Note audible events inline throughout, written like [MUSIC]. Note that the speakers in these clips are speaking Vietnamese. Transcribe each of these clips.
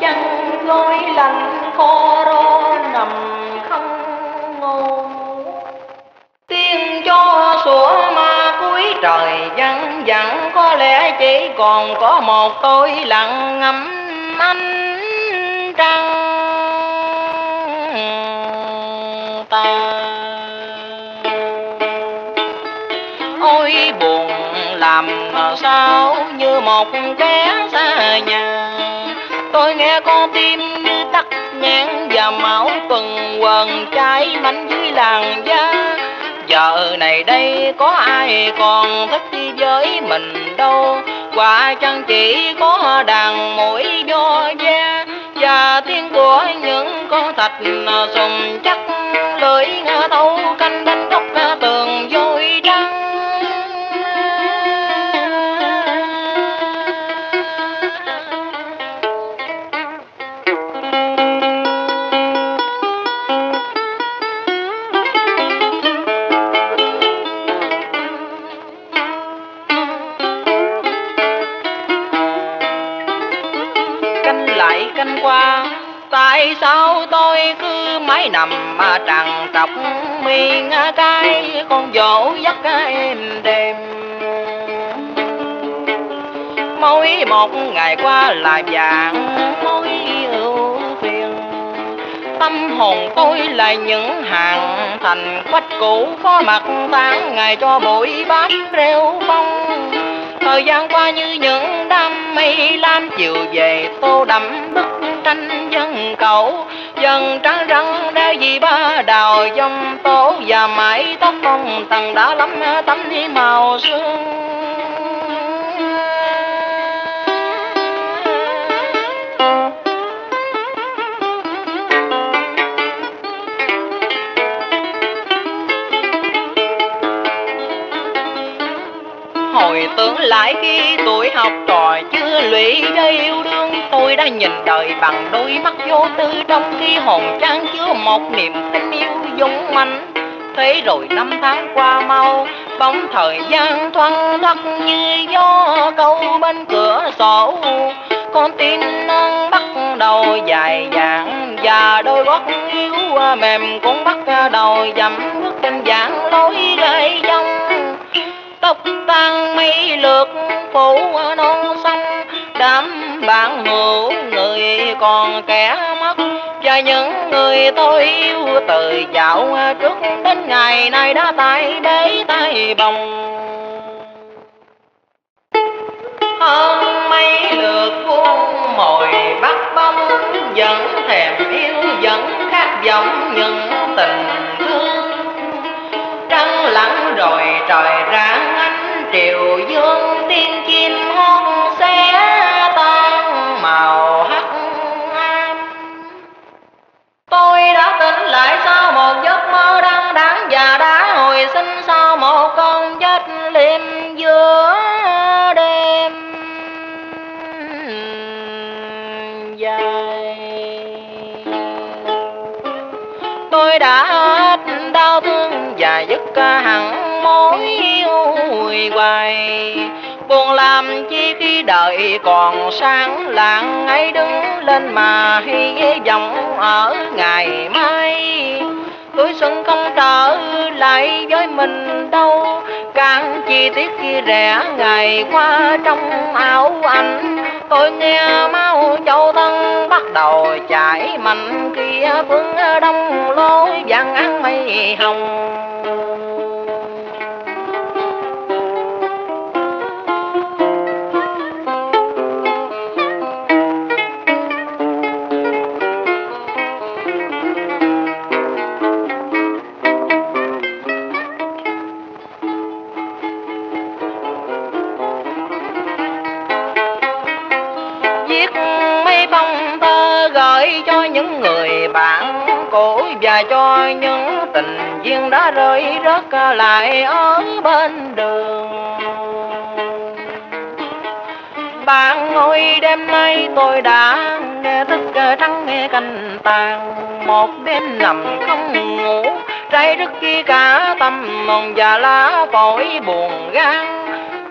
chân lối lạnh khô rô nằm không ngủ tiên cho sủa ma cuối trời, vắng vắng có lẽ chỉ còn có một tôi lặng ngắm ánh trăng. Ta ôi buồn làm sao như một bé xa nhà tôi con tim như tắt nhang và máu tuần quần trái mảnh dưới làn da. Giờ này đây có ai còn thích đi với mình đâu. Quả chẳng chỉ có đàn mũi do da. Và tiếng của những con thạch sùng chắc lưỡi thấu canh đánh đốc sao tôi cứ mãi nằm mà trằn trọc? Miên cái con dỗ dắt em đêm mỗi một ngày qua là vàng mối ưu phiền. Tâm hồn tôi là những hàng thành quách cũ phó mặt tan ngày cho bụi bát rêu phong thời gian qua như những đám mây lam, chiều về tô đậm bức tranh dân cầu dân trắng răng đeo gì ba đào dòng tố, và mãi tóc phong tầng đã lắm tấm đi màu sương. Hồi tưởng lại khi tuổi học trò chưa lụy gây yêu đương tôi đã nhìn đời bằng đôi mắt vô tư. Trong khi hồn trang chứa một niềm tin yêu dũng mãnh. Thế rồi năm tháng qua mau, bóng thời gian thoăn thoắt như gió câu bên cửa sổ. Con tim nâng bắt đầu dài dàng và đôi gót yếu mềm cũng bắt đầu dầm bước trên dạng lối gây dông tóc tan mây lượt phủ non sông. Đám bạn hữu người còn kẻ mất, và những người tôi yêu từ dạo trước đến ngày nay đã tay để tay bồng. Hơn mấy lượt vuông mồi bắt bông vẫn thèm yêu, vẫn khát vọng những tình thương trăng lặng rồi trời rạng ánh triều dương tiên chim hót xé tan màu hắc am tôi đã tỉnh lại sau một giấc mơ đăng đắng và đã hồi sinh sau một con chết liêm giữa đêm. Dài. Tôi đã hết đau thương và dứt hẳn mối ui hoài. Buồn làm chi khi đời còn sáng lạng ấy đứng lên mà hy vọng ở ngày mai tuổi xuân không trở lại với mình đâu. Càng chi tiết kia rẻ ngày qua trong áo anh tôi nghe máu châu thân bắt đầu chảy mạnh, kia phương đông lối vàng ăn mây hồng. Và cho những tình duyên đã rơi rớt lại ở bên đường. Bạn ơi đêm nay tôi đã nghe thức trắng canh tàn. Một đêm nằm không ngủ, trái rứt kia cả tâm mong và lá phổi buồn gan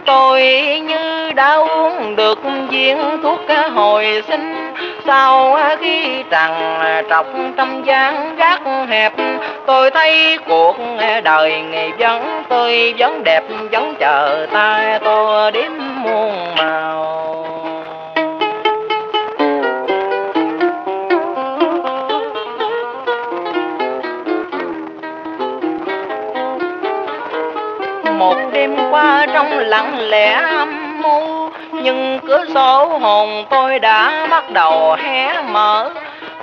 tôi như đã uống được viên thuốc hồi sinh. Sau khi trần trọc trong gian gác hẹp, tôi thấy cuộc đời ngày vẫn tôi vẫn đẹp vẫn chờ ta tôi đếm muôn màu. Đêm qua trong lặng lẽ âm mưu nhưng cửa sổ hồn tôi đã bắt đầu hé mở.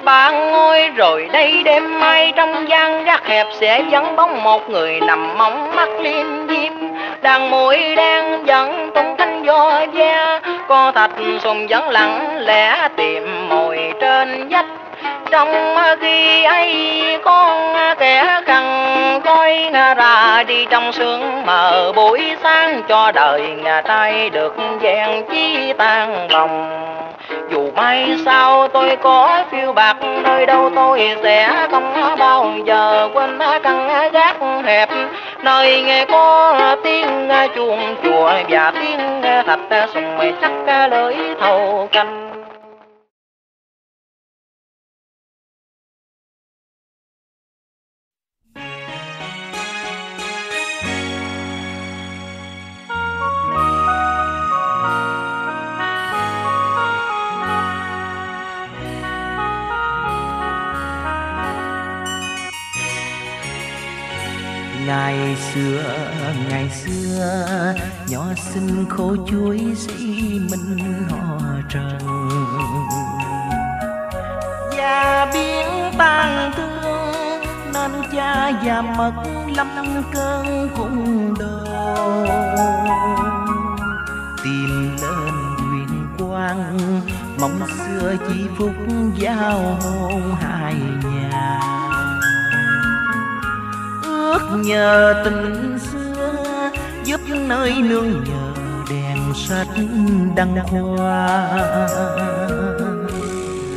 Ba ngôi rồi đây đêm mai trong gian gác hẹp sẽ vắng bóng một người nằm mong mắt liêm diêm. Đàn mũi đen dẫn tung thanh do ve Co thạch sùng vẫn lặng lẽ tìm mồi trên vách. Trong khi ấy, con kẻ khăn coi ra đi trong sương mờ. Buổi sáng cho đời nhà trai được vẹn chi tan lòng. Dù mai sau tôi có phiêu bạc, nơi đâu tôi sẽ không bao giờ quên căn gác hẹp. Nơi nghe có tiếng chuông chùa và tiếng thạch sùng chắc lưỡi thầu canh. Ngày xưa ngày xưa, nhỏ xinh khổ chuối dĩ mình họ trần và biến tan thương nên cha già mất lâm cơn cung đồ. Tìm lên quyền quang mong xưa chỉ phúc giao hôn hai nhà. Ước nhờ tình xưa giúp nơi nương nhờ đèn sách đăng hoa.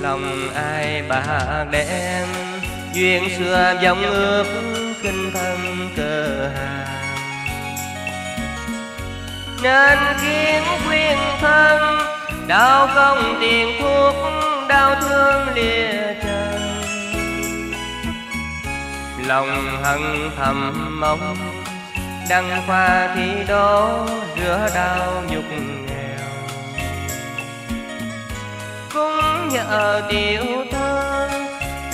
Lòng ai bạc đen duyên xưa dòng ước kinh thân cơ hà nên khiến khuyên thân, đau công tiền thuốc, đau thương lìa trần. Lòng hận thầm mong đăng khoa thi đố rửa đau nhục nghèo. Cũng nhờ điều thơ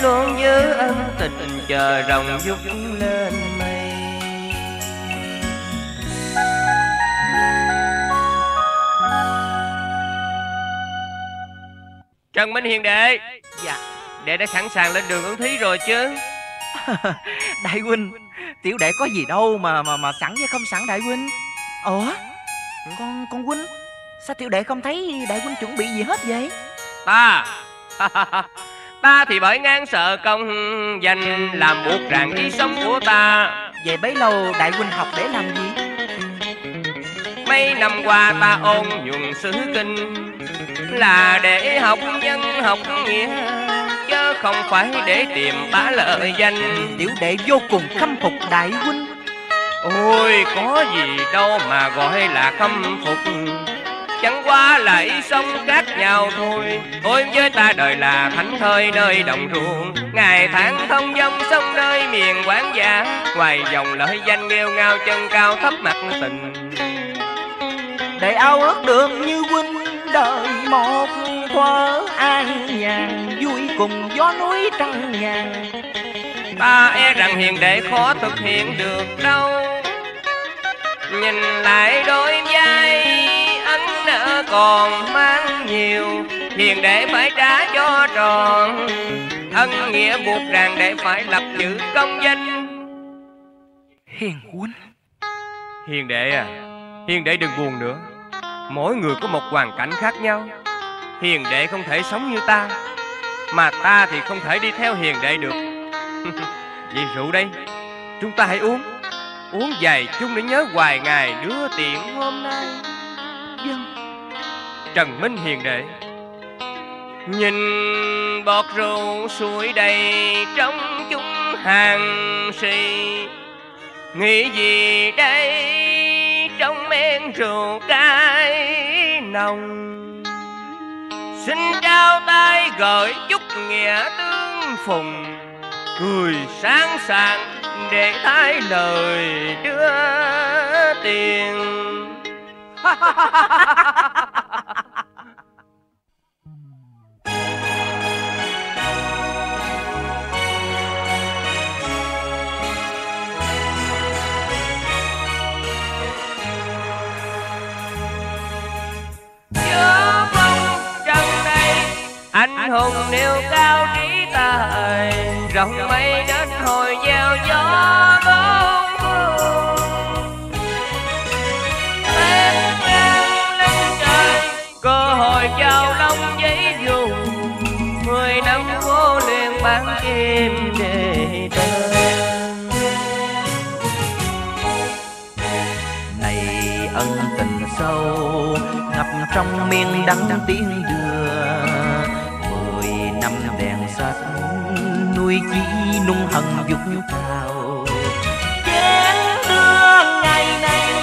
luôn nhớ ân tình chờ rồng vút lên mây. Trần Minh Hiền đệ. Dạ. Đệ đã sẵn sàng lên đường ứng thí rồi chứ? [LAUGHS] Đại huynh Tiểu đệ có gì đâu mà mà mà sẵn với không sẵn đại huynh. Ủa? Con con huynh Sao tiểu đệ không thấy đại huynh chuẩn bị gì hết vậy? Ta. [LAUGHS] Ta thì bởi ngang sợ công danh Làm buộc ràng ý sống của ta. Vậy bấy lâu đại huynh học để làm gì? Mấy năm qua ta ôn nhuần sứ kinh Là để học nhân học nghĩa không phải để tìm bá lợi danh. Tiểu đệ vô cùng khâm phục đại huynh. Ôi có gì đâu mà gọi là khâm phục. Chẳng qua là ý sống khác nhau thôi. Ôi với ta đời là thánh thơi nơi đồng ruộng. Ngày tháng thông dông sông nơi miền quán giả Ngoài dòng lợi danh nghêu ngao chân cao thấp mặt tình. Để ao ước được như huynh đời một thuở an nhàn Vui cùng gió núi trăng ngàn Ta e rằng hiền đệ khó thực hiện được đâu. Nhìn lại đôi vai ân nợ còn mang nhiều. Hiền đệ phải trả cho tròn Ân nghĩa buộc rằng đệ phải lập giữ công danh. Hiền huynh Hiền đệ à Hiền đệ đừng buồn nữa Mỗi người có một hoàn cảnh khác nhau. Hiền đệ không thể sống như ta, Mà ta thì không thể đi theo hiền đệ được. [LAUGHS] Vậy rượu đây, Chúng ta hãy uống. Uống vài chung để nhớ hoài ngày đưa tiện hôm nay. Dân, Trần Minh hiền đệ. Nhìn bọt rượu suối đầy trong chúng hàng si Nghĩ gì đây? Trong men rượu cay nồng. Xin trao tay gửi chúc nghĩa tương phùng, Cười sáng sảng để thay lời đưa tiền. [LAUGHS] hùng nêu cao trí tài, rộng mây đến hồi gieo gió bóng hương lên trời, cơ hội chào long giấy dù. Mười năm vô liền bán kim để tên này ân tình sâu, ngập trong miên đắng tiếng đường sạch nuôi chỉ nung hận dục cao chén đưa ngày nay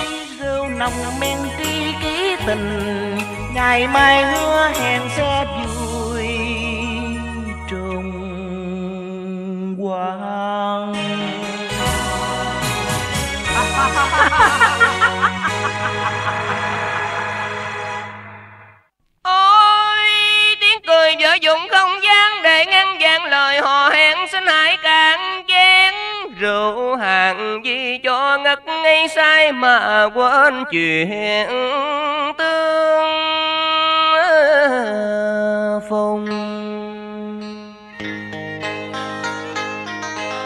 rượu nồng men tri ký tình, ngày mai hứa hẹn sẽ vui trùng quang. [LAUGHS] Ôi, tiếng cười vợ dụng không gian lời hò hẹn, xin hãy cạn chén. Rượu hàng gì cho ngất ngây say mà quên chuyện tương phùng.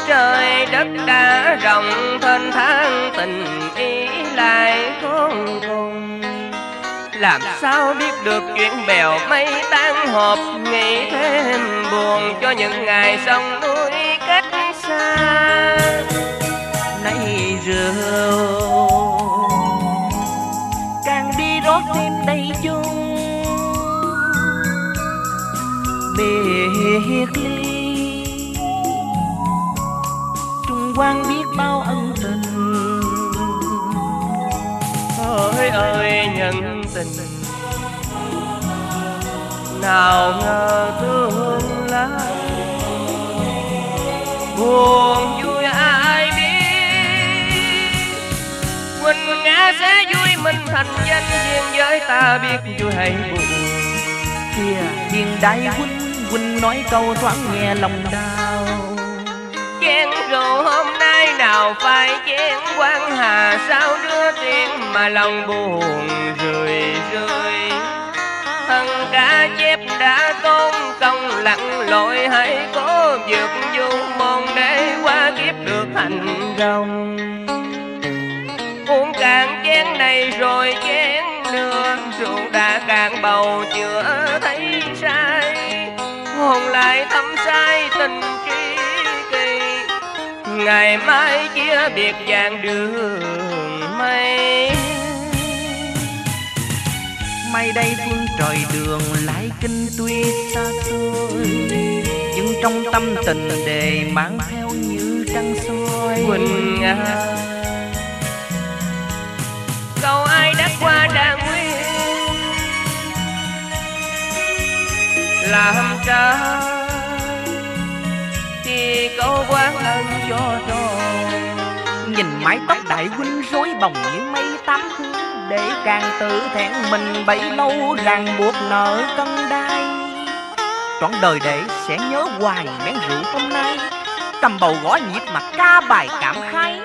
Trời đất đã rộng, thênh thang tình ý lại khôn cùng làm sao biết được chuyện bèo mây tan họp, nghĩ thêm buồn cho những ngày sông núi cách xa. Nay rượu càng đi rót thêm đầy chung. Biệt ly, trung quan biết bao ân ơi ơi, nhân tình. Nào ngờ tương lai buồn vui ai biết. Quỳnh ngã sẽ vui, mình thành danh duyên với ta biết vui hay buồn. Kia thiên đại huynh huynh nói câu thoáng nghe lòng đau chén rượu hôm nay nào phải chén quan hà? Sao đưa tiền mà lòng buồn rười rười thân cá chép đã tôn công lặn lội, hãy cố vượt du môn để qua kiếp được thành rồng. Uống cạn chén này rồi chén nữa rượu đã cạn bầu chưa thấy sai. Hồn lại thấm sai tình kia ngày mai chia biệt dạng đường mây. May đây phương trời đường lại kinh tuy xa xôi Nhưng trong tâm tình đề mang theo như trăng soi. Quỳnh Nga. Câu ai đã qua đàn nguyên Làm trái cho tròn Nhìn mái tóc đại huynh rối bồng như mây tám hướng Để càng tự thẹn mình bấy lâu ràng buộc nợ cân đai. Trọn đời để sẽ nhớ hoài mén rượu hôm nay, Cầm bầu gõ nhịp mà ca bài cảm khái.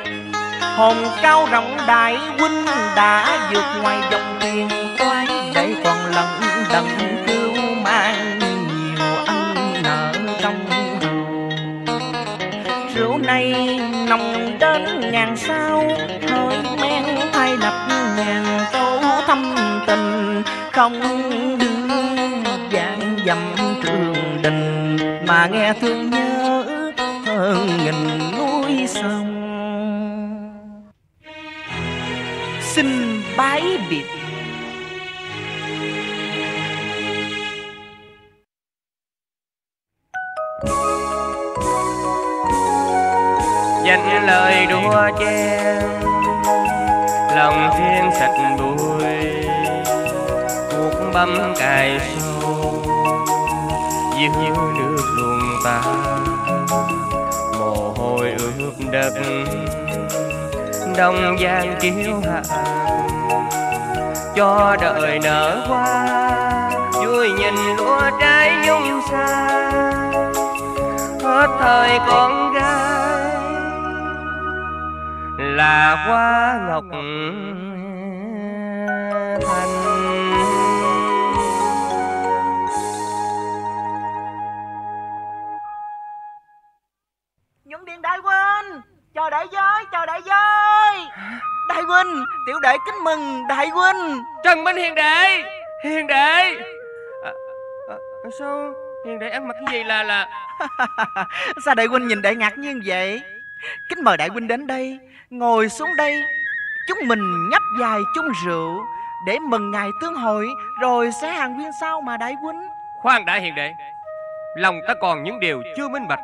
Hồn cao rộng đại huynh đã vượt ngoài dòng tiền toái, Để còn lần đần nay nồng đến ngàn sao hơi men thay đập ngàn câu thâm tình, không đưa dạng dầm trường đình, mà nghe thương nhớ hơn nghìn núi sông. Xin bái biệt hoa chen lòng thiên sạch bụi, cuộc bấm cài sâu dưới nước luồng ta, mồ hôi ướt đất đông gian chiếu hạ, cho đời nở hoa, vui nhìn lúa trái nhung xa hết thời con là hoa ngọc thành. Nhuận điện đại huynh Chờ đại giới, chờ đại giới. Đại huynh, tiểu đệ kính mừng đại huynh. Trần Minh Hiền Đệ Hiền Đệ. À, à, Sao Hiền Đệ ăn mặc cái gì là là? [LAUGHS] Sao đại huynh nhìn đệ ngạc nhiên vậy? Kính mời đại huynh đến đây Ngồi xuống đây Chúng mình nhấp vài chung rượu Để mừng ngày tương hội Rồi sẽ hàng nguyên sau mà đại huynh Khoan đã Hiền Đệ Lòng ta còn những điều chưa minh bạch.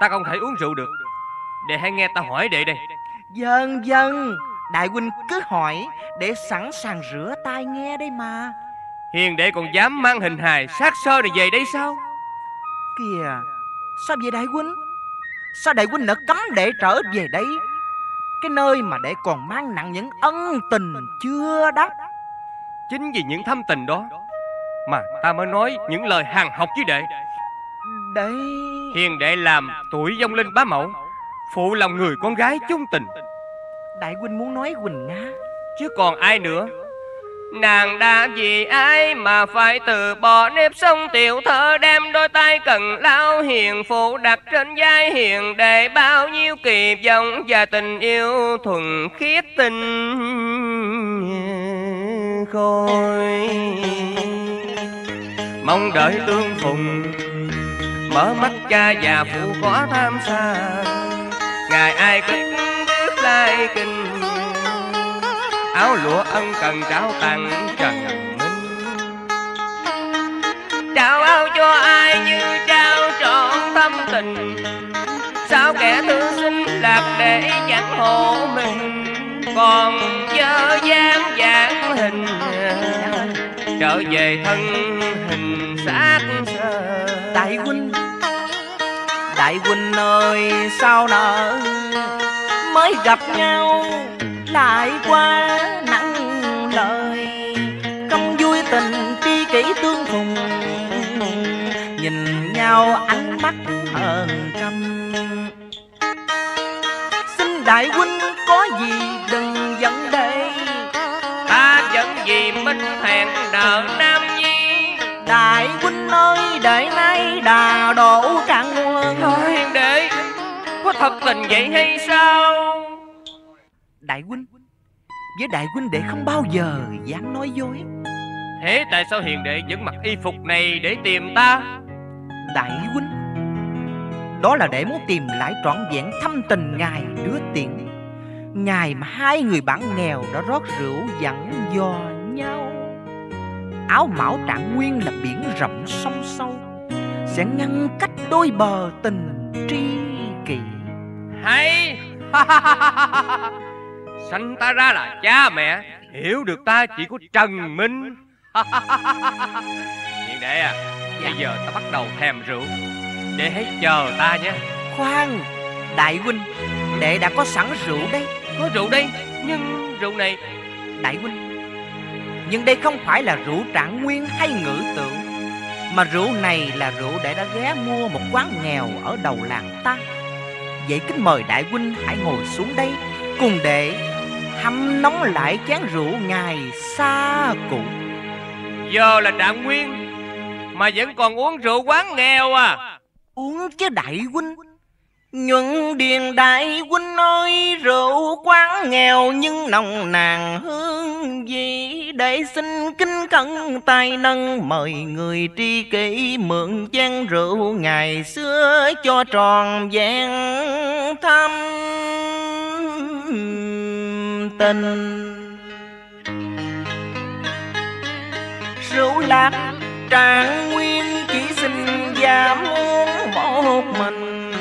Ta không thể uống rượu được. Đệ hãy nghe ta hỏi đệ đây. Dân dân Đại huynh cứ hỏi Để sẵn sàng rửa tai nghe đây mà. Hiền đệ còn dám mang hình hài sát sơ này về đây sao? Kìa Sao vậy đại huynh Sao đại huynh nỡ cấm đệ trở về đây Cái nơi mà đệ còn mang nặng những ân tình chưa đáp Chính vì những thâm tình đó Mà ta mới nói những lời hàng học với đệ. Đấy Hiền đệ làm tuổi dông linh bá mẫu Phụ lòng người con gái chung tình. Đại huynh muốn nói Quỳnh Nga Chứ còn ai nữa Nàng đã vì ai mà phải từ bỏ nếp sông tiểu thơ đem đôi tay cần lao hiền phụ đặt trên vai hiền để bao nhiêu kỳ vọng và tình yêu thuần khiết tình khôi. Mong đợi tương phùng, mở mắt cha già phụ có tham xa ngày ai cũng bước lai kinh áo lụa ân cần trao tặng trần minh. Trao áo cho ai như trao trọn tâm tình, sao kẻ thư sinh lạc để chẳng hộ mình? Còn dơ dáng dáng hình, trở về thân hình xác sơ. Đại huynh Đại huynh ơi, sao nỡ Mới gặp nhau? Lại qua nặng lời. Công vui tình tri kỷ tương phùng Nhìn nhau ánh mắt hờn căm Xin đại huynh có gì đừng giận đây ta vẫn vì minh thẹn nợ nam nhi. Đại huynh ơi để nay đà đổ trạng luân hiền đệ có thật tình vậy hay sao Đại huynh. Với đại huynh đệ không bao giờ dám nói dối. Thế tại sao hiền đệ vẫn mặc y phục này để tìm ta? Đại huynh Đó là để muốn tìm lại trọn vẹn thâm tình ngài đứa tiện Ngài mà hai người bạn nghèo đã rót rượu dặn dò nhau. Áo mão trạng nguyên là biển rộng sông sâu Sẽ ngăn cách đôi bờ tình tri kỷ. Hay sanh ta ra là cha mẹ. Hiểu được ta chỉ có trần minh. Hiền đệ à bây giờ ta bắt đầu thèm rượu. Để hãy chờ ta nhé. Khoan Đại huynh Đệ đã có sẵn rượu đây. Có rượu đây nhưng rượu này Đại huynh Nhưng đây không phải là rượu trạng nguyên hay ngữ tượng Mà rượu này là rượu đệ đã ghé mua một quán nghèo ở đầu làng ta. Vậy kính mời đại huynh hãy ngồi xuống đây Cùng đệ hâm nóng lại chén rượu ngày xa cũ giờ là trạng nguyên mà vẫn còn uống rượu quán nghèo à. Uống chứ đại huynh Nhuận điền đại huynh ơi Rượu quán nghèo nhưng nồng nàn hương vị. Để xin kính cẩn tay nâng Mời người tri kỷ mượn chén rượu Ngày xưa cho tròn vẹn thăm tình. Rượu lạc trạng nguyên, chỉ xin dám uống một mình.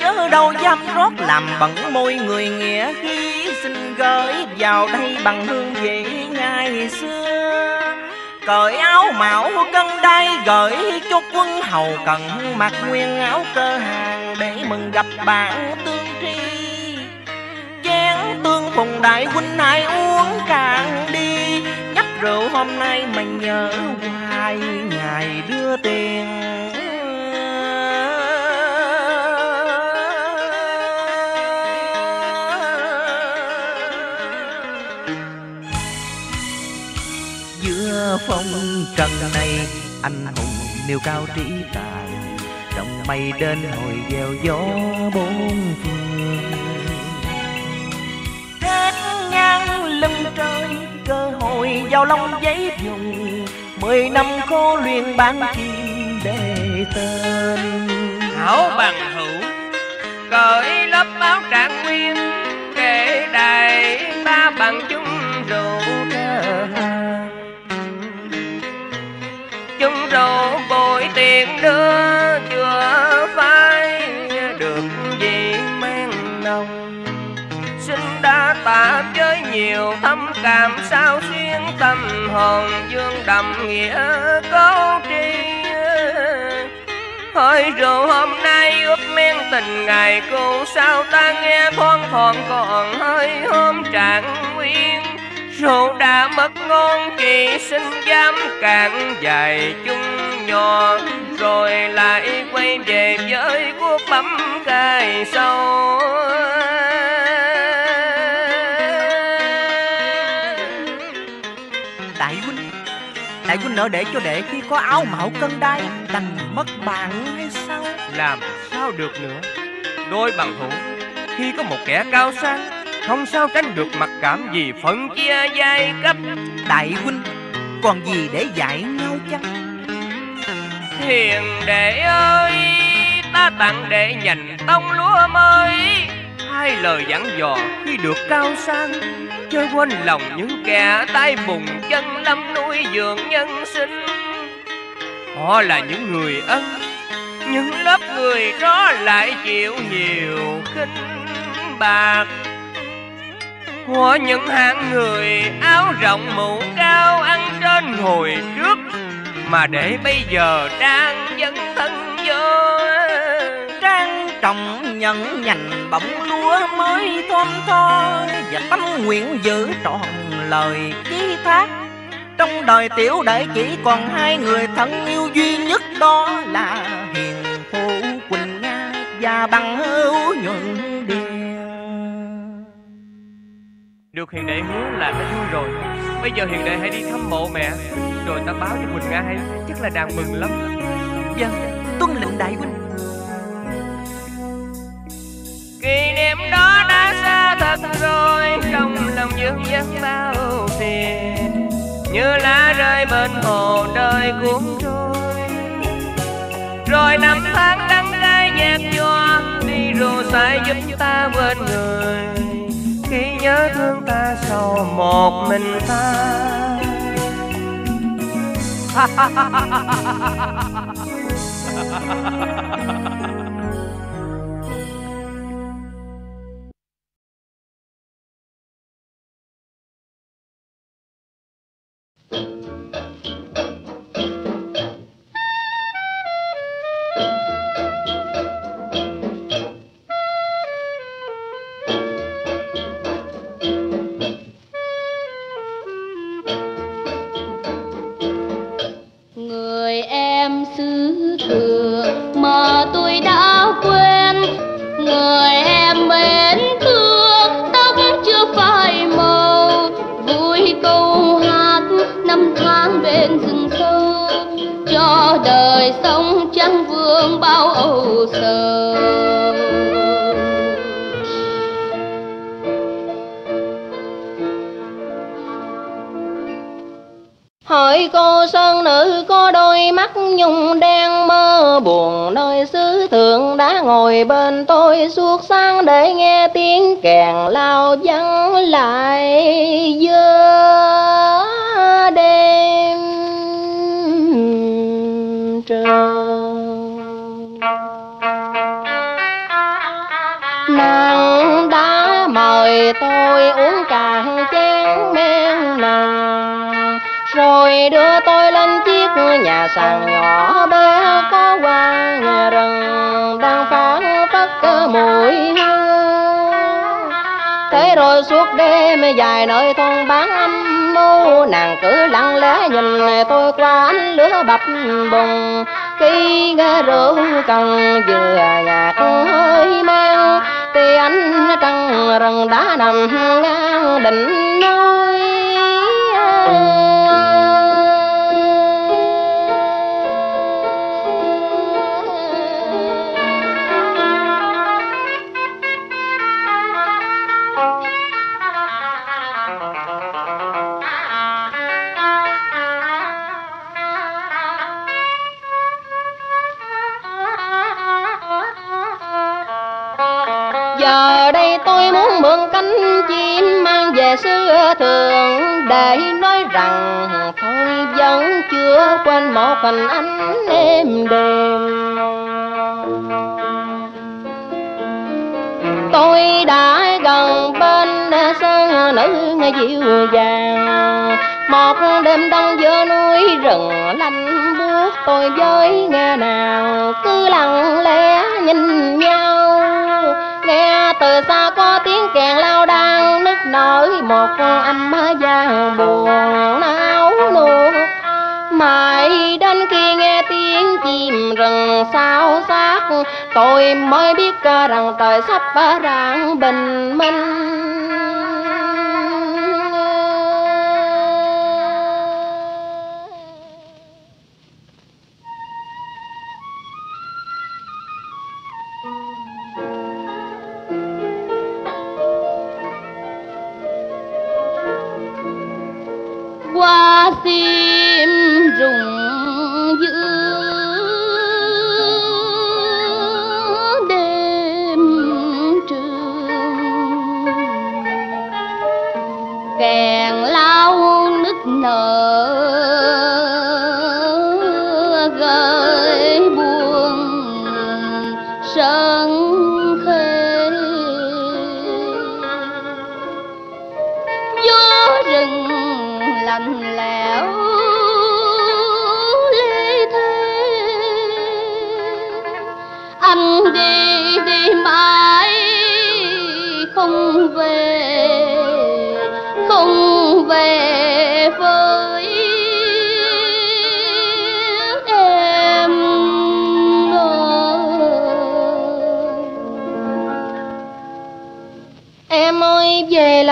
Chớ đâu dám rót làm bẩn môi người nghĩa khi xin gửi vào đây bằng hương vị ngày xưa. Cởi áo mão cân đai, gửi cho quân hầu cần mặc nguyên áo cơ hàng để mừng gặp bạn tương tri chén tương phùng đại huynh hãy uống cạn đi. Nhấp rượu hôm nay mà nhớ hoài ngày đưa tiền. Giữa phong trần này, anh hùng nêu cao trí tài. Trong mây đến hồi gieo gió bốn phương lưng trời, cơ hội vào lòng giấy dùng mười năm cô luyện bán kim để tên. Hảo bằng hữu cởi lớp áo trạng nguyên, kể đại ta bằng chung rồi Ta chơi với nhiều thâm cảm sao xuyên tâm hồn dương đậm nghĩa câu tri. Hơi rượu hôm nay ướp men tình ngày cô sao ta nghe thoáng thoảng còn hơi hôm trạng nguyên. Rượu đã mất ngon chỉ xin dám cạn dài chung nhỏ Rồi lại quay về với cuộc bấm cài sâu. Đại huynh nỡ để cho đệ khi có áo mão cân đai đành mất bạn hay sao? Làm sao được nữa? Đôi bằng hữu Khi có một kẻ cao sang Không sao tránh được mặc cảm vì phận chia giai cấp. Đại huynh còn gì để dạy nhau chăng? Hiền đệ ơi Ta tặng đệ nhành tông lúa mới. Hai lời dặn dò khi được cao sang Chớ quên lòng những kẻ tay bùng chân lâm nuôi dưỡng nhân sinh. Họ là những người ân, Những lớp người đó lại chịu nhiều khinh bạc. Của những hạng người áo rộng mũ cao ăn trên ngồi trước, Mà để bây giờ đang dấn thân vô trang trọng nhận nhành bóng lúa mới thơm tho và tâm nguyện giữ trọn lời ký thác. Trong đời tiểu đệ chỉ còn hai người thân yêu duy nhất đó là hiền phụ quỳnh nga và bằng hữu nhuận điền. Được hiền đệ hứa là ta vui rồi. Bây giờ hiền đệ hãy đi thăm mộ mẹ Rồi ta báo cho Quỳnh Nga hay. Chắc là nàng mừng lắm. Vâng tuân lệnh đại huynh Kỷ niệm đó đã xa thật rồi. Trong lòng dương dân bao phiền, Như lá rơi bên hồ đời cuốn trôi. Rồi năm tháng đắng cay nhạt nhòa, Đi rồ sai giúp ta quên người. Khi nhớ thương ta sầu một mình ta. người [LAUGHS] ngồi bên tôi suốt sáng để nghe tiếng kèn lao vắng lại giữa đêm trăng. Nàng đã mời tôi uống cạn chén men nồng rồi đưa tôi lên chiếc nhà sàn nhỏ bé có hoa nhà rừng đang mùi hương thế rồi suốt đêm dài nơi thôn bán âm mưu, nàng cứ lặng lẽ nhìn tôi qua ánh lửa bập bùng. Khi nghe rượu cần vừa nhạt hơi men thì anh trăng rừng đã nằm ngang đỉnh núi. Tôi mượn cánh chim mang về xưa thường. Để nói rằng thôi vẫn chưa quên một hình ánh êm đềm. Tôi đã gần bên sơn nữ dịu dàng. Một đêm đông giữa núi rừng lạnh buốt, tôi với nghe nào cứ lặng lẽ nhìn nhau. Nghe từ xa đang một con anh mới vang buồn não nuột mãi đến khi nghe tiếng chim rừng sao xác tôi mới biết rằng trời sắp rạng bình minh. Qua sim rụng giữa đêm trường kèn lao nức nở.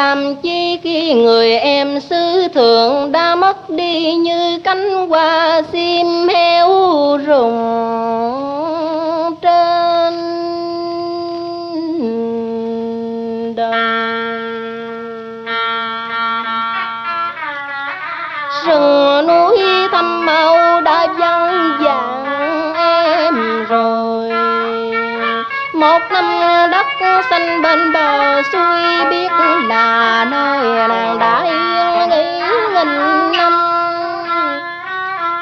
Làm chi khi người em xứ thượng đã mất đi như cánh hoa sim heo rụng đất xanh bên bờ suối biết là nơi nàng đã yên nghỉ nghìn năm.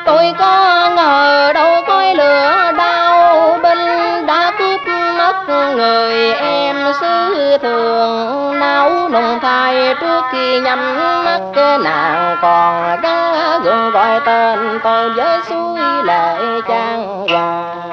Tôi có ngờ đâu coi lửa đau binh đã cướp mất người em xứ thường. Náo nùng thai trước khi nhắm mắt, nàng còn gá gượng gọi tên tôi với suối lệ trang hoàng.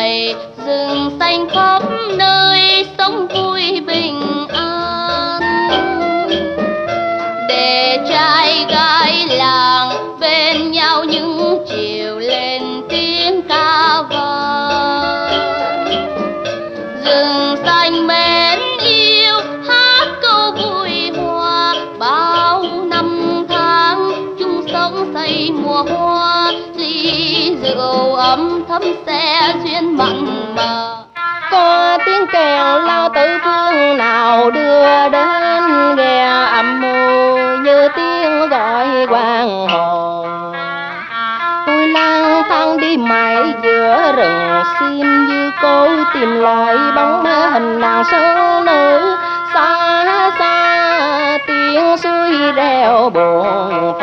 Đến rừng xanh khắp nơi sống vui bình an. Để trai gái làng bên nhau những chiều lên tiếng ca vang. Rừng xanh mê rượu ấm thấm xe duyên mặn mà, có tiếng kèn lao từ phương nào đưa đến ghe âm mưu như tiếng gọi quang hồ tôi lang thang đi mãi giữa rừng xin như cô tìm lại bóng mơ hình nàng sương nữ xa xa tiếng suối reo buồn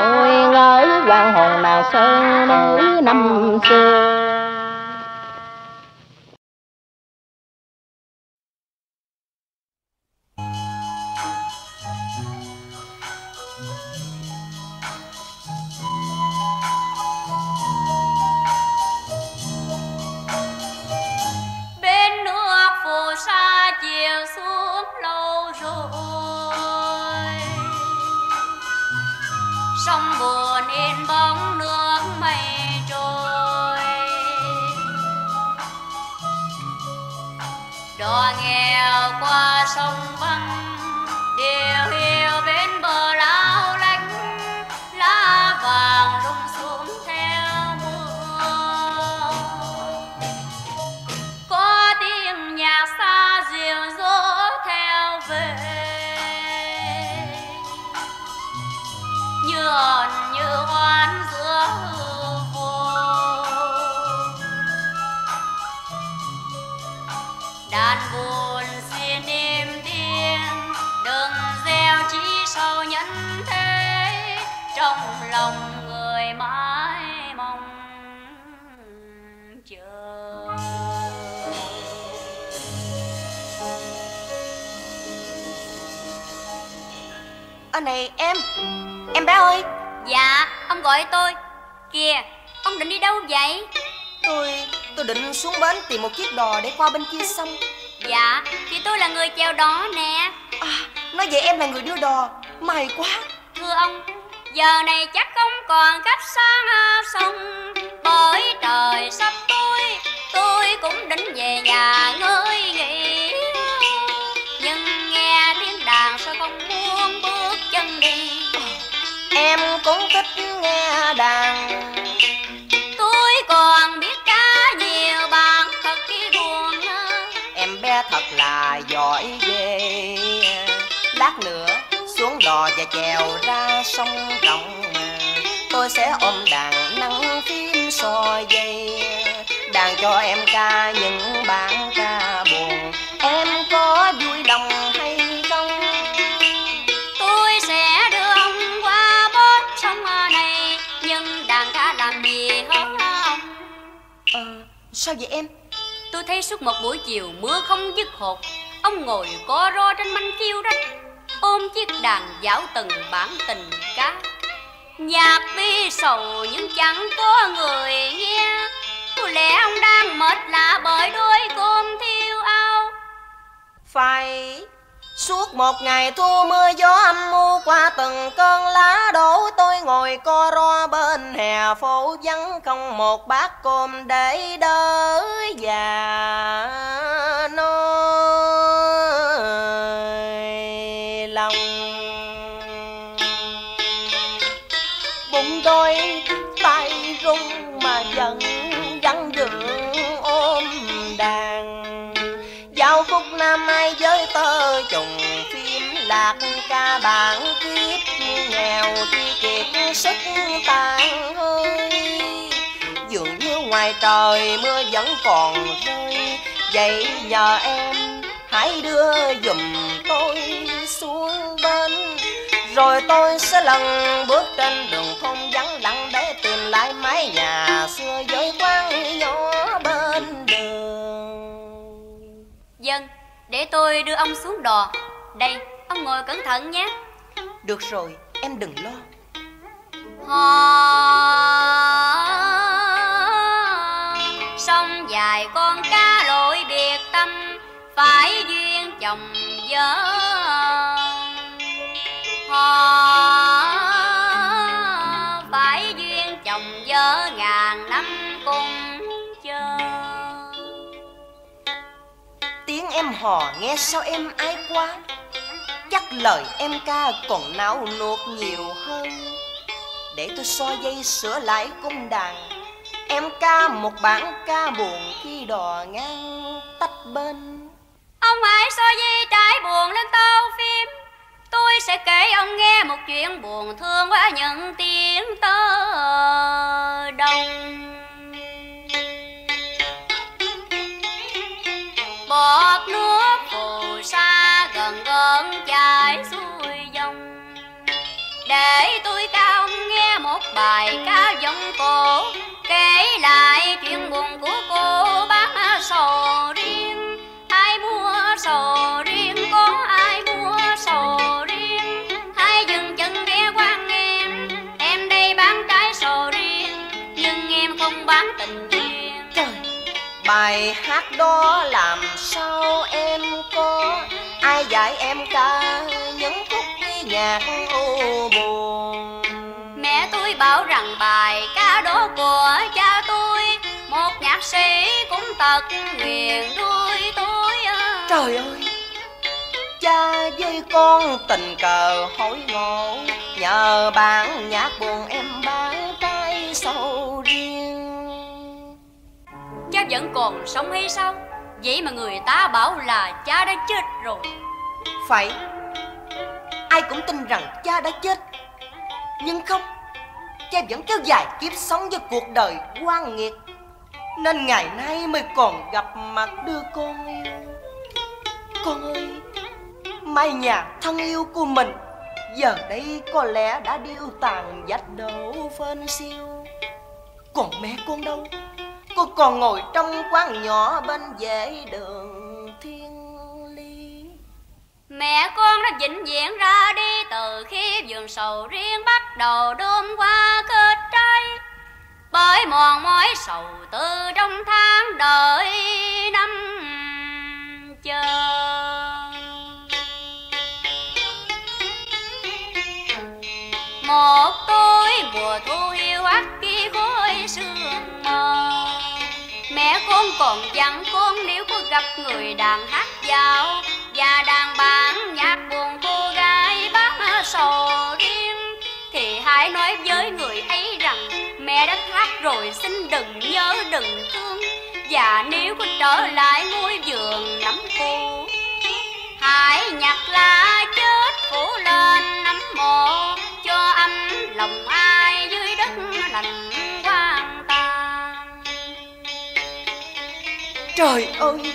hồn nàng sơn nữ năm xưa. Em Em bé ơi. Dạ ông gọi tôi. Kìa ông định đi đâu vậy? Tôi tôi định xuống bến tìm một chiếc đò để qua bên kia sông. Dạ thì tôi là người chèo đò nè. À nói vậy em là người đưa đò. May quá. Thưa ông Giờ này chắc không còn cách sang sông. Bởi trời sắp tối Tôi cũng định về nhà ngơi nghỉ Em cũng thích nghe đàn. Tôi còn biết cá nhiều bạn thật kỳ buồn Em bé thật là giỏi ghê. Lát nữa xuống đò và chèo ra sông rộng. Tôi sẽ ôm đàn nắng phím soi dây. Đàn cho em ca những bản ca buồn. Em có vui lòng hay sao vậy em? Tôi thấy suốt một buổi chiều mưa không dứt hột. Ông ngồi co ro trên manh chiêu rách Ôm chiếc đàn giáo từng bản tình ca Nhạc bi sầu nhưng chẳng có người nghe. Có lẽ ông đang mệt lạ bởi đôi cơm thiêu ao. Phải Suốt một ngày thu mưa gió âm u qua từng cơn lá đổ, tôi ngồi co ro bên hè phố vắng không một bát cơm để đỡ già nói lòng. Giao khúc năm ai với tơ trùng phim lạc ca bản kiếp nghèo khi kiệt sức tàn hơi. Dường như ngoài trời mưa vẫn còn rơi Vậy nhờ em hãy đưa giùm tôi xuống bên. Rồi tôi sẽ lần bước trên đường thôn vắng lặng Để tìm lại mái nhà xưa với quán nhỏ bên đường. Dân, để tôi đưa ông xuống đò. Đây, ông ngồi cẩn thận nhé. Được rồi, em đừng lo. Hò Sông dài con cá lội biệt tâm Phải duyên chồng vợ. Hò em hò nghe sao em ai quá. Chắc lời em ca còn não nuột nhiều hơn. Để tôi so dây sửa lại cung đàn. Em ca một bản ca buồn khi đò ngang tách bên. Ông hãy so dây trải buồn lên tàu phim. Tôi sẽ kể ông nghe một chuyện buồn thương qua những tiếng tơ đồng. Bọt nước phù sa gần gần chảy xuôi dòng. Để tôi cao nghe một bài ca giọng cổ, kể lại chuyện buồn của cô bán sầu riêng. Ai mua sầu riêng, có ai mua sầu riêng? Hai dừng chân ghé quan em em đây bán trái sầu riêng, nhưng em không bán tình duyên bài hát đó làm sao em có ai dạy em ca những khúc nhạc u buồn Mẹ tôi bảo rằng bài ca đó của cha tôi Một nhạc sĩ cũng tật nguyện nuôi tôi à. Trời ơi Cha với con tình cờ hỏi ngộ Nhờ bạn nhạc buồn em bán trái sầu riêng Cha vẫn còn sống hay sao? Vậy mà người ta bảo là cha đã chết rồi. Phải. Ai cũng tin rằng cha đã chết. Nhưng không, Cha vẫn kéo dài kiếp sống với cuộc đời quan nghiệt. Nên ngày nay mới còn gặp mặt đưa con yêu Con ơi Mai nhà thân yêu của mình, Giờ đây có lẽ đã điêu tàn dạch đổ phên siêu Còn mẹ con đâu? Cô còn ngồi trong quán nhỏ bên vệ đường thiên ly Mẹ con đã vĩnh viễn ra đi Từ khi vườn sầu riêng bắt đầu đơm qua kết trái. Bởi mòn mỏi sầu từ trong tháng đợi năm chờ. Một tối mùa thu hiu hắt khi khối sương mờ còn dặn con nếu có gặp người đàn hát dạo và đàn bạn nhạc buồn cô gái bán sầu riêng, thì hãy nói với người ấy rằng mẹ đã hát rồi, xin đừng nhớ đừng thương. Và nếu có trở lại ngôi vườn nắm cô hãy nhặt lá chết phủ lên nắm mộ cho âm lòng ai dưới đất Trời ơi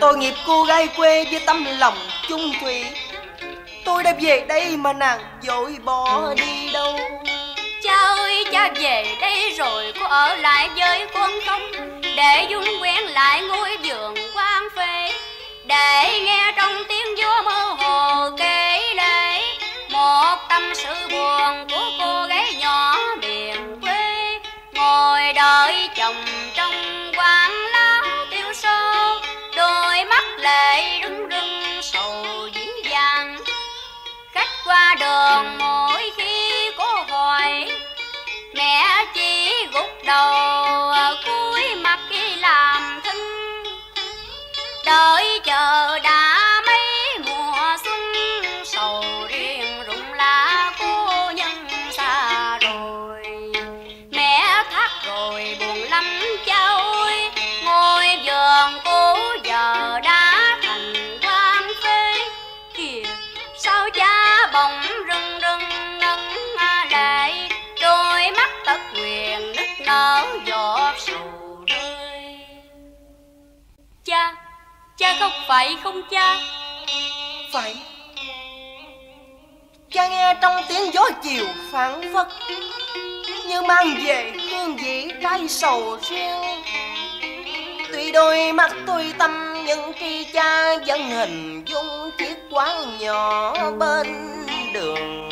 Tội nghiệp cô gái quê với tâm lòng chung thủy. Tôi đã về đây mà nàng dội bỏ đi đâu. Cha ơi cha về đây rồi có ở lại với con không? Để dung quen lại ngôi giường quan phê, để nghe trong tiếng gió mơ hồ kể lại một tâm sự buồn của cô gái nhỏ còn mỗi khi có gọi mẹ chỉ gục đầu, cúi mặt khi làm thinh đợi chờ đợi cha không phải không cha. Phải. Cha nghe trong tiếng gió chiều phản phất Như mang về hương vị trái sầu riêng. Tuy đôi mắt tôi tâm nhưng khi cha vẫn hình dung chiếc quán nhỏ bên đường.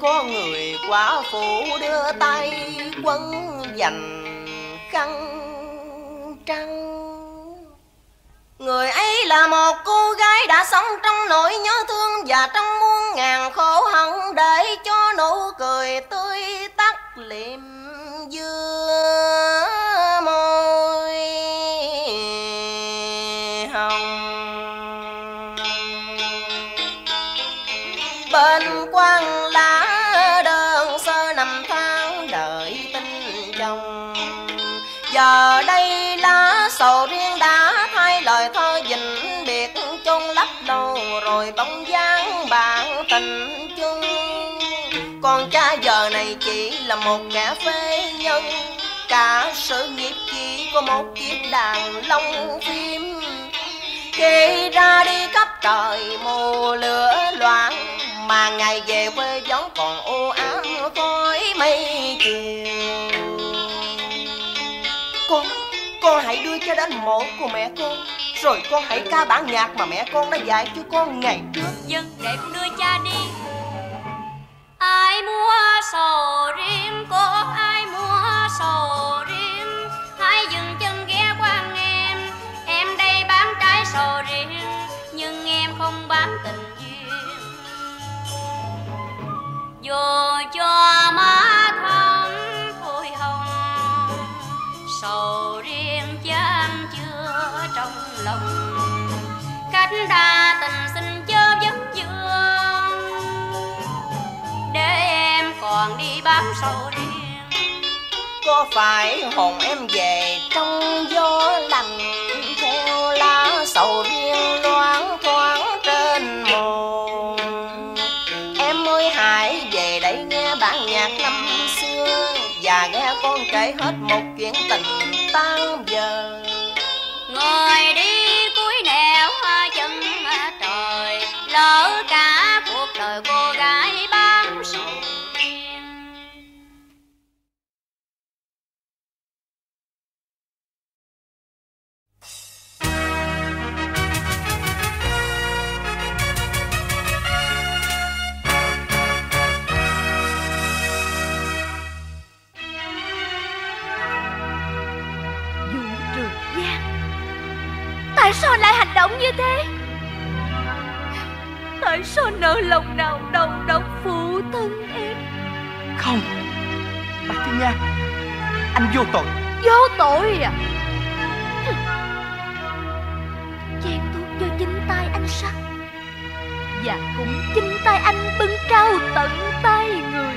Có người quả phụ đưa tay quấn dành khăn trăng. Người ấy là một cô gái đã sống trong nỗi nhớ thương và trong muôn ngàn khổ hận để cho nụ cười tươi tắt liệm dương. Con cha giờ này chỉ là một kẻ phế nhân. Cả sự nghiệp chỉ có một chiếc đàn long phim. Khi ra đi khắp trời mù lửa loạn Mà ngày về quê vẫn còn ô ám khói mây chiều. Con, con hãy đưa cho đến mộ của mẹ con Rồi con hãy ca bản nhạc mà mẹ con đã dạy cho con ngày trước. Dân để con đưa cha đi Ai mua sầu riêng có ai mua sầu riêng Hãy dừng chân ghé qua em Em đây bán trái sầu riêng, Nhưng em không bán tình duyên. Dù cho má thắm phôi hồng Sầu riêng chan chưa trong lòng. Cách đa còn đi bám sầu riêng Có phải hồn em về trong gió lạnh, Theo lá sầu riêng loáng thoáng trên mồ Em ơi, hãy về đây nghe bản nhạc năm xưa, Và nghe con kể hết một chuyện tình Lại hành động như thế? Tại sao nợ lòng nào đầu độc phụ thân em? Không Bà Thiên Nga Anh vô tội. Vô tội à? Chàng thuốc cho chính tay anh sắc Và cũng chính tay anh bưng trao tận tay người.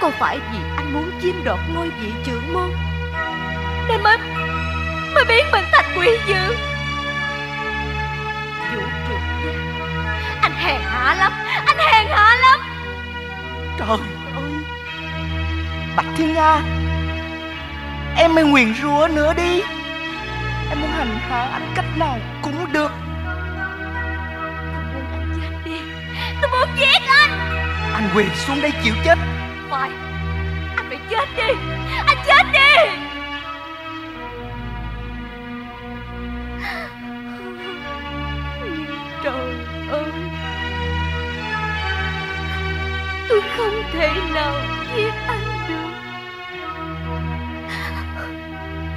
Có phải vì anh muốn chiếm đoạt ngôi vị trưởng môn? Nên mới Mới biến mình thành quỷ dữ. Vũ trường Giang Anh hèn hạ lắm Anh hèn hạ lắm. Trời ơi. Bạch Thiên Nga Em mới nguyền rủa nữa đi. Em muốn hành hạ anh cách nào cũng được. Tôi muốn anh chết đi. Tôi muốn giết anh. Anh quỳ xuống đây chịu chết. Phải. Anh phải chết đi. Anh chết đi trời ơi. Tôi không thể nào giết anh được.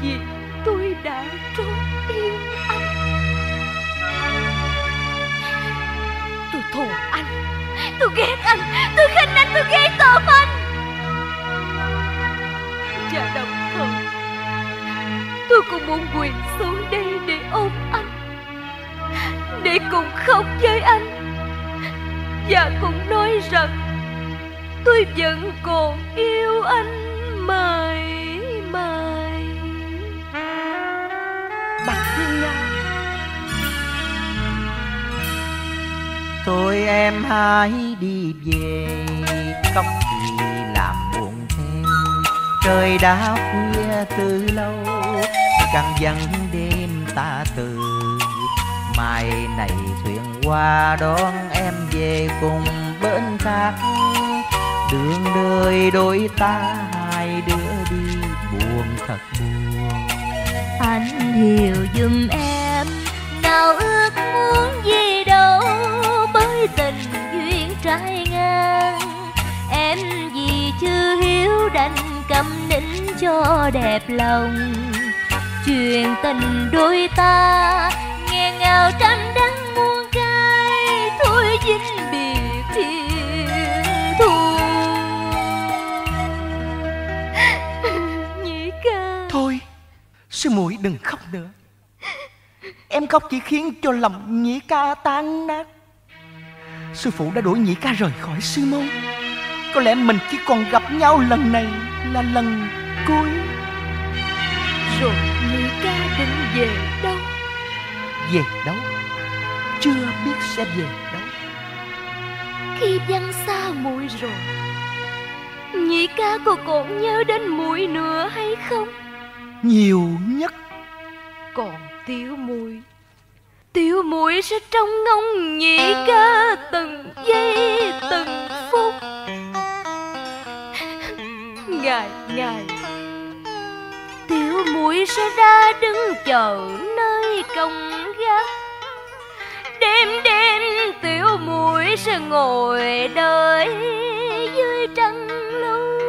Vì tôi đã trót yêu anh. Tôi thù anh. Tôi ghét anh. Tôi khinh anh. Tôi ghét tởm anh. Và đồng thời, Tôi cũng muốn quỳ xuống đây ôm anh. Để cùng khóc với anh. Và cùng nói rằng, Tôi vẫn còn yêu anh mãi mãi. Bạch Thiên Nga thôi em hãy đi về, Cốc thì làm buồn thêm. Trời đã khuya từ lâu Càng dần đêm ta từ. Mai này thuyền qua đón em về cùng bên khác. Đường đời đôi ta hai đứa đi buồn thật buồn. Anh hiểu giùm em, Nào ước muốn gì đâu. Bởi tình duyên trái ngang, Em vì chưa hiếu đành cầm nín cho đẹp lòng. Chuyện tình đôi ta Nghe ngào trăm đắng muôn cay Thôi vĩnh biệt thiên thu. [LAUGHS] Nhĩ ca. Thôi Sư muội đừng khóc nữa. Em khóc chỉ khiến cho lòng nhĩ ca tan nát. Sư phụ đã đuổi nhĩ ca rời khỏi sư môn. Có lẽ mình chỉ còn gặp nhau lần này là lần cuối. Rồi về đâu? Về đâu? Chưa biết sẽ về đâu. Khi vắng xa muội rồi Nhị ca cô còn nhớ đến muội nữa hay không? Nhiều nhất. Còn tiểu muội. Tiểu muội sẽ trông ngóng nhị ca từng giây từng phút. Ngày ngày tiểu muội sẽ ra đứng chờ nơi công gác. Đêm đêm tiểu muội sẽ ngồi đợi dưới trăng lưu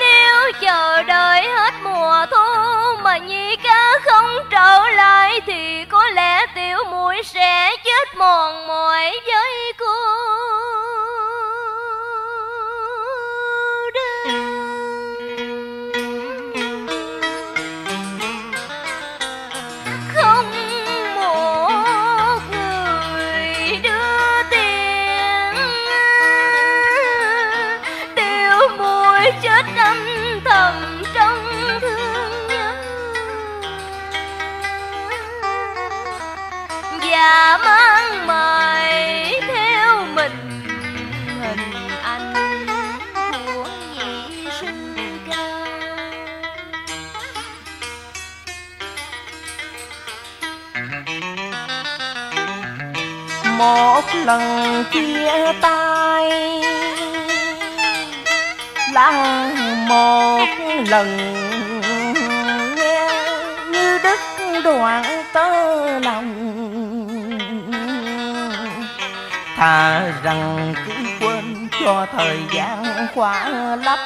nếu chờ đợi hết mùa thu mà nhị ca không trở lại thì có lẽ tiểu muội sẽ chết mòn mỏi với cô. Một lần chia tay. Là một lần nghe như đứt đoạn tơ lòng. Thà rằng cứ quên cho thời gian qua lấp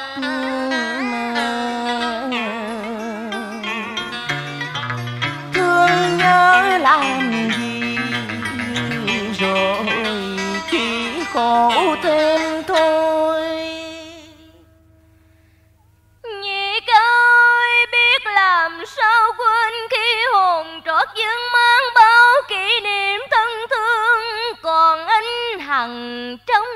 thương nhớ làm rồi chỉ khổ thêm thôi. Nhị ơi biết làm sao quên khi hồn trót dương mang bao kỷ niệm thân thương, còn anh hằng trong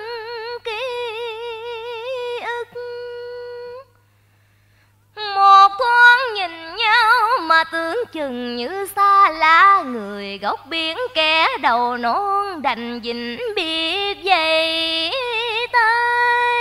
con nhìn nhau mà tưởng chừng như xa lạ. Người gốc biển kẻ đầu non đành dình biệt dày tay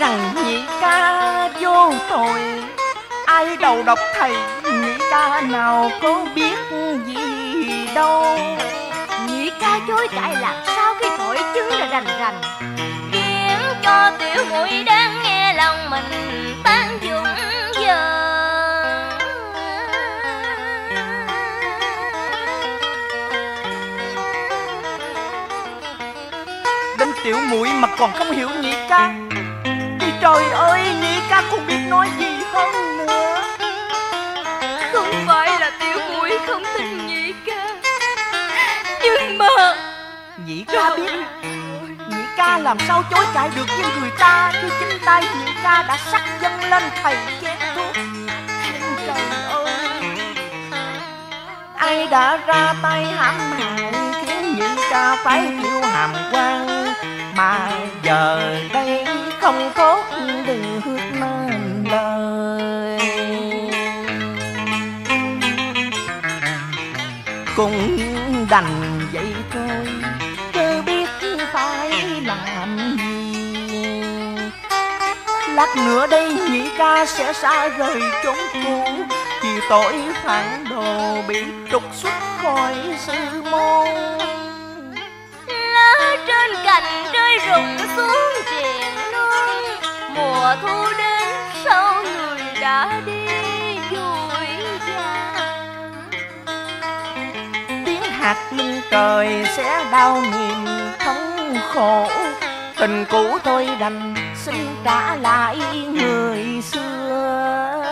rằng nhị ca vô tội. Ai đầu độc thầy nhị ca nào có biết gì đâu. Nhị ca chối cãi làm sao khi tội chứng là rành rành. Khiến cho tiểu muội đang nghe lòng mình tan dũng giờ Đến tiểu muội mà còn không hiểu nhị ca trời ơi nhị ca không biết nói gì hơn nữa? Không phải là tiểu muội không tin nhị ca Nhưng mà Nhị ca biết. Nhị ca làm sao chối cãi được với người ta? Khi chính tay nhị ca đã sắc dâng lên thầy chén thuốc. Trời ơi. Ai đã ra tay hãm hại Khiến nhị ca phải chịu hàm quan mà giờ đây không tốt được nên lời. Cũng đành vậy thôi, chưa biết phải làm gì. Lát nữa đây nhị ca sẽ xa rời chốn cũ, Vì tội phản đồ bị trục xuất khỏi sư môn bên cạnh cành rơi rụng xuống triền non Mùa thu đến sau người đã đi vui vàng Tiếng hạt lưng trời sẽ đau niềm thống khổ. Tình cũ thôi đành, xin trả lại người xưa.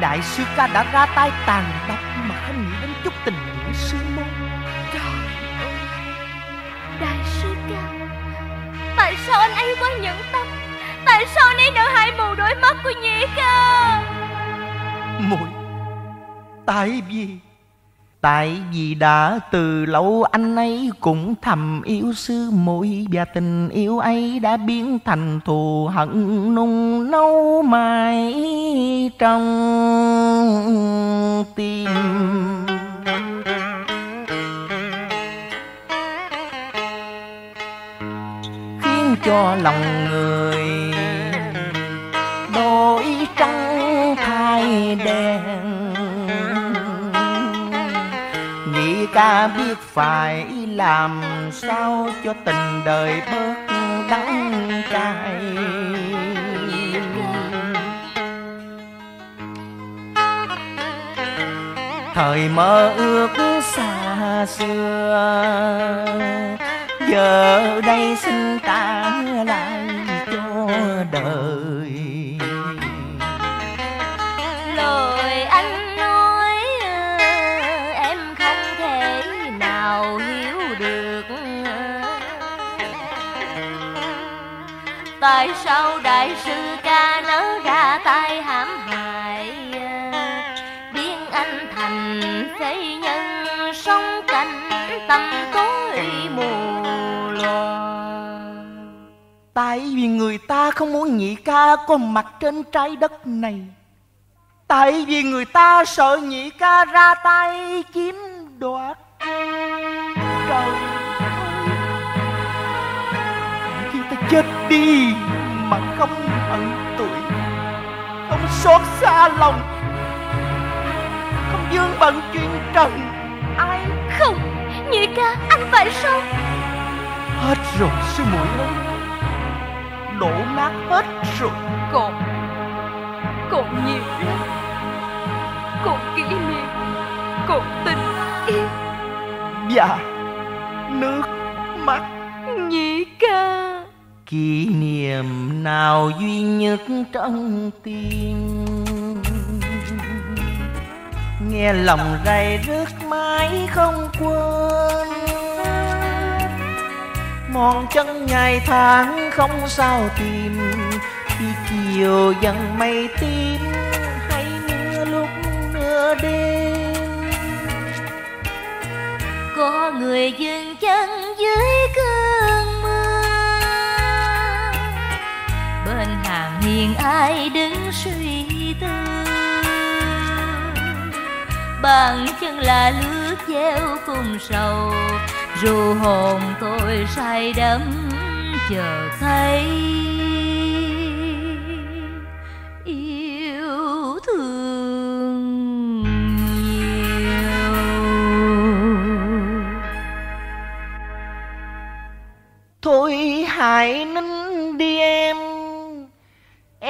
Đại sư ca đã ra tay tàn độc Mà không nghĩ đến chút tình nghĩa sư môn. Trời ơi! Đại sư ca Tại sao anh ấy quá nhẫn tâm? Tại sao nấy nỡ hại mù đôi mắt của nhị ca? Muội tại vì tại vì đã từ lâu anh ấy cũng thầm yêu sư muội, và tình yêu ấy đã biến thành thù hận nung nấu mãi trong tim. Khiến cho lòng người đổi trắng thay đen. Ta ca biết phải làm sao cho tình đời bớt đắng cay. Thời mơ ước xa xưa, giờ đây xin ta lại cho đời. Tại sao đại sư ca nỡ ra tay hãm hại? Biến anh thành thế nhân sống cảnh tâm tối mù loà Tại vì người ta không muốn nhị ca có mặt trên trái đất này. Tại vì người ta sợ nhị ca ra tay chiếm đoạt. Chết đi mà không hận tuổi. Không xót xa lòng Không dương bận chuyện trần. Ai? Không, nhị ca, anh phải sống. Hết rồi sư muội ơi. Đổ nát hết rồi. Còn Còn nhiều lắm. Còn kỷ niệm Còn tình yêu. Và nước mắt Kỷ niệm nào duy nhất trong tim? Nghe lòng rầy rứt mãi không quên. Mòn chân ngày tháng không sao tìm. Khi chiều dần mây tím, Hay mưa lúc nửa đêm. Có người dừng chân dưới miền hiền ai đứng suy tư? Bàn chân là lướt gieo cùng sầu Ru hồn tôi say đắm chờ thấy. Yêu thương nhiều. Thôi hãy nín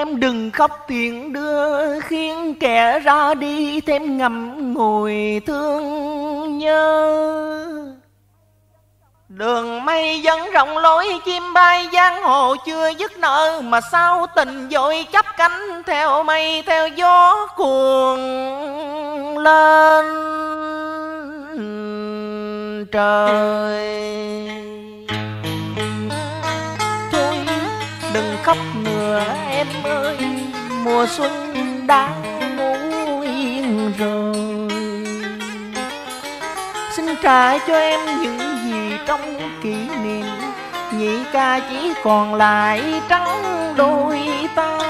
Em đừng khóc tiền đưa, Khiến kẻ ra đi thêm ngậm ngùi thương nhớ. Đường mây vẫn rộng lối, chim bay giang hồ chưa dứt nợ Mà sao tình dội chấp cánh theo mây, theo gió cuồng lên trời. Khóc nữa em ơi, Mùa xuân đã ngủ yên rồi. Xin trả cho em những gì trong kỷ niệm, Nhị ca chỉ còn lại trắng đôi tay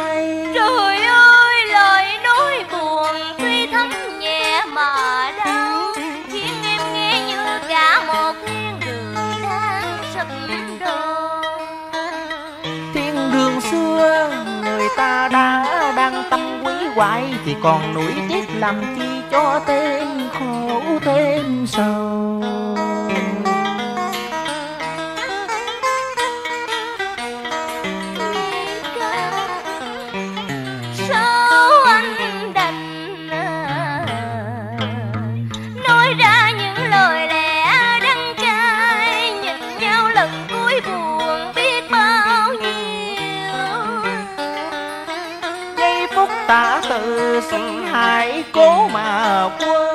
ta đã đang tâm quý hoài Thì còn nuối tiếc làm chi cho thêm khổ thêm sầu. Mà quên.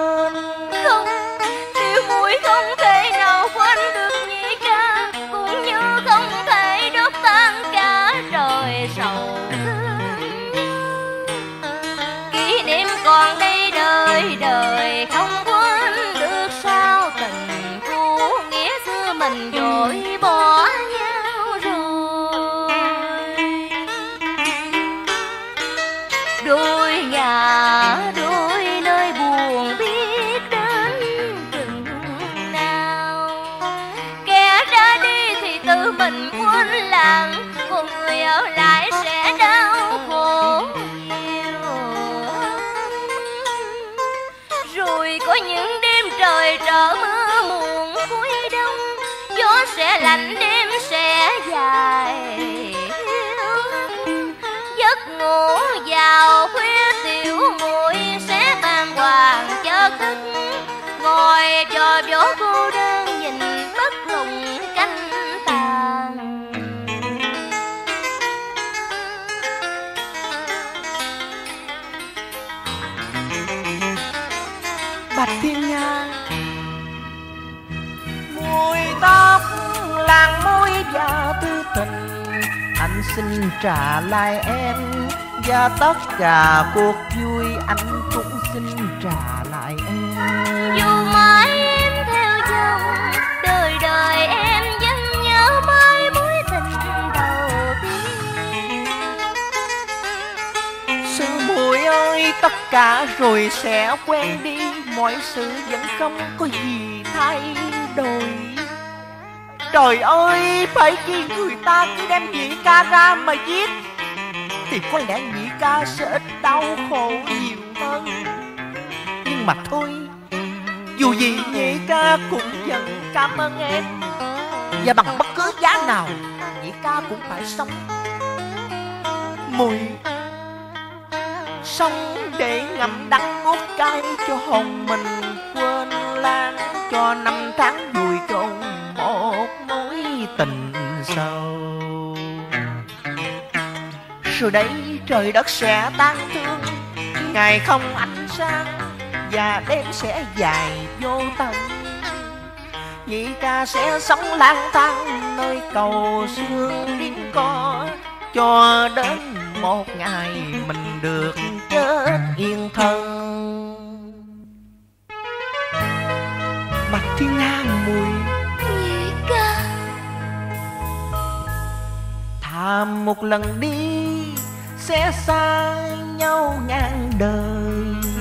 Và tư tình. Anh xin trả lại em Và tất cả cuộc vui. Anh cũng xin trả lại em. Dù mãi em theo chồng đời đời em vẫn nhớ mãi mối tình đầu tiên. Sư muội ơi tất cả rồi sẽ quen đi. Mọi sự vẫn không có gì thay đổi Trời ơi, phải chi người ta cứ đem nhị ca ra mà giết. Thì có lẽ nhị ca sẽ ít đau khổ nhiều hơn. Nhưng mà thôi, Dù gì nhị ca cũng vẫn cảm ơn em. Và bằng bất cứ giá nào, Nhị ca cũng phải sống. Mùi Sống để ngậm đắng nuốt cay cho hồn mình quên lãng Cho năm tháng vùi chôn một tình sâu Rồi đấy trời đất sẽ tan thương, Ngày không ánh sáng Và đêm sẽ dài vô tận. Nhị ca sẽ sống lang thang nơi cầu xương điên co, Cho đến một ngày mình được chết yên thân. Bạch Thiên Nga mùi Thà một lần đi, sẽ xa nhau ngang đời.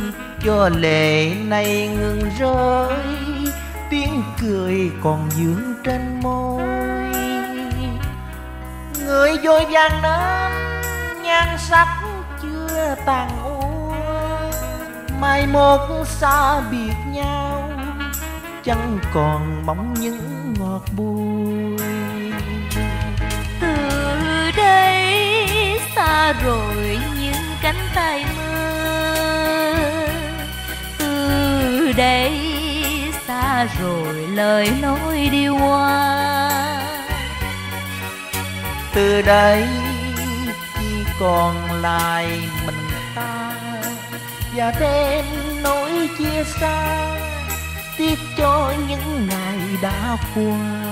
Cho lệ này ngừng rơi, Tiếng cười còn vương trên môi. Người vội vàng đến nhan sắc chưa tàn úa Mai một xa biệt nhau, Chẳng còn mong những ngọt bùi. Xa rồi những cánh tay mơ. Từ đây xa rồi lời nói đi qua. Từ đây chỉ còn lại mình ta. Và thêm nỗi chia xa, tiếc cho những ngày đã qua.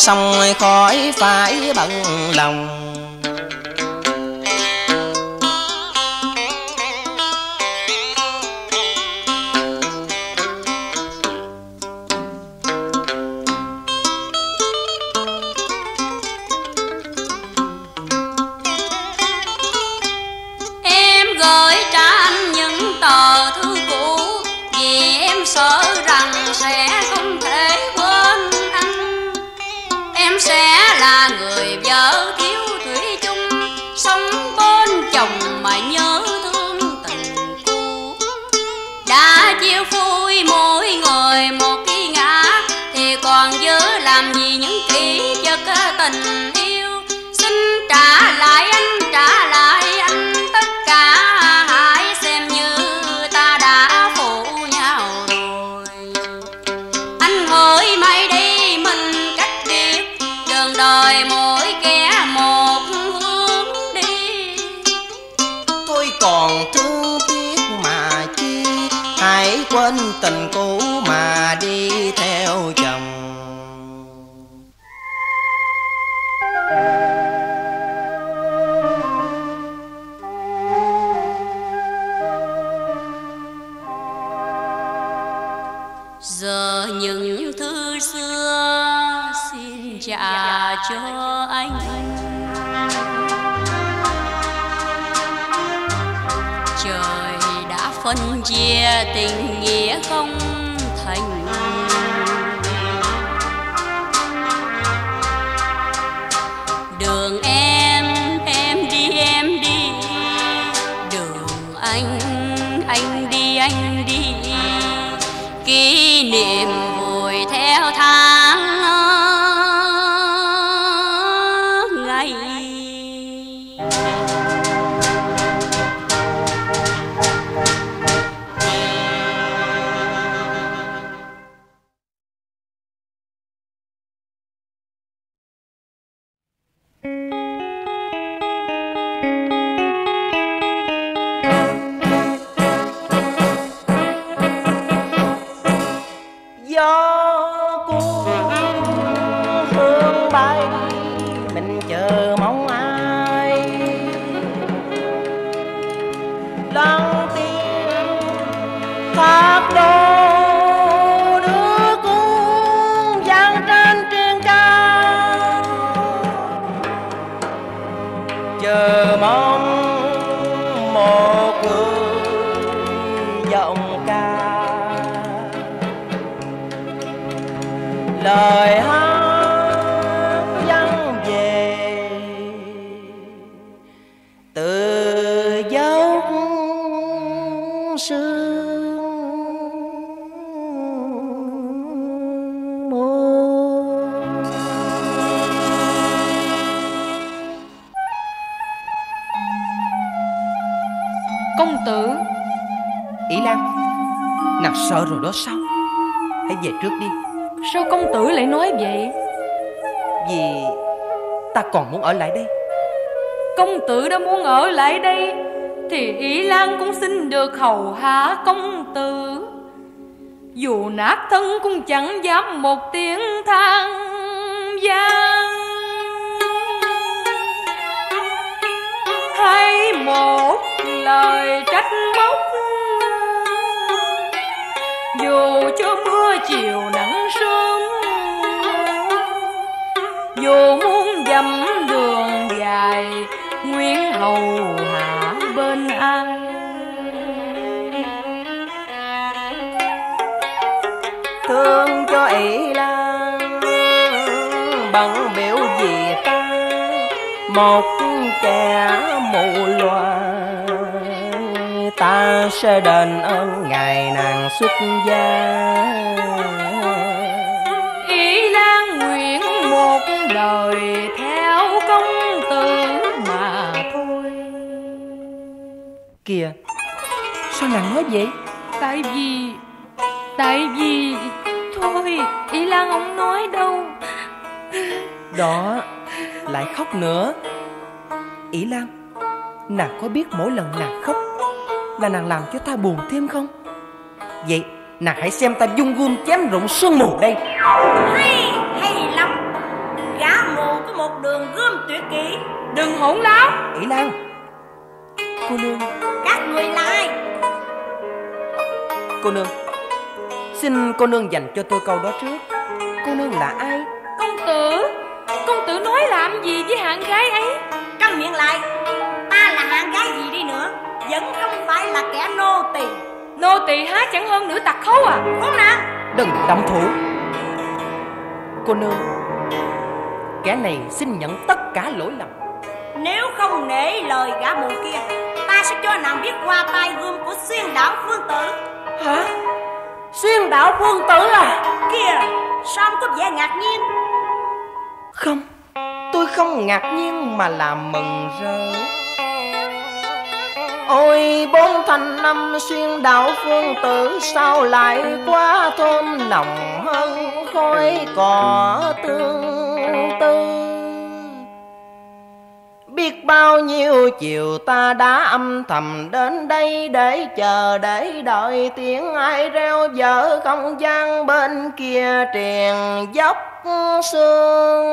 xong khỏi phải bận lòng. quên tình cũ mà đi. Phân chia tình nghĩa không thành. Đường em em đi em đi. Đường anh anh đi anh đi. Kỷ niệm còn muốn ở lại đây? Công tử đã muốn ở lại đây, Thì Ý Lan cũng xin được hầu hạ công tử. Dù nát thân cũng chẳng dám một tiếng than gian Hay một lời trách móc, Dù cho mưa chiều nắng sớm, dù mưa dặm đường dài, Nguyễn hầu hạ bên ai thương cho ỷ lan bằng biểu gì ta, một kẻ mù loà. Ta sẽ đền ơn ngày nàng xuất gia. Ý Lan nguyện một lời theo Kìa. Sao nàng nói vậy? Tại vì Tại vì Thôi Ý Lan không nói đâu. Đó Lại khóc nữa. Ý Lan Nàng có biết mỗi lần nàng khóc Là nàng làm cho ta buồn thêm không? Vậy nàng hãy xem ta dung gươm chém rụng sương mù đây. Hay hay lắm. Gã mù có một đường gươm tuyệt kỹ. Đừng hỗn láo. Ý Lan Cô nương. Các người là ai? Cô nương. Xin cô nương dành cho tôi câu đó trước. Cô nương là ai? Công tử. Công tử nói làm gì với hạng gái ấy? Câm miệng lại. Ta là hạng gái gì đi nữa? Vẫn không phải là kẻ nô tỳ. Nô tỳ há chẳng hơn nữ tặc khấu à? Khốn nạn Đừng động thủ. Cô nương Kẻ này xin nhận tất cả lỗi lầm nếu không nể lời gã mù kia ta sẽ cho nàng biết qua tay gươm của xuyên đảo phương tử. Hả? Xuyên đạo phương tử à? Kìa sao ông có vẻ ngạc nhiên? Không Tôi không ngạc nhiên mà là mừng rỡ. Ôi bốn thành năm xuyên đạo phương tử Sao lại quá thơm nồng hơn khói cỏ tương tư Biết bao nhiêu chiều ta đã âm thầm đến đây Để chờ, để đợi tiếng ai reo dở không gian bên kia triền dốc sương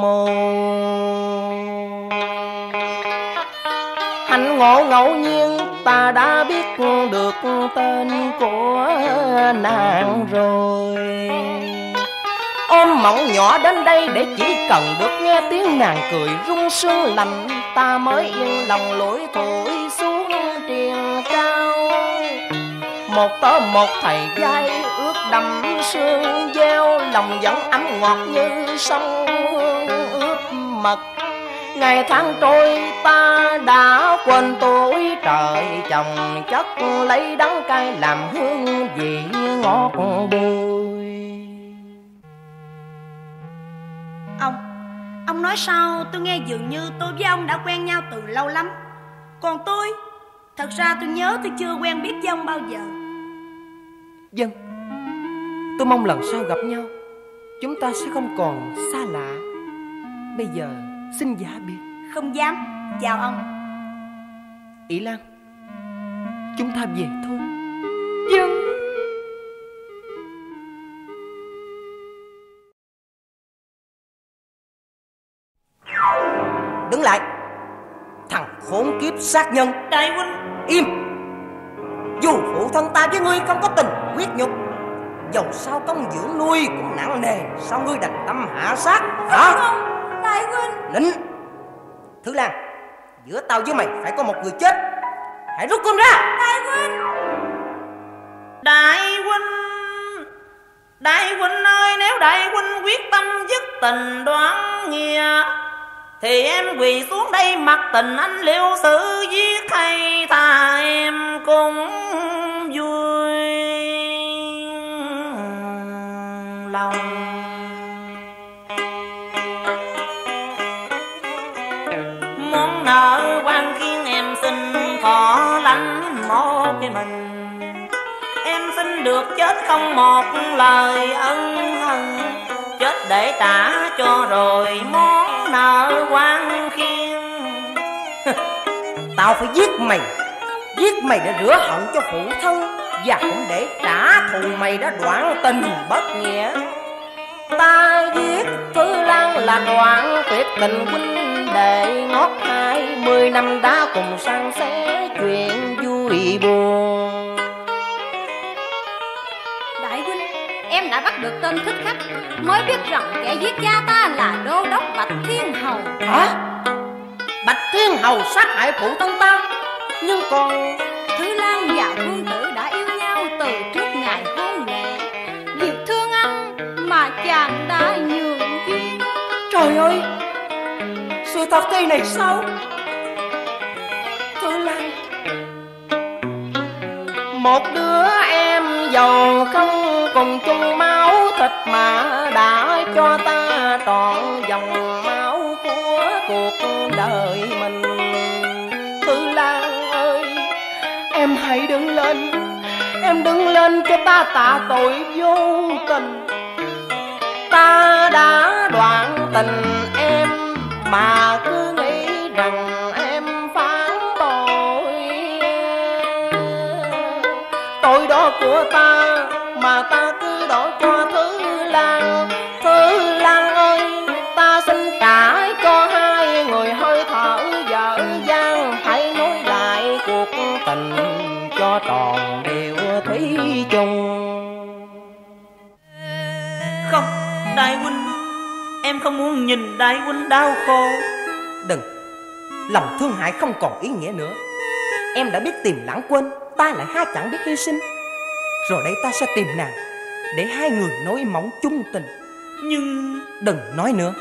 mù. Hạnh ngộ ngẫu nhiên, ta đã biết được tên của nàng rồi. Ôm mộng nhỏ đến đây để chỉ cần được nghe tiếng nàng cười rung sương lành, ta mới yên lòng lối thổi xuống triền cao. Một tớ một thầy dây ướt đầm sương, gieo lòng vẫn ấm ngọt như sông hương ướp mật. Ngày tháng trôi, ta đã quên tuổi trời, chồng chất lấy đắng cay làm hương vị ngọt bùi. Ông nói sao? Tôi nghe dường như tôi với ông đã quen nhau từ lâu lắm. Còn tôi Thật ra tôi nhớ tôi chưa quen biết với ông bao giờ. Dân Tôi mong lần sau gặp nhau Chúng ta sẽ không còn xa lạ. Bây giờ xin giả biệt. Không dám. Chào ông. Ý Lan Chúng ta về thôi. Dân Đứng lại. Thằng khốn kiếp sát nhân. Đại huynh Im. Dù phụ thân ta với ngươi không có tình quyết nhục Dầu sao công dưỡng nuôi cũng nặng nề Sao ngươi đành tâm hạ sát? Hả? Không Đại huynh Nín Thứ Lan Giữa tao với mày phải có một người chết. Hãy rút con ra. Đại huynh Đại huynh Đại huynh ơi nếu đại huynh quyết tâm dứt tình đoán nghĩa thì em quỳ xuống đây mặc tình anh liêu sự giết hay tha em cũng vui lòng. Muốn nợ quan khiến em xin thọ lãnh một cái mình. Em xin được chết không một lời ân hận. Chết để tả cho rồi món nợ quan khiên [LAUGHS] Tao phải giết mày. Giết mày để rửa hận cho phụ thân Và cũng để trả thù mày đã đoạn tình bất nghĩa. Ta giết Thư Lan là đoạn tuyệt tình huynh đệ ngót hai mươi năm đã cùng sang sẻ chuyện vui buồn. Được tên thích khách Mới biết rằng kẻ giết cha ta là đô đốc Bạch Thiên Hầu. Hả? Bạch Thiên Hầu sát hại phụ thân ta? Nhưng còn Thứ Lan và Vương Tử đã yêu nhau từ trước ngày hôn lễ. Việc thương anh mà chàng đã nhường duyên Trời ơi! Sự thật thế này sao? Thư Lan. Một đứa em giàu không cùng chung máu thịt mà đã cho ta trọn dòng máu của cuộc đời mình. Tư Lan ơi, Em hãy đứng lên, Em đứng lên cho ta tạ tội vô tình. Ta đã đoạn tình em Mà cứ nghĩ rằng em phán tội Tội đó của ta đại huynh đau khổ. Đừng Lòng thương hại không còn ý nghĩa nữa. Em đã biết tìm lãng quên Ta lại hai chẳng biết hy sinh. Rồi đây ta sẽ tìm nàng Để hai người nối mỏng chung tình. Nhưng Đừng nói nữa.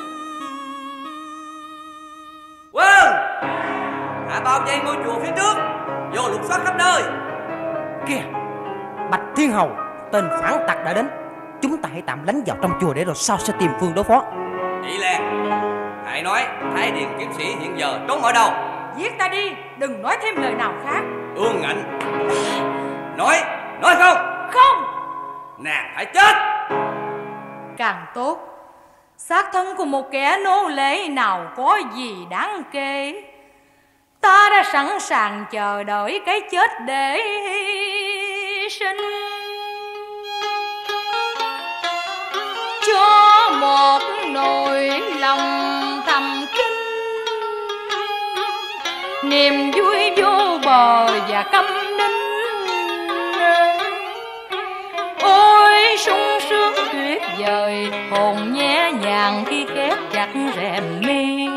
Quân Hạ bao vây ngôi chùa phía trước Vô lục soát khắp nơi. Kìa Bạch Thiên Hầu Tên phản tặc đã đến. Chúng ta hãy tạm lánh vào trong chùa Để rồi sau sẽ tìm phương đối phó Chị Lan Hãy nói Thái Điền kiếm sĩ hiện giờ trốn ở đâu? Giết ta đi Đừng nói thêm lời nào khác. Ương ngạnh. Nói Nói không? Không. Nàng phải chết. Càng tốt xác thân của một kẻ nô lệ nào có gì đáng kể? Ta đã sẵn sàng chờ đợi cái chết để sinh. Cho một nỗi lòng thầm kín. Niềm vui vô bờ và căm đinh Ôi sung sướng tuyệt vời hồn nhẹ nhàng khi khép chặt rèm mi.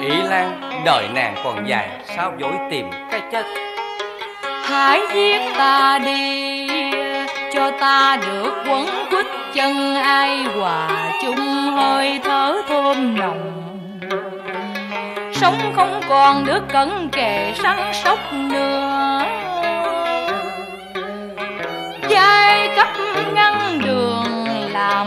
Ý Lan đời nàng còn dài Sao dối tìm cái chết? Hãy giết ta đi cho ta được quấn quýt chân ai hòa chung hơi thở thơm nồng. Sống không còn được cẩn kề săn sóc nữa. Giai cấp ngăn đường làm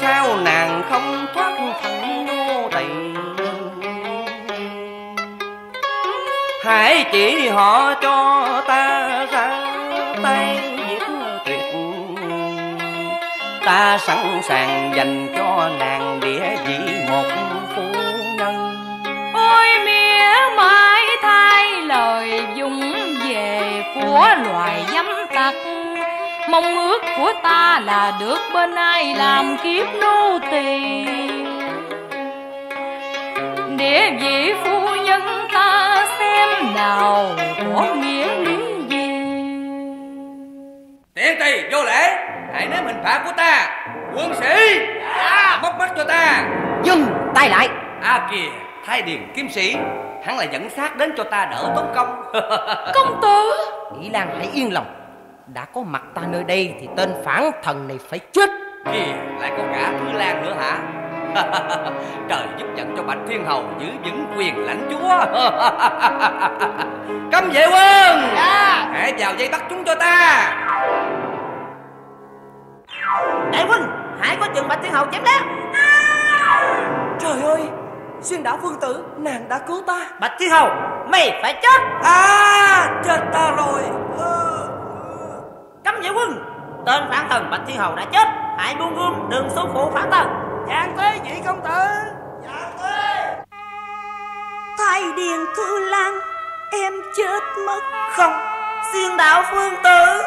sao nàng không thoát phận nô tỳ? Hãy chỉ họ cho ta ra tay giết tuyệt. Ta sẵn sàng dành cho nàng địa vị một phu nhân. Ôi mía mãi thay lời dùng về của loài dâm tặc mong ước của ta là được bên ai làm kiếp nô tỳ. Địa vị phu nhân ta xem nào có nghĩa lý gì. Tiện tỳ vô lễ. Hãy nếm hình phạt của ta. Quân sĩ. Móc mắt cho ta. Dừng tay lại. A kìa thái điền kiếm sĩ. Hắn là dẫn xác đến cho ta đỡ tốn công. [LAUGHS] Công tử! Ý Lan hãy yên lòng Đã có mặt ta nơi đây Thì tên phản thần này phải chết. Kìa lại có cả thư lan nữa hả? [LAUGHS] Trời giúp dẫn cho bạch thiên hầu giữ vững quyền lãnh chúa. [LAUGHS] Cấm vệ quân! Hãy vào dây bắt chúng cho ta. Đại huynh Hãy có chừng Bạch Thiên Hầu chém đá. Trời ơi Xuyên đảo phương tử Nàng đã cứu ta. Bạch Thiên Hầu Mày phải chết. À Chết ta rồi. Cấm vệ quân. Tên phản thần Bạch Thiên Hầu đã chết. Hãy buông gươm đừng số phụ phản thần Dạng thế nhị công tử. Thái Điền Thư Lan Em chết mất Không? Xuyên đạo phương tử.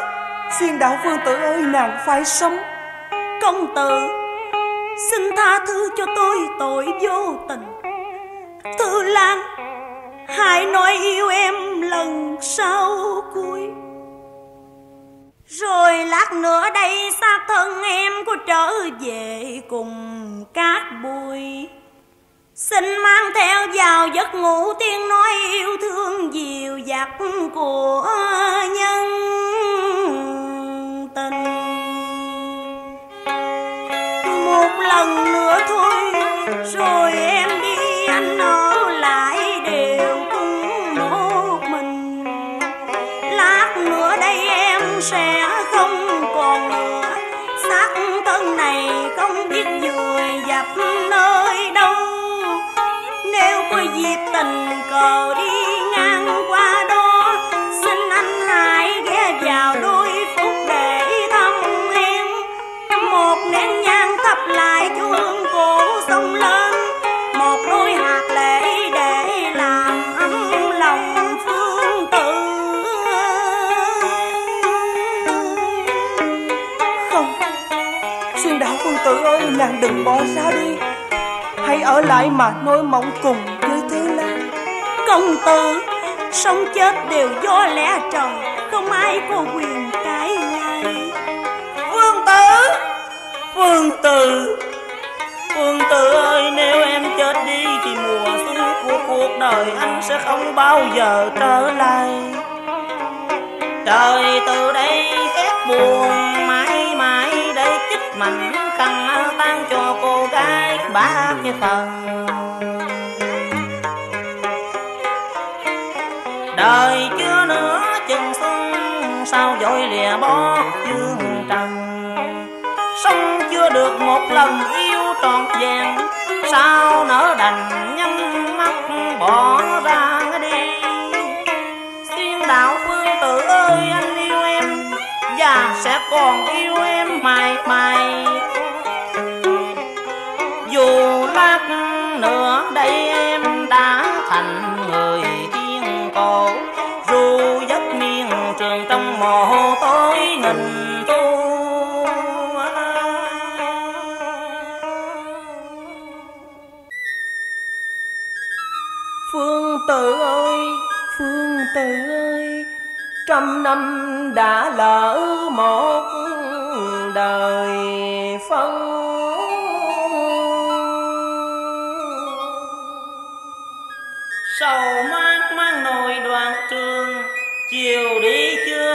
Xuyên đảo phương tử ơi nàng phải sống. Công tử Xin tha thứ cho tôi tội vô tình. Thư Lan Hãy nói yêu em lần sau cuối rồi lát nữa đây, xác thân em có trở về cùng cát bụi Xin mang theo vào giấc ngủ tiếng nói yêu thương dịu dặt của nhân. Sẽ không còn nữa. Xác thân này không biết vùi dập nơi đâu. Nếu có dịp tình cờ đi ngang qua đó, xin anh hãy ghé vào đôi phút để thăm em. Một nén nhang thắp lại thương cổ sông lớn. Nàng đừng bỏ ra đi. Hãy ở lại mà nối mộng cùng với thế Lan công tử, sống chết đều do lẽ trời, không ai có quyền cãi lại. Phương tử! Phương tử! Phương tử ơi, nếu em chết đi Thì mùa xuân của cuộc đời anh sẽ không bao giờ trở lại. Trời từ đây khép buồn, mãi mãi để chích mảnh khăn ban cho cô gái ba cái phần. Đời chưa nữa chừng xuân, sao dội lìa bó dương trần. Sống chưa được một lần yêu trọn vẹn, sao nỡ đành nhắm mắt bỏ ra đi. Xuyên đạo phương tử ơi, anh yêu em, và sẽ còn yêu em mãi mãi dù lát nữa đây em đã thành người thiên cổ. Dù giấc miên trường trong mồ tối nghìn tu phương tử ơi, phương tử ơi, trăm năm đã lỡ một đời phân sầu mang mang nồi đoạn trường chiều đi chưa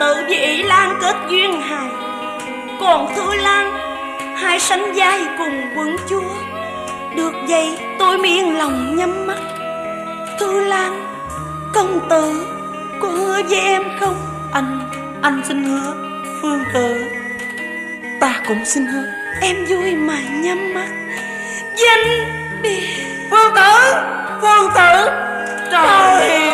tử với ỷ lan kết duyên hài. Còn thư lan hai sánh vai cùng quận chúa. Được vậy tôi miên lòng nhắm mắt. Thư lan công tử có hứa với em không? Anh anh xin hứa phương tử ta cũng xin hứa em vui mà nhắm mắt. Danh biệt. Phương tử phương tử. Trời ơi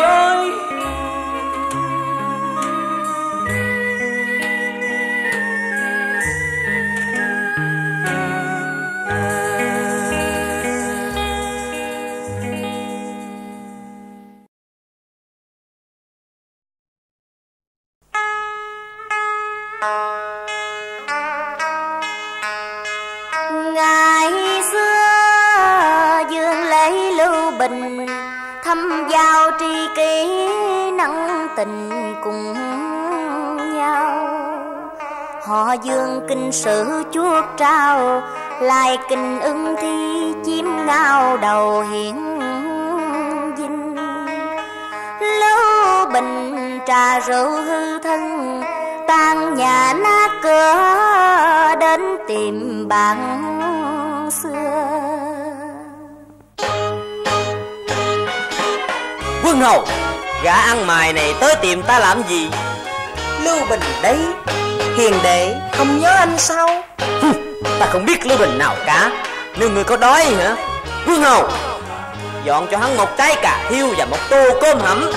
mài này tới tìm ta làm gì? Lưu Bình đấy. Hiền đệ không nhớ anh sao? Ta không biết Lưu Bình nào cả. Nếu người có đói hả? Quân hầu. Dọn cho hắn một trái cà thiêu và một tô cơm hẩm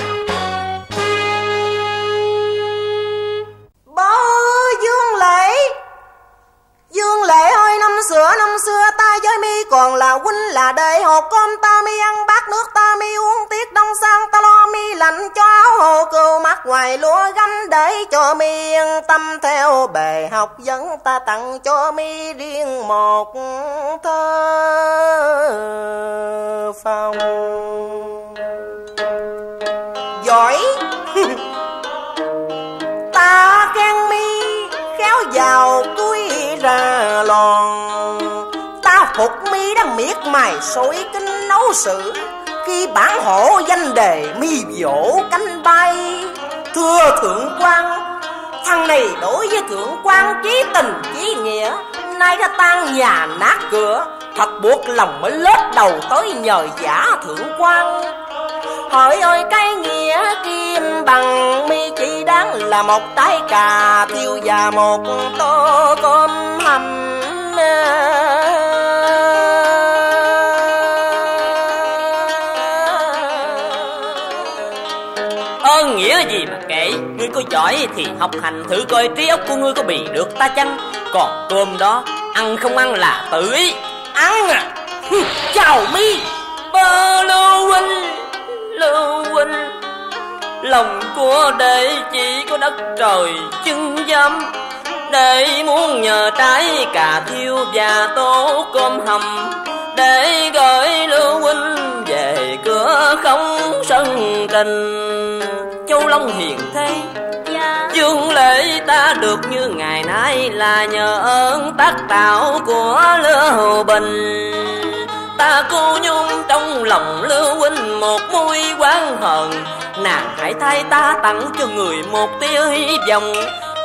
năm xưa năm xưa ta với mi còn là huynh là đệ hột cơm ta mi ăn, bát nước ta mi uống, tiết đông sang ta lo mi lạnh cho áo hồ cừu mắt ngoài lúa gánh để cho mi yên tâm. Theo bề học dẫn ta tặng cho mi riêng một thơ phòng. Giỏi. [LAUGHS] Ta khen mi khéo vào cuối ra lòn phục mi đã miệt mài sôi kinh nấu sự, khi bản hộ danh đề mi vỗ cánh bay. Thưa thượng quan, thằng này đối với thượng quan chí tình chí nghĩa, nay đã tan nhà nát cửa, thật buộc lòng mới lết đầu tới nhờ giả thượng quan. Hỡi ơi, cái nghĩa kim bằng mi chỉ đáng là một trái cà, thiêu và một tô cơm hầm. Ơn nghĩa gì mà kể Ngươi có giỏi thì học hành thử coi trí óc của ngươi có bị được ta chăng? Còn cơm đó, Ăn không ăn là tự ý. Ăn à? Chào mi. Bơ lưu huynh Lưu huynh Lòng của đệ chỉ có đất trời, chân dâm Đệ muốn nhờ trái cà thiêu và tô cơm hầm Để gửi Lưu huynh về cửa không sân trình. Châu Long hiền thế Dương lễ ta được như ngày nay là nhờ ơn tác tạo của Lưu Bình. Ta cô nhung trong lòng lưu huynh một mối quán hận nàng hãy thay ta tặng cho người một tia hy vọng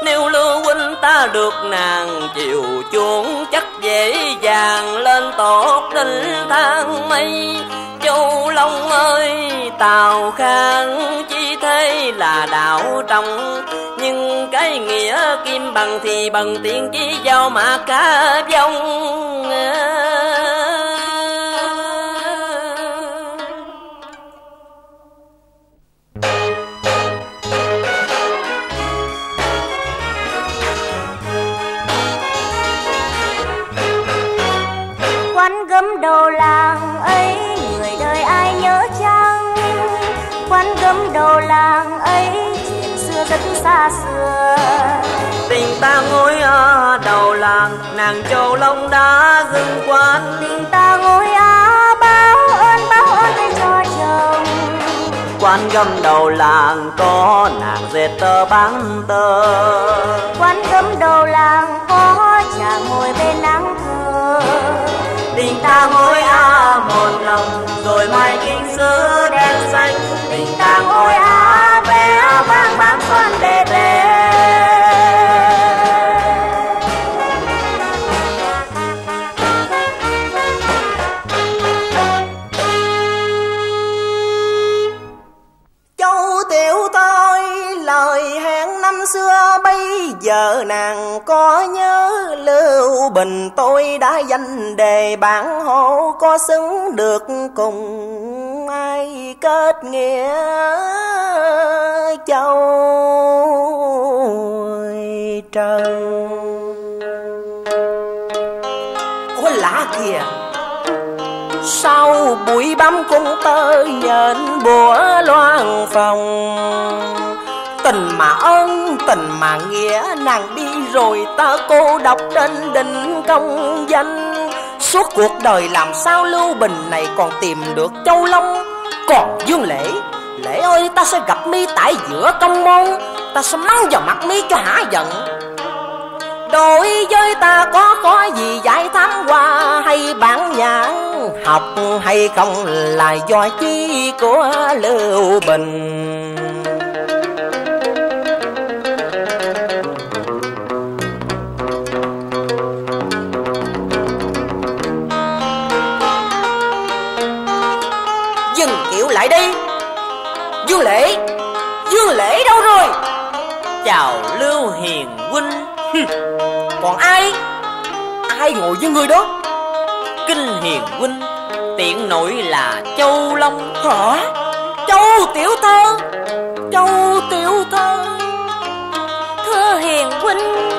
nếu lưu huynh ta được nàng chiều chuộng, chắc dễ dàng lên tốt đỉnh thang mây. Châu long ơi, tào khang, chi thế là đạo trọng. Nhưng cái nghĩa kim bằng thì bằng tiền chi giao mà cá vong. Xa xưa. Tình ta ngồi ở đầu làng nàng châu long đã dừng quán. Tình ta ngồi á báo ơn báo ơn thay cho chồng. Quán gấm đầu làng có nàng dệt tơ bán tơ. Quán gấm đầu làng có chàng ngồi bên nắng thơ. Tình ta ngồi á một lòng rồi mai kinh sứ đen xanh bình tàng ôi á bé vang vang con đề đề giờ nàng có nhớ Lưu Bình, tôi đã danh đề bản hộ có xứng được cùng ai kết nghĩa châu trần Ôi lạ kìa, sau bụi bấm cung tơ nhện bùa loan phòng Tình mà ơn, tình mà nghĩa Nàng đi rồi ta cô độc trên đỉnh công danh. Suốt cuộc đời làm sao Lưu Bình này còn tìm được Châu Long? Còn Dương Lễ Lễ ơi ta sẽ gặp mi tại giữa công môn. Ta sẽ mắng vào mặt mi cho hả giận. Đối với ta có khó gì giải thám qua hay bản nhãn? Học hay không là do chi của Lưu Bình. Kiệu lại đi. Dương Lễ Dương Lễ đâu rồi? Chào lưu hiền huynh. Còn ai? Ai ngồi với người đó? Kinh hiền huynh, tiện nội là châu long. Hả? Châu tiểu thơ, Châu tiểu thơ. Thưa hiền huynh,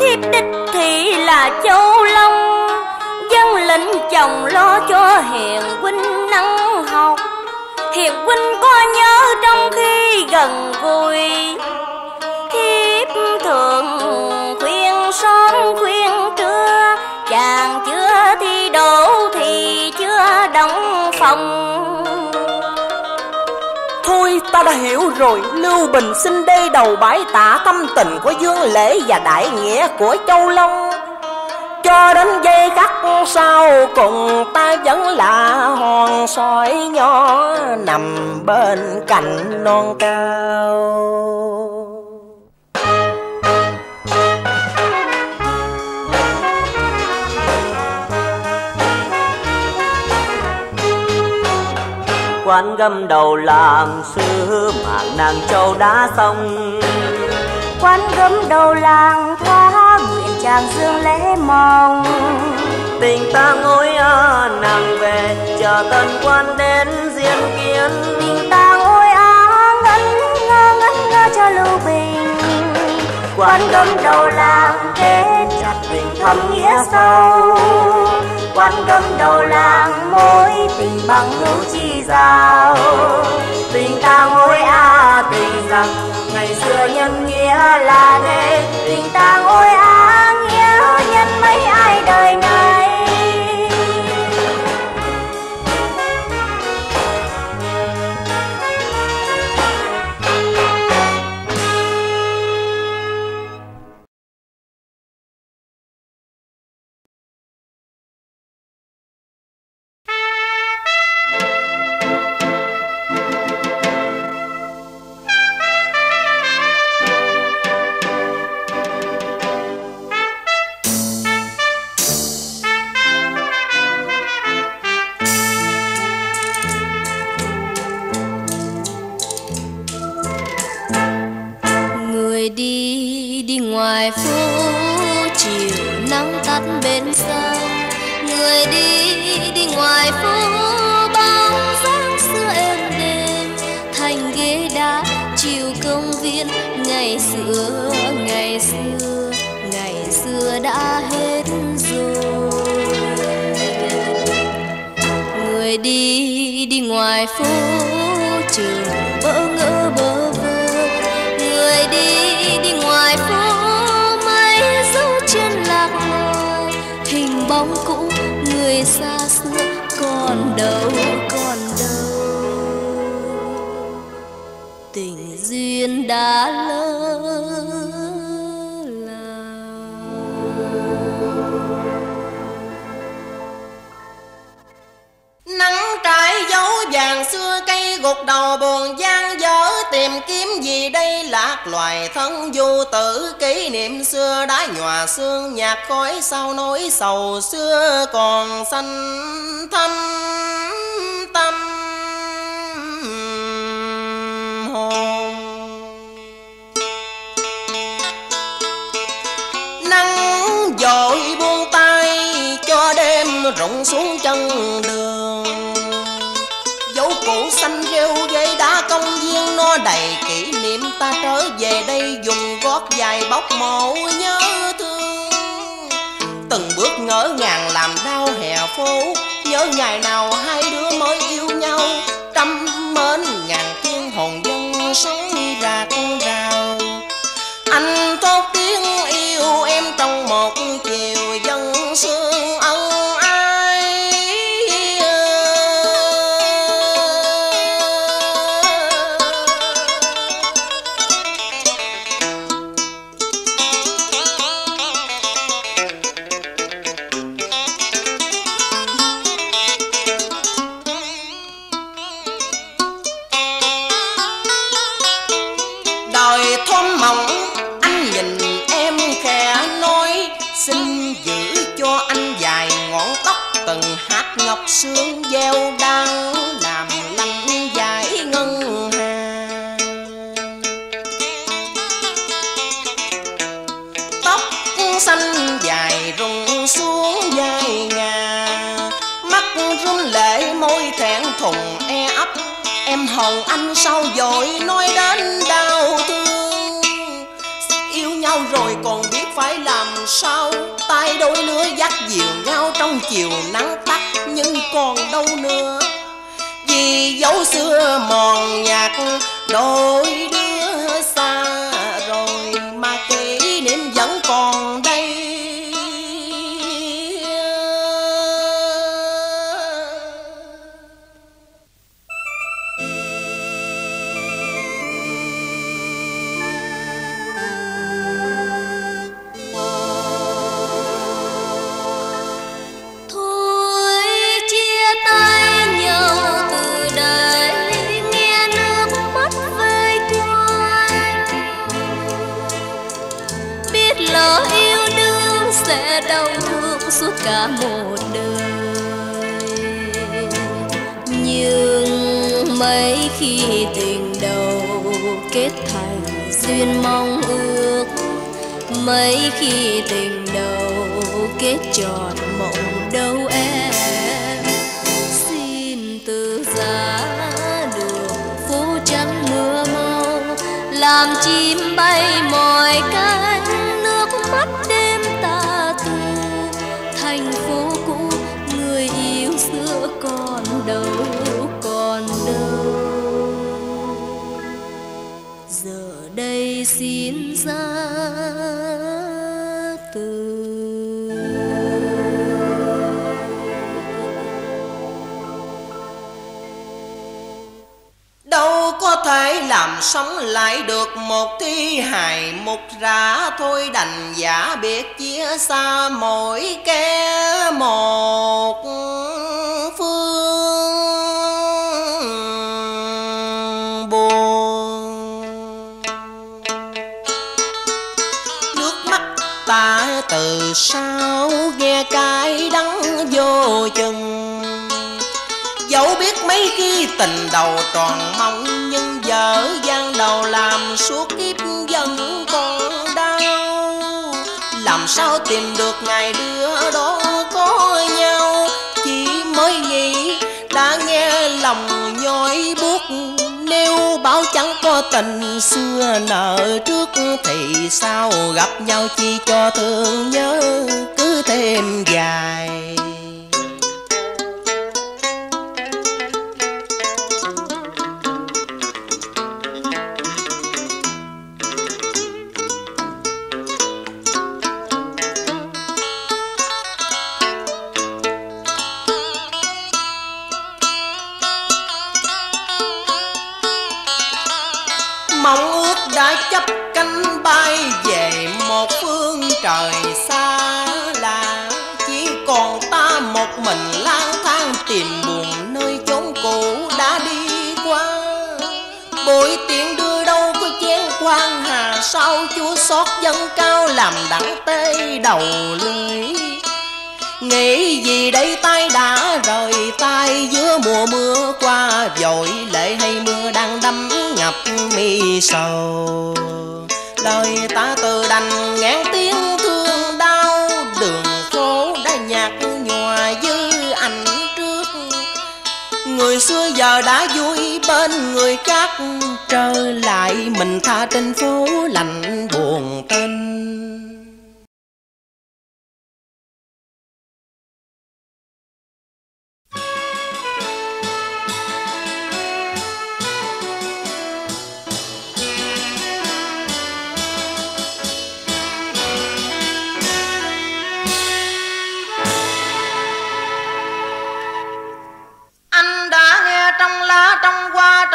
thiếp đích thị là châu long. Dân lệnh chồng lo cho hiền huynh năng học hiền huynh có nhớ trong khi gần gũi thiếp thường khuyên sớm khuyên trưa, chàng chưa thi đổ thì chưa đóng phòng. Thôi, ta đã hiểu rồi. Lưu Bình xin đây đầu bãi tạ tâm tình của Dương Lễ Và đại nghĩa của Châu Long. Cho đến giây khắc sau cùng Ta vẫn là hòn sỏi nhỏ Nằm bên cạnh non cao. Quán gâm đầu làng xưa mà nàng châu đã xong. Quán gấm đầu làng chàng dương lễ mong. Tình ta ngồi à, nàng về chờ tân quan đến diên kiến. Tình ta ngồi á ngân ngơ ngân ngơ cho lưu bình. Quán gấm đầu làng kết chặt tình thâm nghĩa sâu. quán gấm đầu làng mối tình bằng hữu chi giao. Tình ta ngồi á tình rằng ngày xưa nhân nghĩa là thế tình ta ngôi á nghĩa nhân mấy ai đời này. Ngày xưa ngày xưa ngày xưa đã hết rồi. Người đi đi ngoài phố trường bỡ ngỡ bơ vơ. Người đi đi ngoài phố mây dấu chân lạc loài hình bóng cũ, người xa xưa còn đâu dấu xưa cây gục đầu buồn gian dở, tìm kiếm gì đây lạc loài thân du tử. Kỷ niệm xưa đã nhòa xương nhạt khói sau nỗi sầu xưa còn xanh thâm tâm hồn. Nắng dội buông tay, cho đêm rụng xuống chân đường xanh rêu dây đá công viên nó đầy kỷ niệm. Ta trở về đây dùng gót dài bóc màu nhớ thương. Từng bước ngỡ ngàng làm đau hè phố. Nhớ ngày nào hai đứa mới yêu nhau. Trăm mến ngàn thiên hồn dân sống. Chiều nắng tắt nhưng còn đâu nữa. Vì dấu xưa mòn nhạt đôi đi cả một đời. Nhưng mấy khi tình đầu kết thành duyên mong ước, mấy khi tình đầu kết trọn mộng đâu em. Xin từ giá đường phố trắng mưa mau, làm chim bay mỏi cánh xa từ đâu có thể làm sống lại được một thi hài một rã thôi, đành giả biệt chia xa mỗi kẻ một phương. Ta sau nghe cái đắng vô chừng? Dẫu biết mấy khi tình đầu tròn mong, Nhưng vợ gian đầu làm suốt kiếp vẫn còn đau. Làm sao tìm được ngày tình xưa nợ trước thì sao gặp nhau chi cho thương nhớ cứ thêm dài. Sau chúa xót dân cao làm đặng tê đầu lưỡi? Nghĩ gì đây tay đã rời tay giữa mùa mưa qua Vội, lệ hay mưa đang đắm ngập mi sầu. Lời ta từ đành ngán tiếng Người xưa giờ đã vui bên người khác Trở lại mình tha trên phố lạnh buồn tên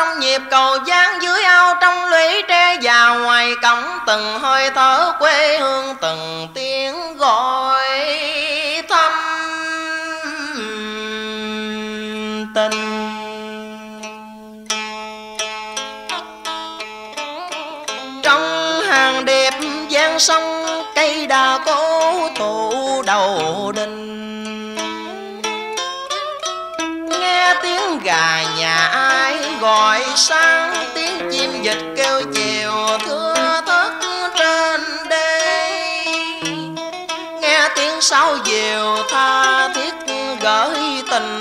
trong nhịp cầu giang dưới ao, trong lũy tre già, ngoài cổng từng hơi thở quê hương từng tiếng gọi thăm tình. Trong hàng đẹp giang sông, cây đà cố tụ đầu đình. Nghe tiếng gà nhà gọi sáng, tiếng chim dịch kêu chiều, thưa thức trên đê nghe tiếng sáo diều tha thiết gửi tình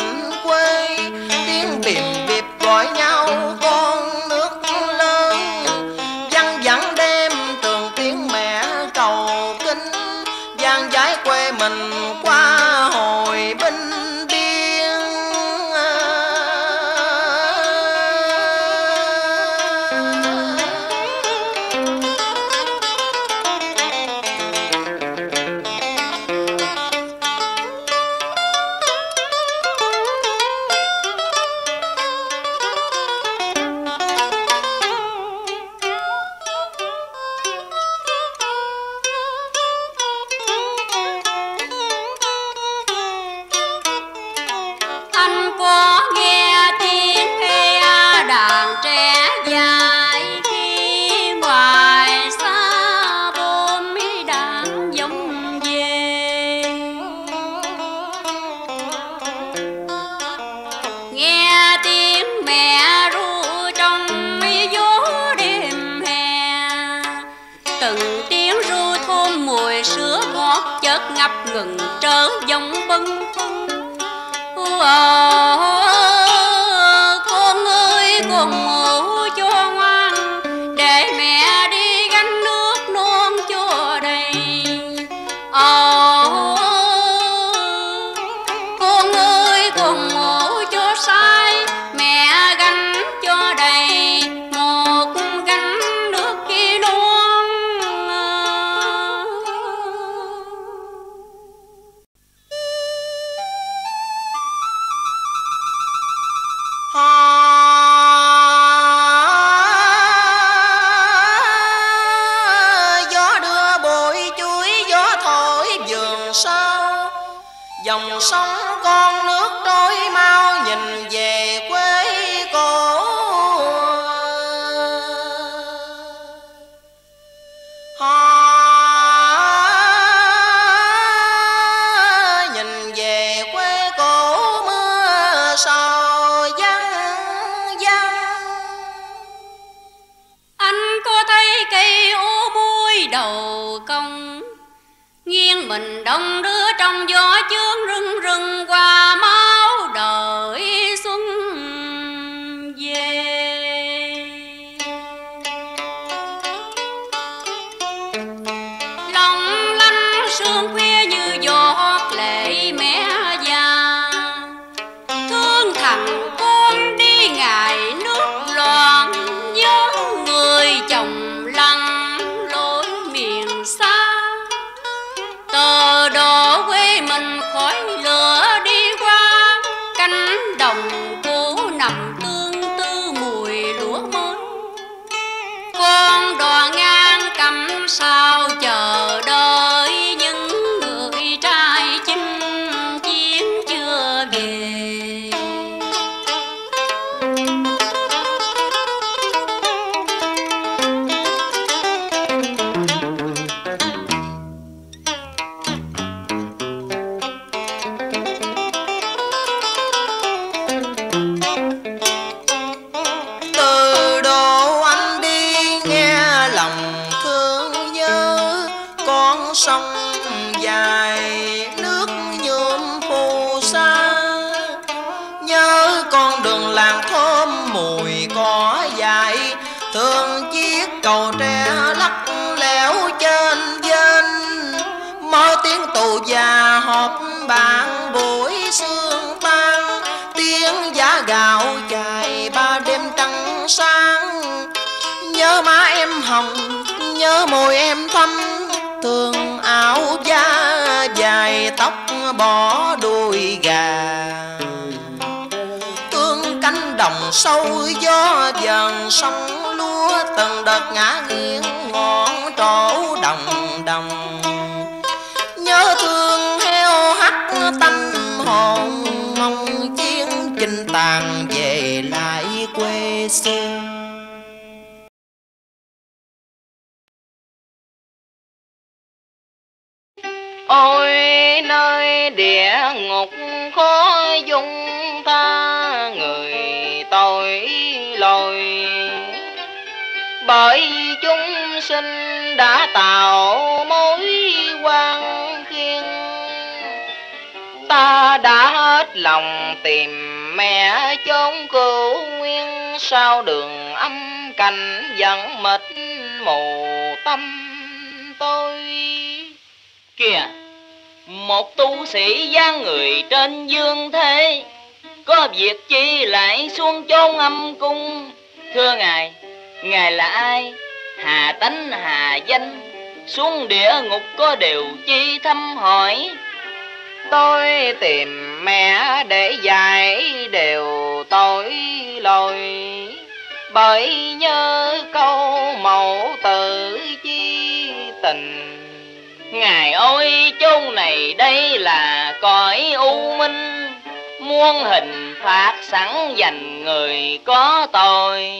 Ờ, mình đông đưa trong gió chướng rưng rưng sao chờ? Cầu tre lắc lẻo trên dên mơ tiếng tù già họp bàn buổi sương tan. Tiếng giá gạo chạy ba đêm trăng sáng. Nhớ má em hồng, nhớ môi em thắm thường áo da, dài tóc bỏ đuôi gà sâu gió dần sông lúa từng đợt ngã nghiêng ngọn trổ đồng đồng. Nhớ thương heo hắt tâm hồn, mong chiến chinh tàn về lại quê xưa. Ôi nơi địa ngục khó dung sinh đã tạo mối quan khiên ta đã hết lòng tìm mẹ chốn cửu nguyên, sao đường âm cảnh vẫn mịt mù tâm tôi? Kìa, Một tu sĩ dáng người trên dương thế, Có việc chi lại xuống chốn âm cung? Thưa Ngài Ngài là ai? Hà tánh, hà danh, Xuống địa ngục có điều chi thăm hỏi. Tôi tìm mẹ để dạy, đều tội lỗi. Bởi nhớ câu mẫu tử chi tình. Ngài ôi chốn này đây là cõi u minh. Muôn hình phạt sẵn dành người có tội.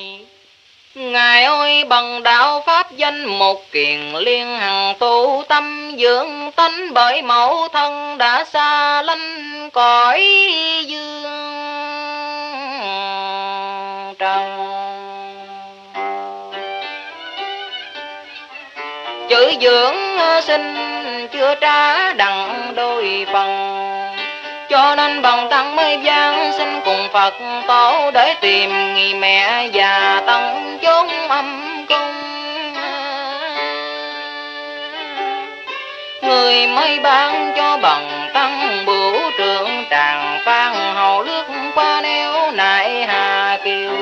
Ngài ơi, bằng đạo pháp danh một kiền liên hằng tu tâm dưỡng tánh bởi mẫu thân đã xa lánh cõi dương trần. Chữ dưỡng sinh chưa trả đặng đôi phần cho nên bằng tăng mới gian sinh cùng Phật tổ để tìm nghi mẹ già tăng chốn âm cung. Người mới ban cho bằng tăng bửu trưởng tràng phan hầu lướt qua neo nại hà kiều.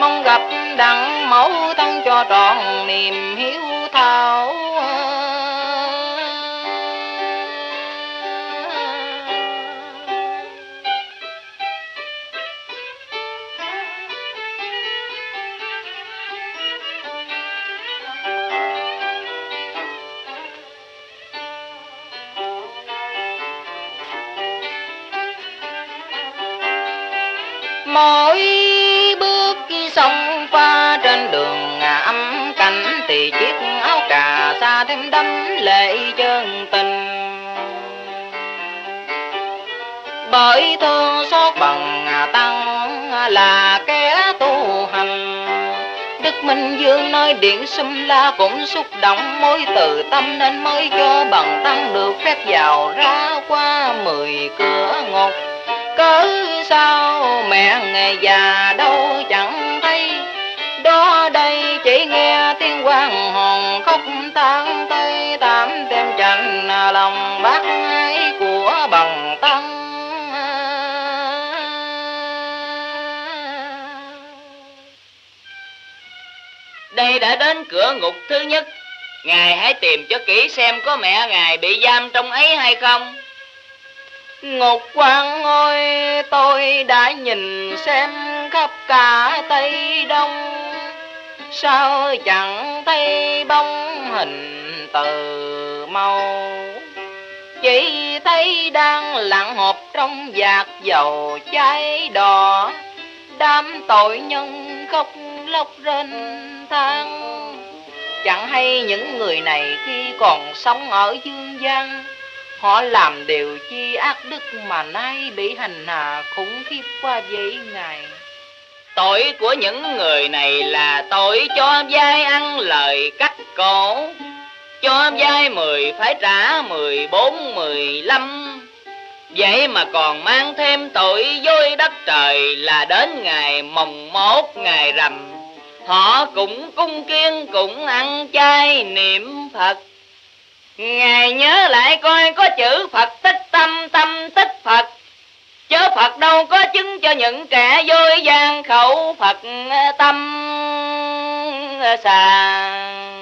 Mong gặp đặng mẫu thân cho trọn niềm hiếu thảo. Mỗi bước sông pha trên đường âm cảnh thì chiếc áo cà sa thêm đắm lệ chân tình. Bởi thương xót bằng tăng là kẻ tu hành. Đức Minh Dương nơi điện xâm la cũng xúc động mối từ tâm nên mới cho bằng tăng được phép vào ra qua mười cửa ngục cớ sao mẹ ngày già đâu chẳng thấy? Đó đây chỉ nghe tiếng quan hồn khóc tan tây tám đêm chạnh lòng bác ái của bằng tăng. Đây đã đến cửa ngục thứ nhất. Ngài hãy tìm cho kỹ xem có mẹ Ngài bị giam trong ấy hay không. Ngục quan ơi, tôi đã nhìn xem khắp cả Tây Đông. Sao chẳng thấy bóng hình từ màu? Chỉ thấy đang lặng hộp trong vạt dầu cháy đỏ. Đám tội nhân khóc lóc rên than. Chẳng hay những người này khi còn sống ở dương gian Họ làm điều chi ác đức mà nay bị hành hạ khủng khiếp qua vậy ngài Tội của những người này là tội cho dai ăn lời cắt cổ, Cho dai mười phải trả mười bốn mười lăm. Vậy mà còn mang thêm tội dối đất trời là đến ngày mồng một ngày rằm. Họ cũng cung kiên cũng ăn chay niệm Phật. Ngài nhớ lại coi có chữ Phật tích tâm tâm tích Phật. Chớ Phật đâu có chứng cho những kẻ dối gian khẩu Phật tâm sàng.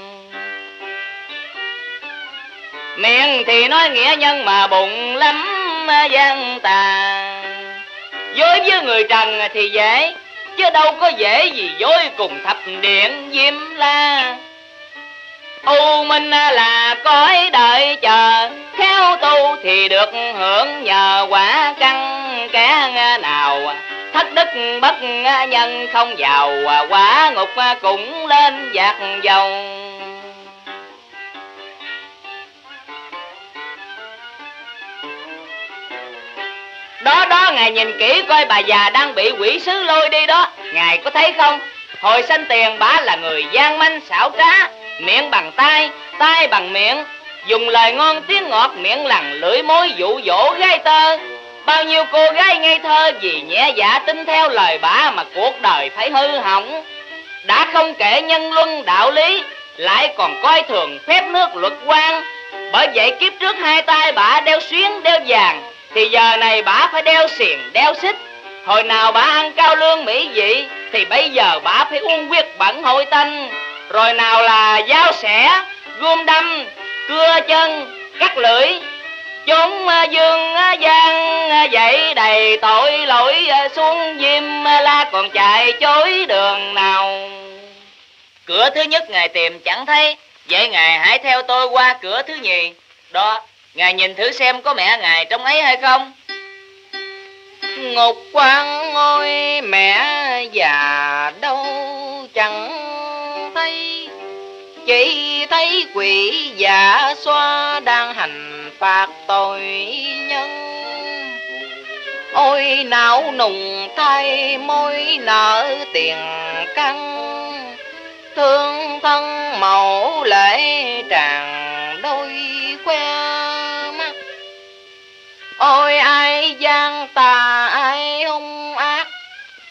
Miệng thì nói nghĩa nhân mà bụng lắm gian tà Dối với người trần thì dễ, Chứ đâu có dễ gì dối cùng thập điện diêm la. U minh là cõi đợi chờ, Khéo tu thì được hưởng nhờ quả căn Kẻ nào. Thất đức bất nhân không giàu, Quả ngục cũng lên giặc dầu Đó đó, Ngài nhìn kỹ coi bà già đang bị quỷ sứ lôi đi đó. Ngài có thấy không? Hồi sanh tiền bả là người gian manh xảo trá. Miệng bằng tay, tay bằng miệng. Dùng lời ngon tiếng ngọt miệng lằn lưỡi mối dụ dỗ gái tơ. Bao nhiêu cô gái ngây thơ vì nhẹ dạ tin theo lời bả mà cuộc đời phải hư hỏng. Đã không kể nhân luân đạo lý Lại còn coi thường phép nước luật quan. Bởi vậy kiếp trước hai tay bả đeo xuyến đeo vàng Thì giờ này bả phải đeo xiềng đeo xích. Hồi nào bả ăn cao lương mỹ vị Thì bây giờ bả phải uống quyết bẩn hội tanh. Rồi nào là dao sẻ, gươm đâm, cưa chân, cắt lưỡi. Chúng à, dương à, gian à, dậy đầy tội lỗi xuống diêm la còn chạy chối đường nào. Cửa thứ nhất ngài tìm chẳng thấy Vậy ngài hãy theo tôi qua cửa thứ nhì. Đó, ngài nhìn thử xem có mẹ ngài trong ấy hay không. Ngục quan ngôi mẹ già đâu chẳng chỉ thấy quỷ giả xoa đang hành phạt tội nhân. Ôi, não nùng thay môi nở tiền căn Thương thân mẫu lễ tràn đôi que mắt. Ôi, ai gian tà, ai hung ác.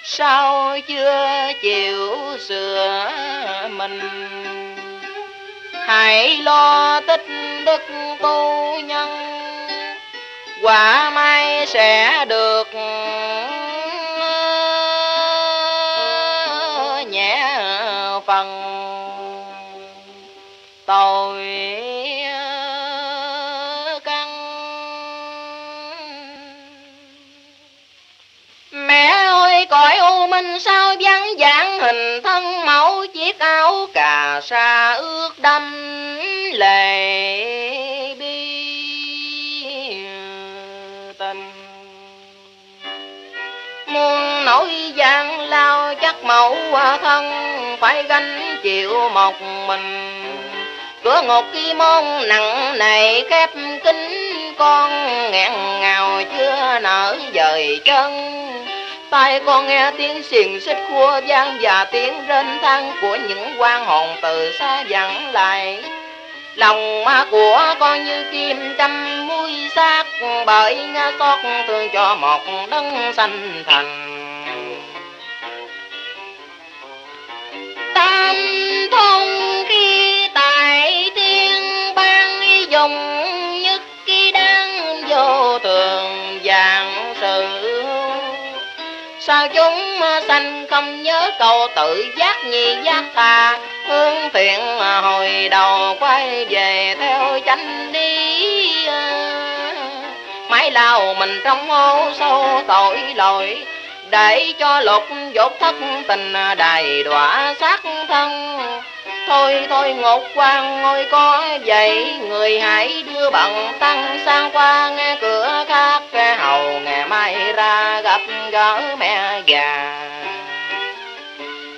Sao chưa chịu sửa mình? Hãy lo tích đức tu nhân, Quả may sẽ được uh, nhẹ phần. Tội uh, căn. Mẹ ơi, cõi u minh sao vắng dạng hình thân chiếc áo cà sa ướt đâm lệ bi tình. Muôn nỗi gian lao chắc mẫu thân phải gánh chịu một mình. Cửa ngục kỳ môn nặng này khép kín, con nghẹn ngào chưa nở dời chân tai con nghe tiếng xiềng xích khua vang và tiếng rên than của những quan hồn từ xa dặn lại. Lòng ma của con như kim châm mũi xác, bởi nga xót thương cho một đấng sanh thành. Tam thông khi tại thiên ban dùng sao chúng sanh không nhớ câu tự giác nhi giác ta hướng thiện hồi đầu quay về theo chánh đi mãi lao mình trong ô sâu tội lỗi để cho lục dốt thất tình đài đọa sát thân. Thôi thôi ngột quan ngôi có vậy người hãy đưa bằng tăng sang qua nghe cửa khác hầu ngày mai ra gặp gỡ mẹ già.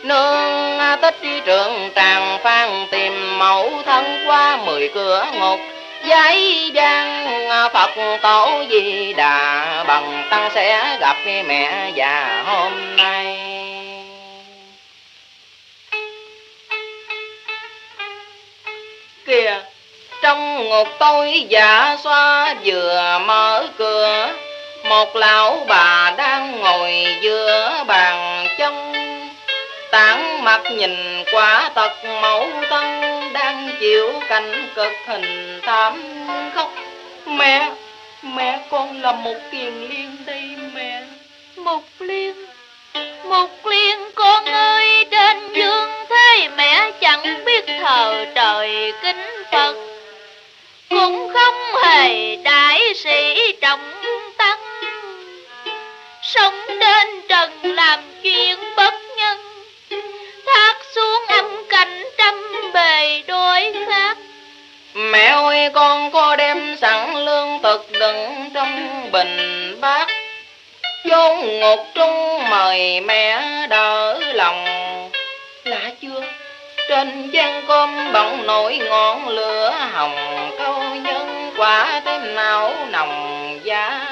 Nương tích trường tràng phan tìm mẫu thân qua mười cửa ngục giấy vang, phật tổ di đà bằng tăng sẽ gặp mẹ già hôm nay. Kìa, trong ngục tôi giả xoa vừa mở cửa, một lão bà đang ngồi giữa bàn chân tán mặt nhìn qua tật mẫu tân đang chịu cảnh cực hình thảm khóc mẹ mẹ con là một kiền liên đây mẹ. Một Liên một Liên con ơi, trên dương thế mẹ chẳng biết thờ trời kính Phật. Cũng không hề đại sĩ trọng tăng. Sống trên trần làm chuyện bất Thác xuống âm cảnh trăm bề đôi khác. Mẹ ơi con có đem sẵn lương thực đựng trong bình bát. Chốn ngục trung mời mẹ đỡ lòng. Lạ chưa? Trên gian cơm bỗng nổi ngọn lửa hồng. Câu nhân quả thêm não nồng giá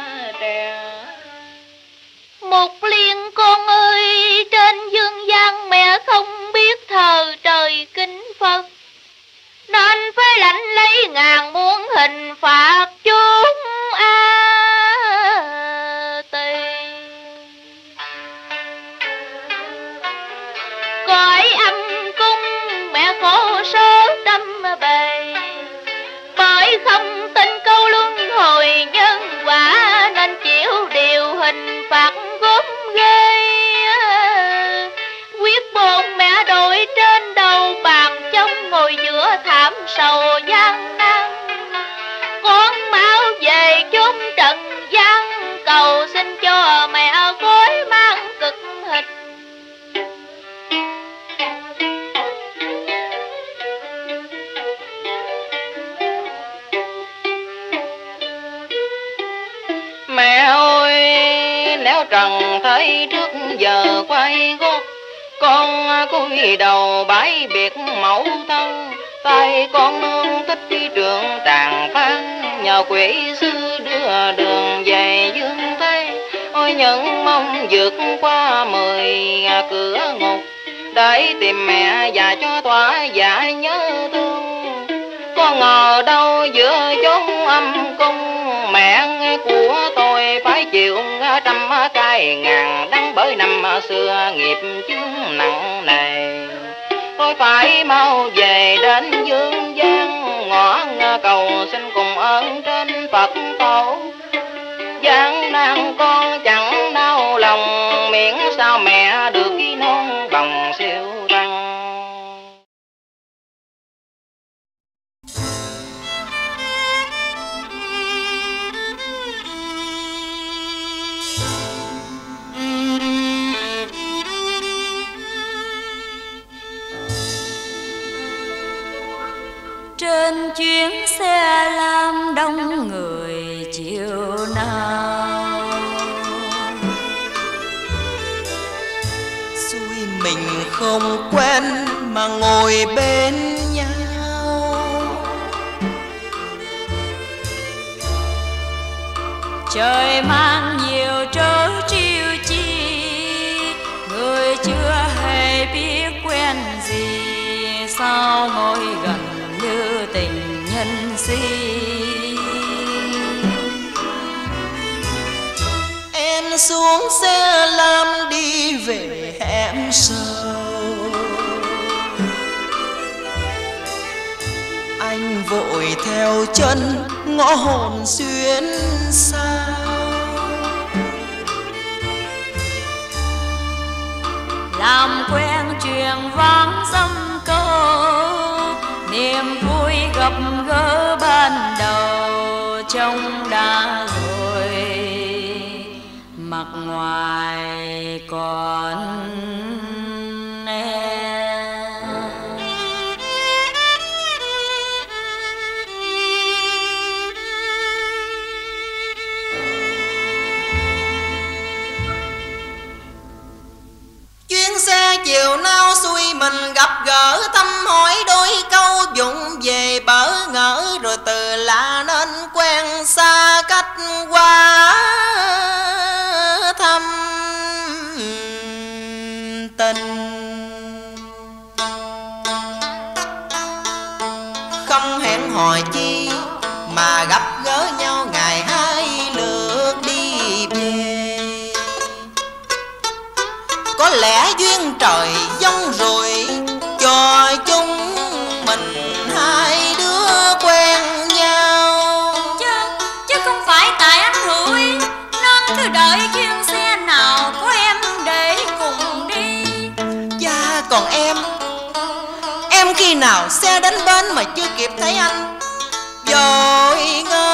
một liên con ơi, trên dương gian mẹ không biết thờ trời kính Phật. Nên phải lãnh lấy ngàn muôn hình phạt chúng a tỳ. Cõi âm cung mẹ khổ số trăm bề. Bởi không tin câu luân hồi nhân giữa thảm sầu gian nan. Con máu về chốn trần gian, Cầu xin cho mẹ gối mang cực hình. Mẹ ơi nếu trần thấy trước giờ quay gối con cúi đầu bái biệt mẫu thân. Tay con nương thích đi trường tràng phan Nhờ quỷ sư đưa đường về dương thế Ôi, những mong vượt qua mười cửa ngục, Để tìm mẹ và cho tỏa dạ nhớ thương. Con ngờ đâu giữa chốn âm cung, Mẹ của tôi phải chịu trăm cái ngàn đắng Bởi năm xưa nghiệp chướng nặng nề. Tôi phải mau về đến dương gian, Ngõ cầu xin cùng ơn trên Phật tổ. Gian nan con chẳng đau lòng, Miễn sao mẹ được non bằng siêu Trên chuyến xe lam đông người chiều nào Xui mình không quen mà ngồi bên nhau. Trời mang nhiều trớ chiêu chi Người chưa hề biết quen gì Sao ngồi gần si Em xuống xe lam đi về hẻm sâu. Anh vội theo chân ngõ hồn xuyên xa, làm quen chuyện vang dâm câu niềm vui gặp gỡ ban đầu trong đã rồi. Mặt ngoài còn e. chiều nay mình gặp gỡ thăm hỏi đôi câu dụng về bỡ ngỡ, rồi từ lạ nên quen xa cách qua thăm tình. Không hẹn hò chi mà gặp gỡ nhau ngày hai lượt đi về. Có lẽ duyên trời nào xe đến bên mà chưa kịp thấy anh. Dội ngơ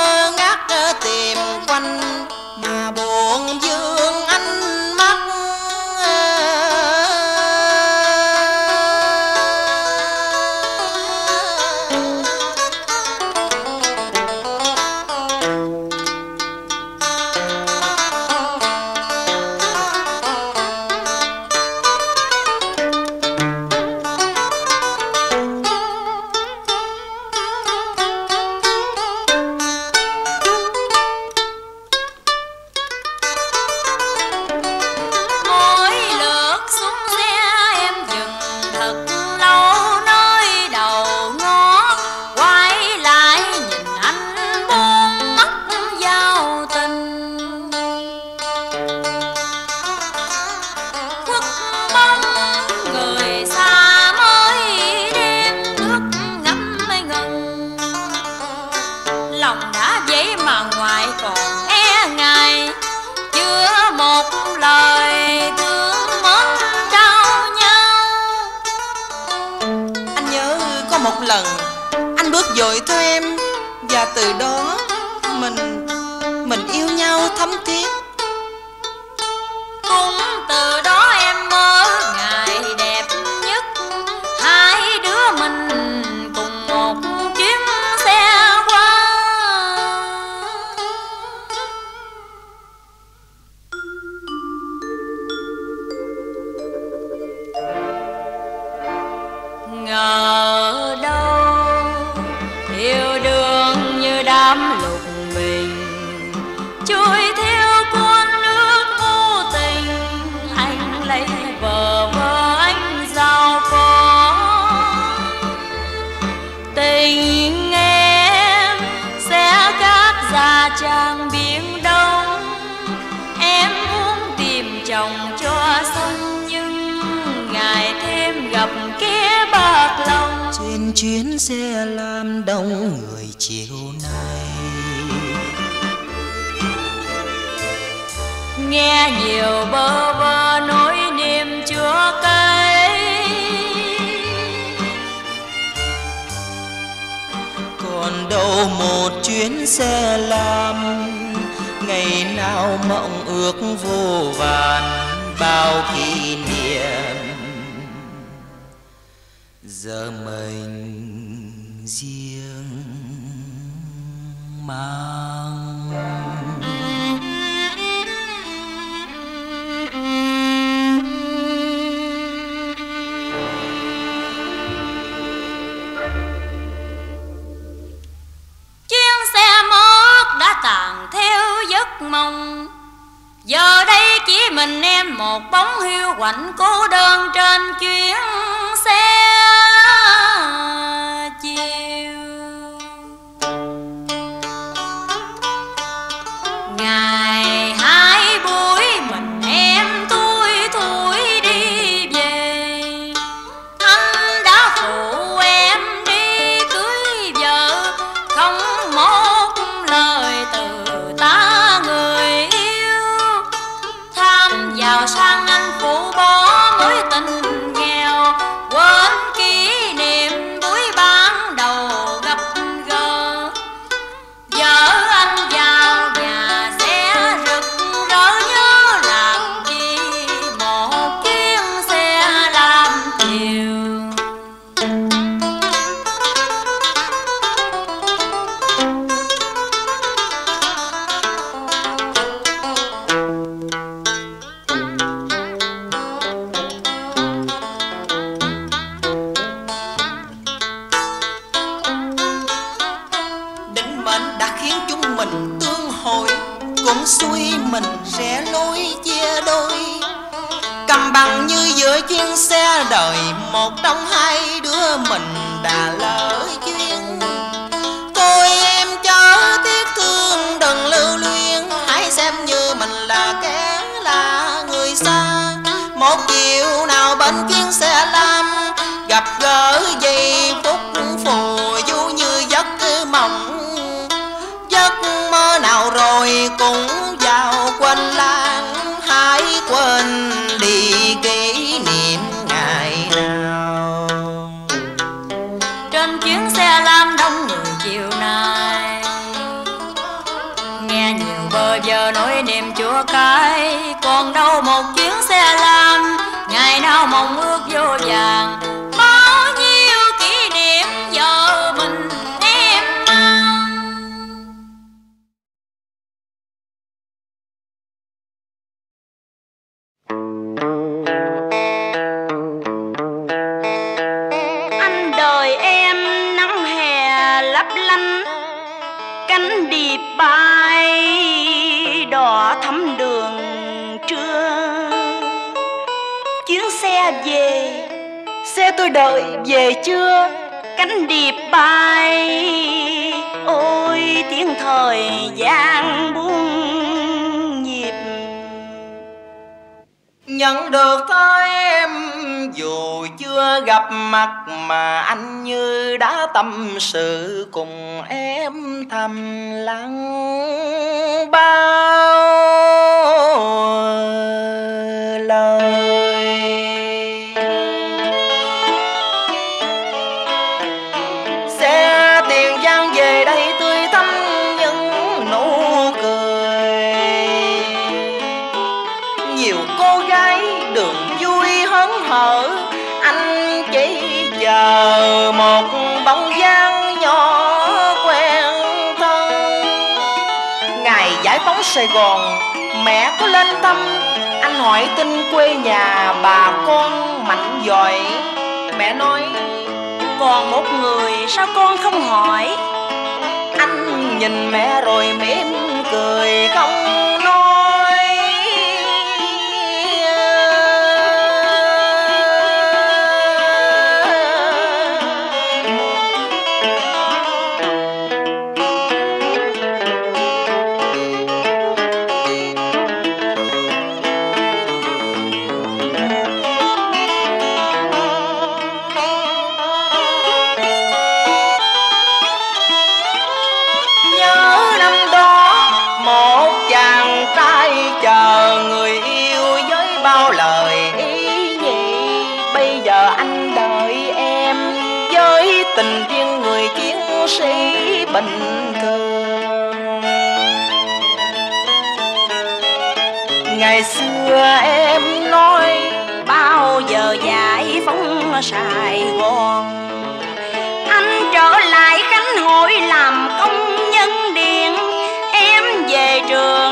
trưa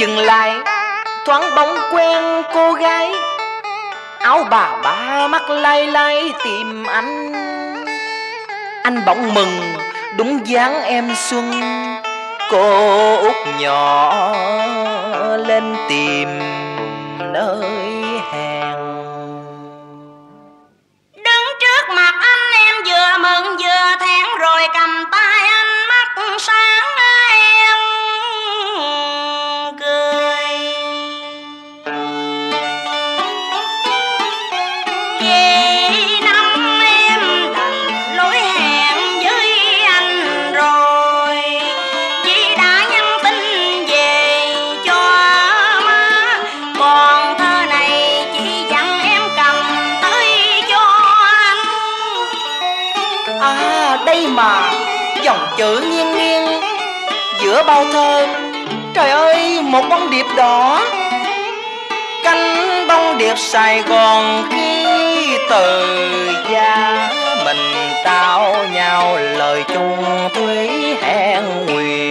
dừng lại. Thoáng bóng quen cô gái. Áo bà ba mắt lay lay tìm anh. Anh bỗng mừng, đúng dáng em xuân. Cô út nhỏ lên tìm nơi hàng đứng trước mặt anh em vừa mừng vừa thẹn, rồi cầm tay anh mắt sang một bông điệp đỏ, cánh bông điệp sài gòn khi từ gia mình trao nhau lời chung thúy hẹn nguyện.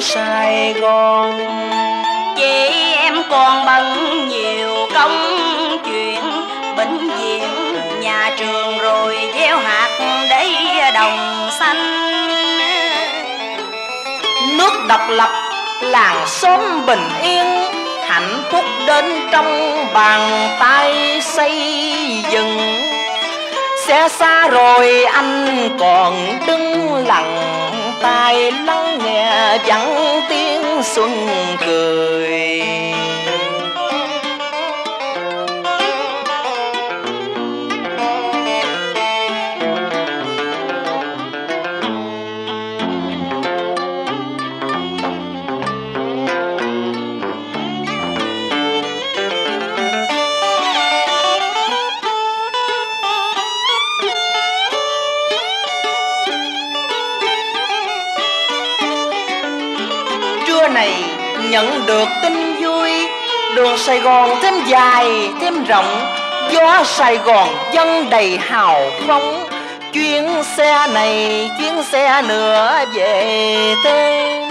Sài gòn. Chị em còn bận nhiều công chuyện Bệnh viện, nhà trường rồi gieo hạt để đồng xanh. Nước độc lập làng xóm bình yên hạnh phúc đến trong bàn tay xây dựng. Sẽ xa rồi anh còn đứng lặng tay. lắng nghe tiếng xuân cười. Nhận được tin vui. Đường sài gòn thêm dài thêm rộng gió sài gòn dân đầy hào phóng. Chuyến xe này chuyến xe nữa về thêm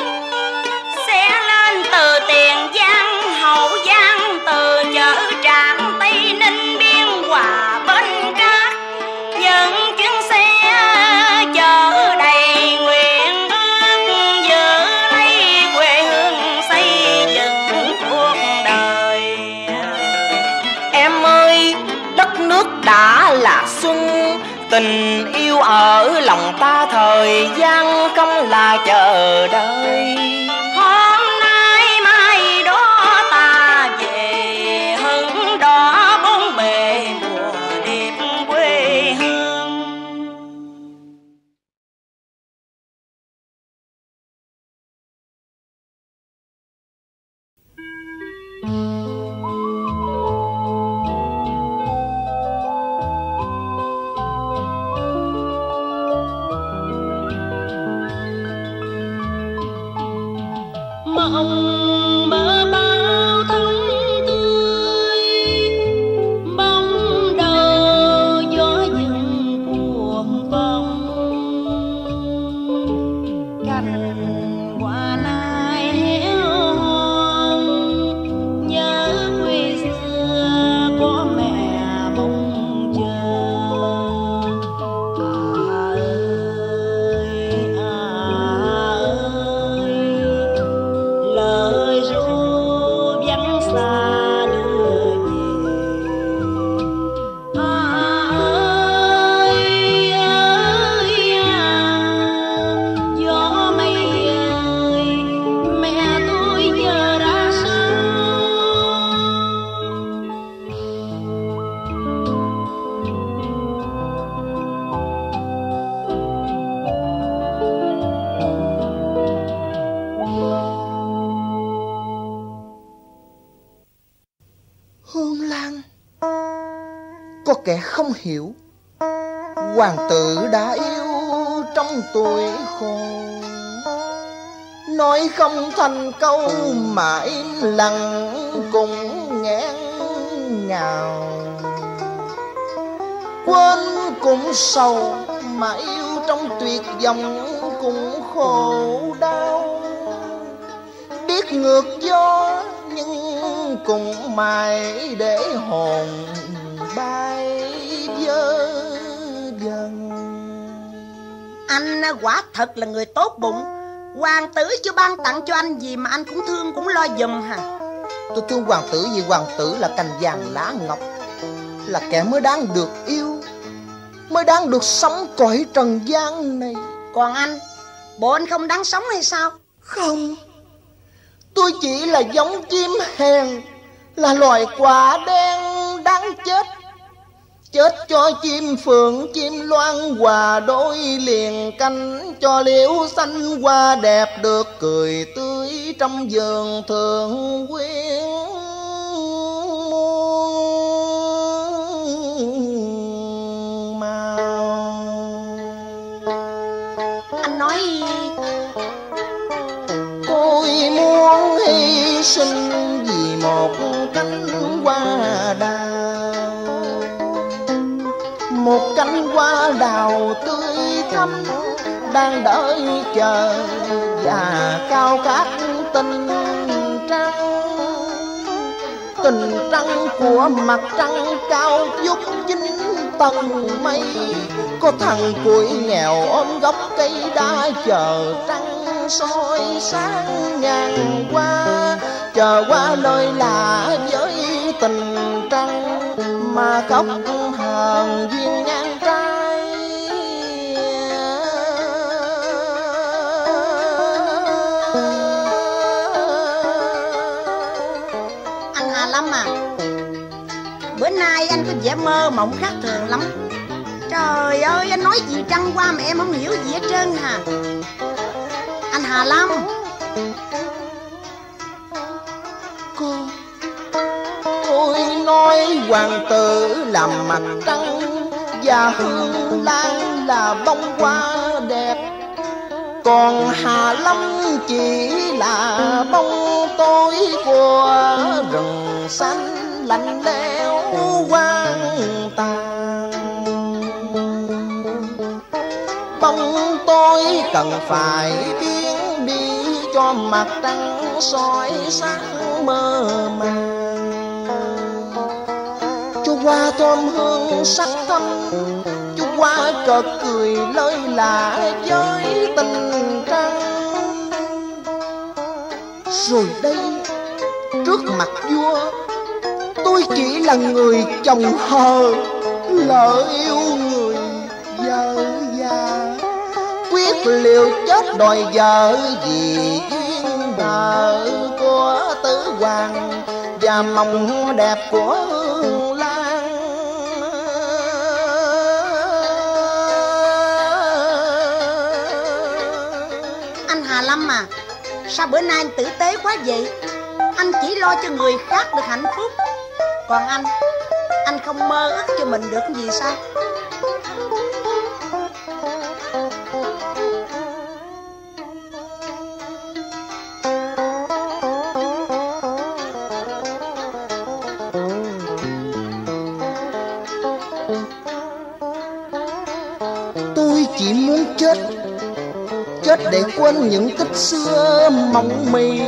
xe lên từ Tiền Giang, Hậu Giang Từ chợ Trạm Tình yêu ở lòng ta thời gian không là chờ đợi. Thật là người tốt bụng. Hoàng tử chưa ban tặng cho anh gì mà anh cũng thương cũng lo giùm hả? Tôi thương hoàng tử vì hoàng tử là cành vàng lá ngọc Là kẻ mới đáng được yêu Mới đáng được sống cõi trần gian này. Còn anh Bộ anh không đáng sống hay sao? Không Tôi chỉ là giống chim hèn Là loài quả đen đáng chết Chết cho chim phượng chim loan hòa đôi liền. Cánh Cho liễu xanh hoa đẹp được cười tươi Trong vườn thượng quyến Anh nói Tôi muốn hy sinh vì một cánh Một cánh hoa đào tươi thắm Đang đợi chờ và cao cát tình trăng. Tình trăng của mặt trăng cao vút chính tầng mây, Có thằng cuối nghèo ôm gốc cây đa chờ trăng soi sáng ngàn qua Chờ qua nơi lạ với Khóc hờn duyên ngang trai Anh Hà Lâm à Bữa nay anh có vẻ mơ mộng khác thường lắm Trời ơi, anh nói gì trăng qua mà em không hiểu gì hết trơn hà. Anh Hà Lâm, Cô Tôi nói hoàng tử làm mặt trăng Và hương lan là bông hoa đẹp. Còn Hà Lâm chỉ là bông tối của rừng xanh lạnh lẽo hoang tàn. Bông tôi cần phải biến đi cho mặt trăng soi sáng mơ màng qua hoa thơm hương sắc thâm Cho hoa cợt cười lơi lạ với tình trăng. Rồi đây, trước mặt vua Tôi chỉ là người chồng hờ, Lỡ yêu người vợ già. Quyết liều chết đòi vợ Vì duyên thờ của tứ hoàng Và mong đẹp của Hương Lan. Anh Hà Lâm à Sao bữa nay anh tử tế quá vậy? Anh chỉ lo cho người khác được hạnh phúc. Còn anh Anh không mơ ước cho mình được gì sao? Quên những tích xưa mộng mị,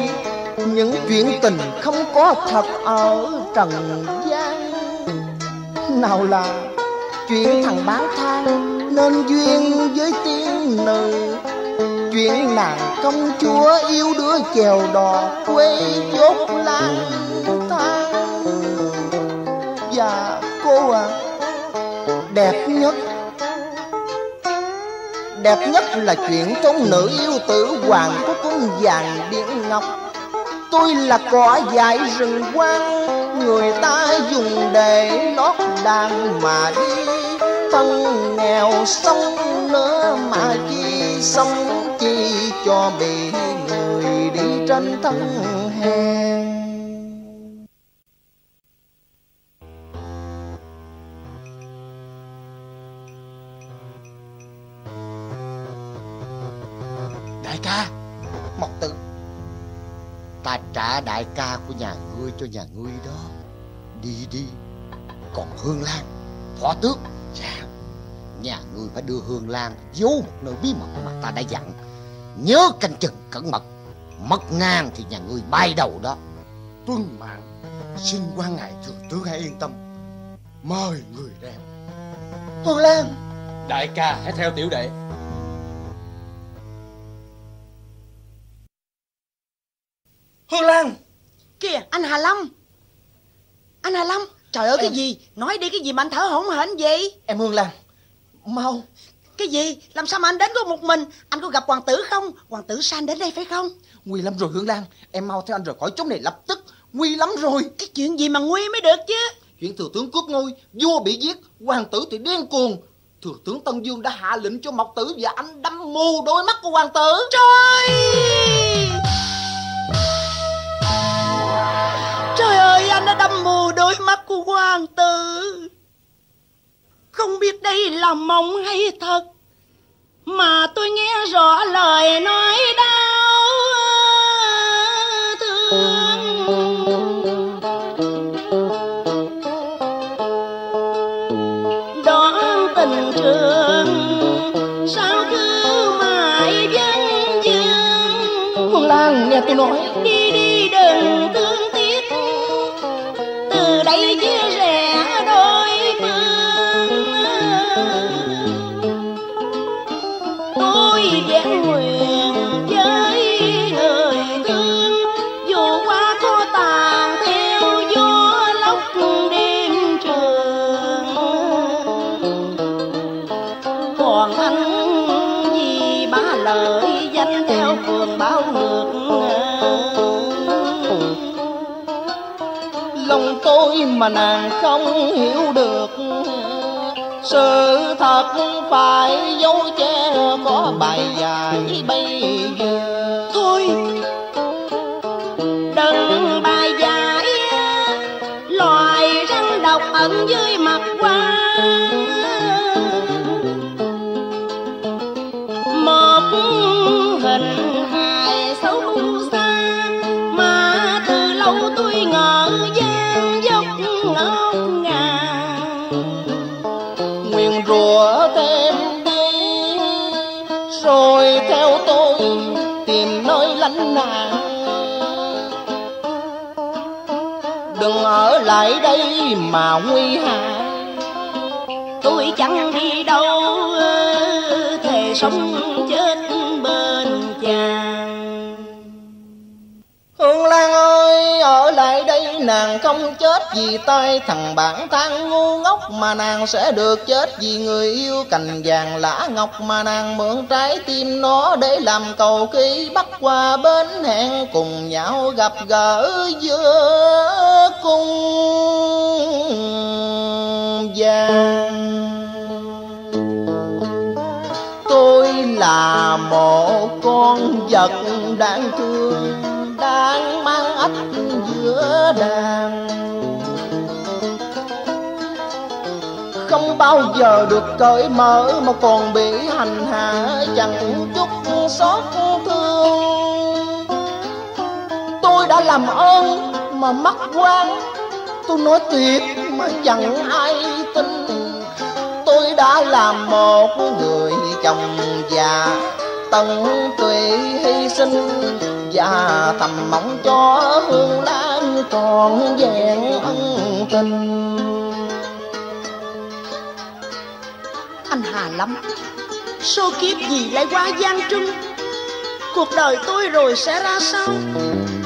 Những chuyện tình không có thật ở trần gian. Nào là chuyện thằng bán than Nên duyên với tiên nữ Chuyện nàng công chúa yêu đứa chèo đò Quê dốt lang thang. Và cô à Đẹp nhất Đẹp nhất là chuyện trong nữ yêu tử hoàng có cung vàng điện ngọc. Tôi là cỏ dại rừng quang, Người ta dùng để lót đàn mà đi. Thân nghèo sống nữa mà chi, sống chi cho bị người đi trên thân hèn ca Mộc tử. Ta trả đại ca của nhà ngươi cho nhà ngươi đó. Đi đi. Còn Hương Lan, Phó tước. Dạ. Nhà ngươi phải đưa Hương Lan Vô một nơi bí mật mà ta đã dặn. Nhớ canh chừng cẩn mật. Mất ngang thì nhà ngươi bay đầu đó. Tuân mạng. Xin quan ngài thượng tướng hãy yên tâm. Mời người đem. Hương Lan. Đại ca, hãy theo tiểu đệ. Hương Lan. Kìa anh Hà Lâm Anh Hà Lâm Trời ơi cái gì? Nói đi cái gì mà anh thở hổn hển vậy? Em Hương Lan. Mau. Cái gì? Làm sao mà anh đến có một mình? Anh có gặp hoàng tử không? Hoàng tử San đến đây phải không? Nguy lắm rồi Hương Lan. Em mau theo anh rời khỏi chỗ này lập tức. Nguy lắm rồi. Cái chuyện gì mà nguy mới được chứ? Chuyện thừa tướng cướp ngôi Vua bị giết Hoàng tử thì điên cuồng. Thừa tướng Tân Dương đã hạ lệnh cho Mộc Tử Và anh đâm mù đôi mắt của hoàng tử. Trời Trời ơi, anh đã đâm mù đôi mắt của hoàng tử. Không biết đây là mộng hay thật, Mà tôi nghe rõ lời nói đau thương. Đón tình trường, Sao cứ mãi vấn dương Hương Lan nghe tôi nói. đi mà nàng không hiểu được. Sự thật phải dấu che, có bài dài bây giờ. Lại đây mà nguy hại. Tôi chẳng đi đâu, Thề sống chết bên chàng. Hương Lan ơi, ở lại đây nàng không chết vì tay thằng bạn than ngu ngốc Mà nàng sẽ được chết vì người yêu cành vàng lã ngọc Mà nàng mượn trái tim nó để làm cầu khi bắt qua bến hẹn Cùng nhau gặp gỡ giữa cung vàng. Tôi là một con vật đáng thương đang mang ấp giữa đàn. Không bao giờ được cởi mở mà còn bị hành hạ, chẳng chút xót thương. Tôi đã làm ơn mà mắc quan tôi nói tuyệt mà chẳng ai tin. Tôi đã làm một người chồng già, tận tụy hy sinh và thầm mong cho hương lan trọn vẹn ân tình. Anh Hà Lâm Số kiếp gì lại qua gian trưng? Cuộc đời tôi rồi sẽ ra sao?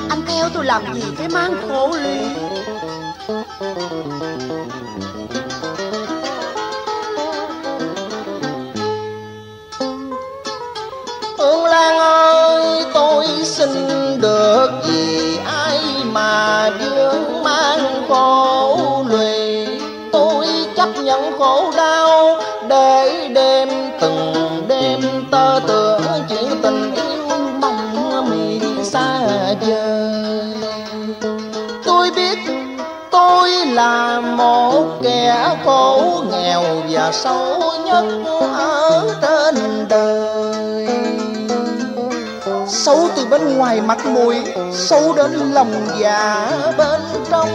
Anh theo tôi làm gì phải mang khổ luyện Hương Lan ơi tôi xin được vì ai mà vương mang khổ lụy. Tôi chấp nhận khổ đau để đêm từng đêm tơ tưởng chuyện tình yêu mong mị xa vời. Tôi biết tôi là một kẻ khổ nghèo và xấu nhất ở trên đời sâu từ bên ngoài mặt mũi sâu đến lòng dạ bên trong.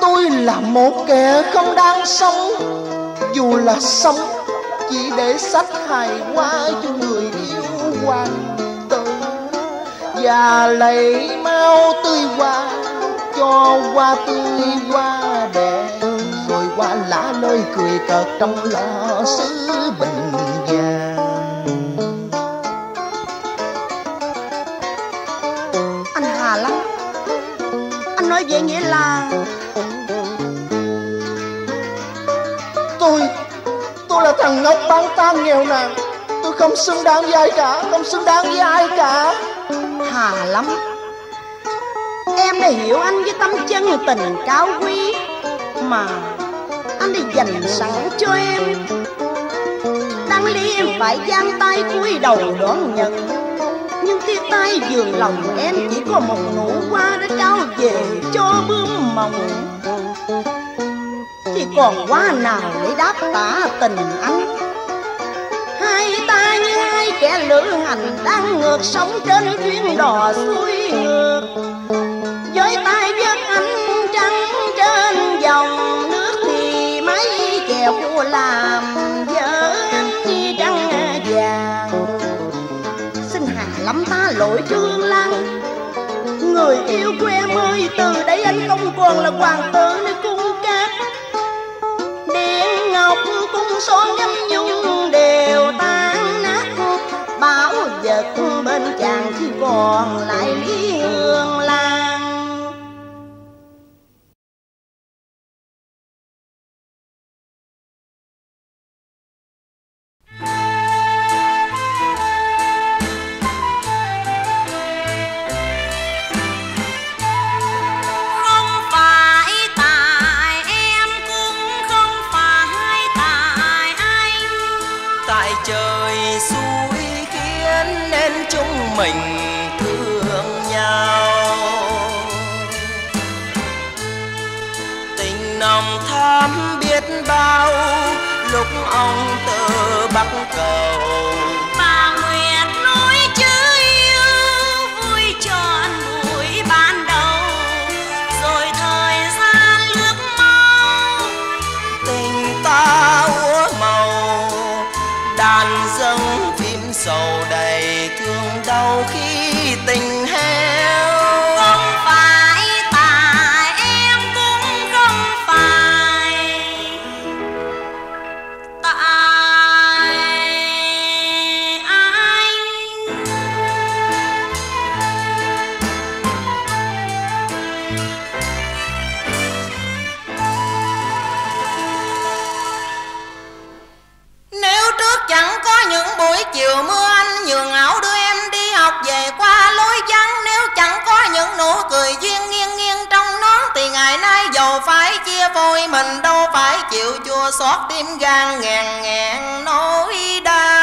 Tôi là một kẻ không đang sống, Dù là sống Chỉ để sách hài qua cho người yêu hoàng tử. Và lấy mau tươi hoa Cho hoa tươi hoa đẹp, Rồi qua lá lơi cười cợt trong lò sứ bình Nói vậy nghĩa là Tôi Tôi là thằng ngốc bán tan nghèo nàn. Tôi không xứng đáng với ai cả, Không xứng đáng với ai cả. Hà lắm. Em đã hiểu anh với tấm chân tình cao quý, Mà anh đã dành sẵn cho em. Đáng lý em phải giang tay cúi đầu đón nhận. Nhưng khi tay giường lòng em chỉ có một nụ hoa đã trao về cho bướm mộng. Chỉ còn hoa nào để đáp tả tình anh? Hai ta như hai kẻ lữ hành đang ngược sống trên chuyến đò xuôi ngược. Còn là hoàng tử nơi cung cát điện ngọc cung son ngâm nhung đều tan nát. Bảo vật bên chàng chỉ còn lại ly phải mình đâu phải chịu chua xót tim gan ngàn ngàn nỗi đau.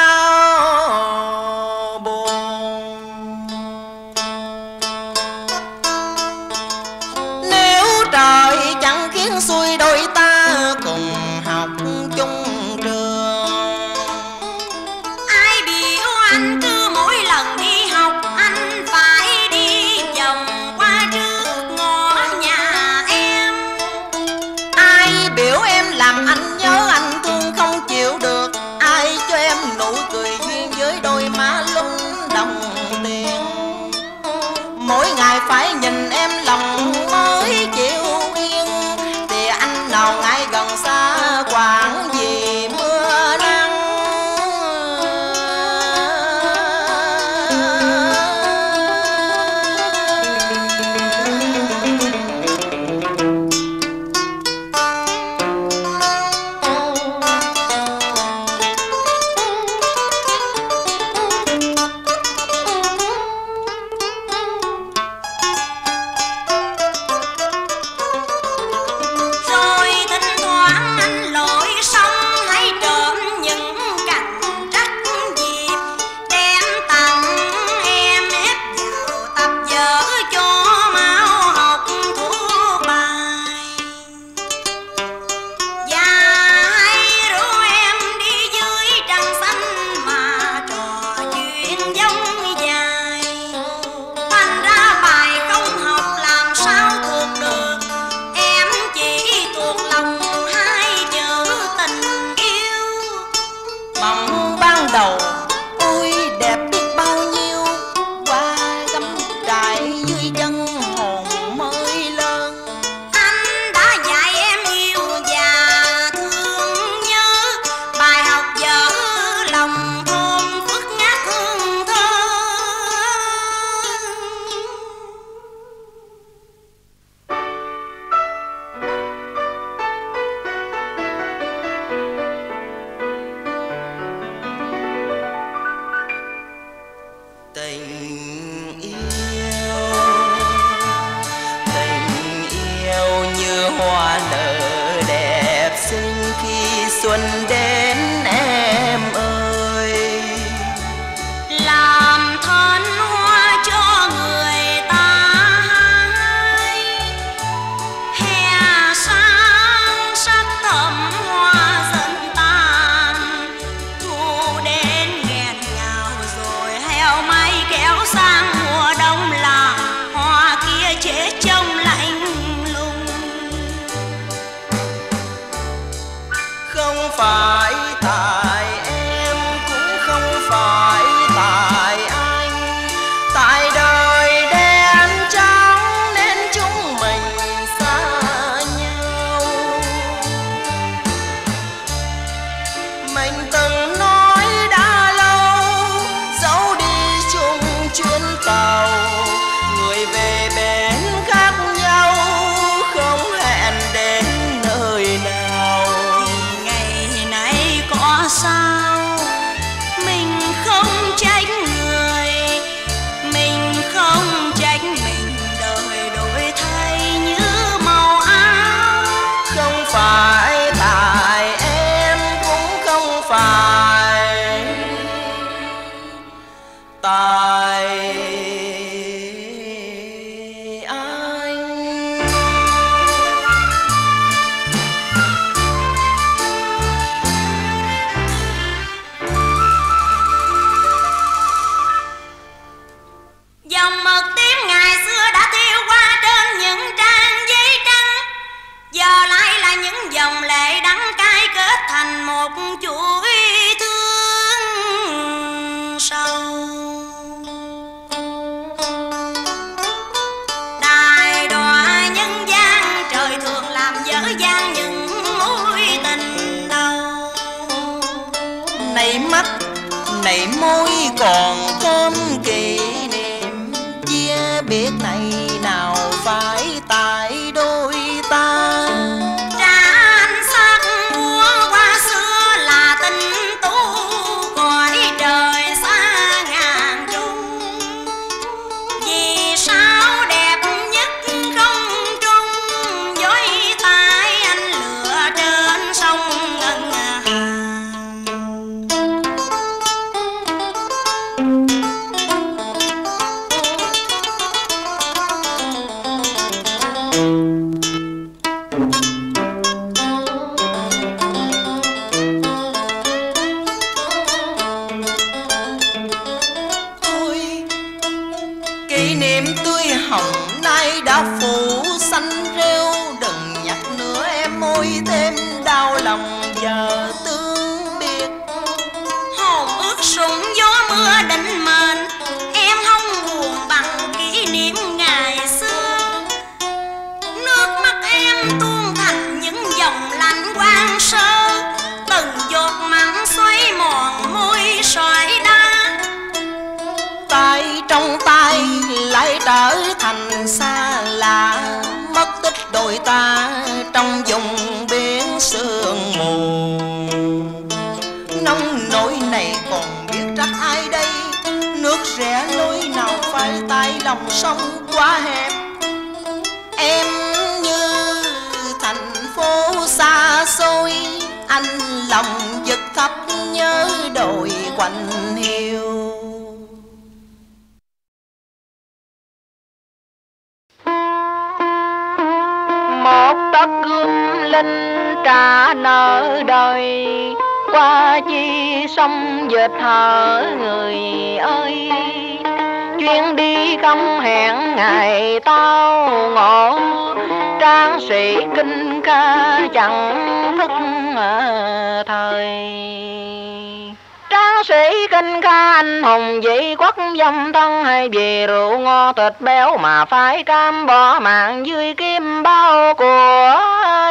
bao thịt béo mà phải cam bỏ mạng dưới kim bao của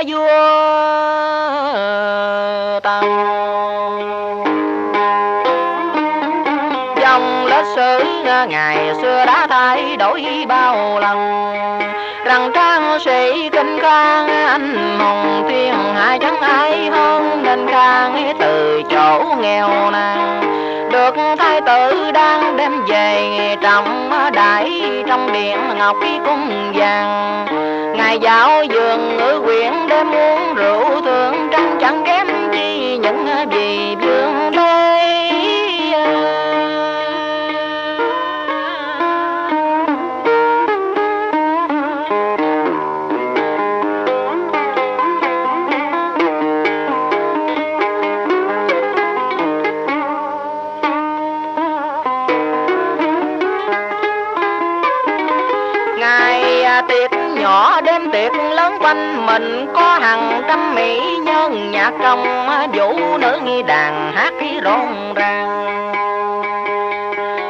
vua tàu trong lịch sử à, ngày xưa đã thay đổi bao lần. Rằng trang sĩ kinh khang, anh hùng thiên hạ chẳng ai hơn nên khang, từ chỗ nghèo nàn được thái tử đang đem về trọng đại trong điện ngọc ký cung vàng. Ngài giáo giường ngữ quyển đem uống rượu thương trăng chẳng kém chi những gì tiệc lớn quanh mình có hàng trăm mỹ nhân nhạc công vũ nữ nghi đàn hát khí rộn ràng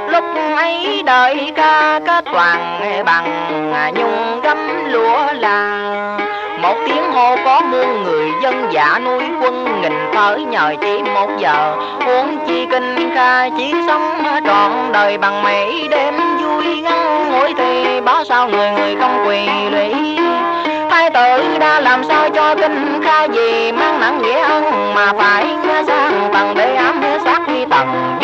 lúc ấy đợi ca kết toàn bằng nhung gấm lúa làng một tiếng hô có muôn người dân dạ nuôi quân nghìn tới nhờ chỉ một giờ. Uống chi kinh kha chỉ sống trọn đời bằng mấy đêm vui ngắn. Ngủi thì báo sao người người không quỳ lụy. Thái tử đã làm sao cho kinh kha gì? Mang nặng nghĩa ân mà phải nghe sang tầng để ám sát khi tầng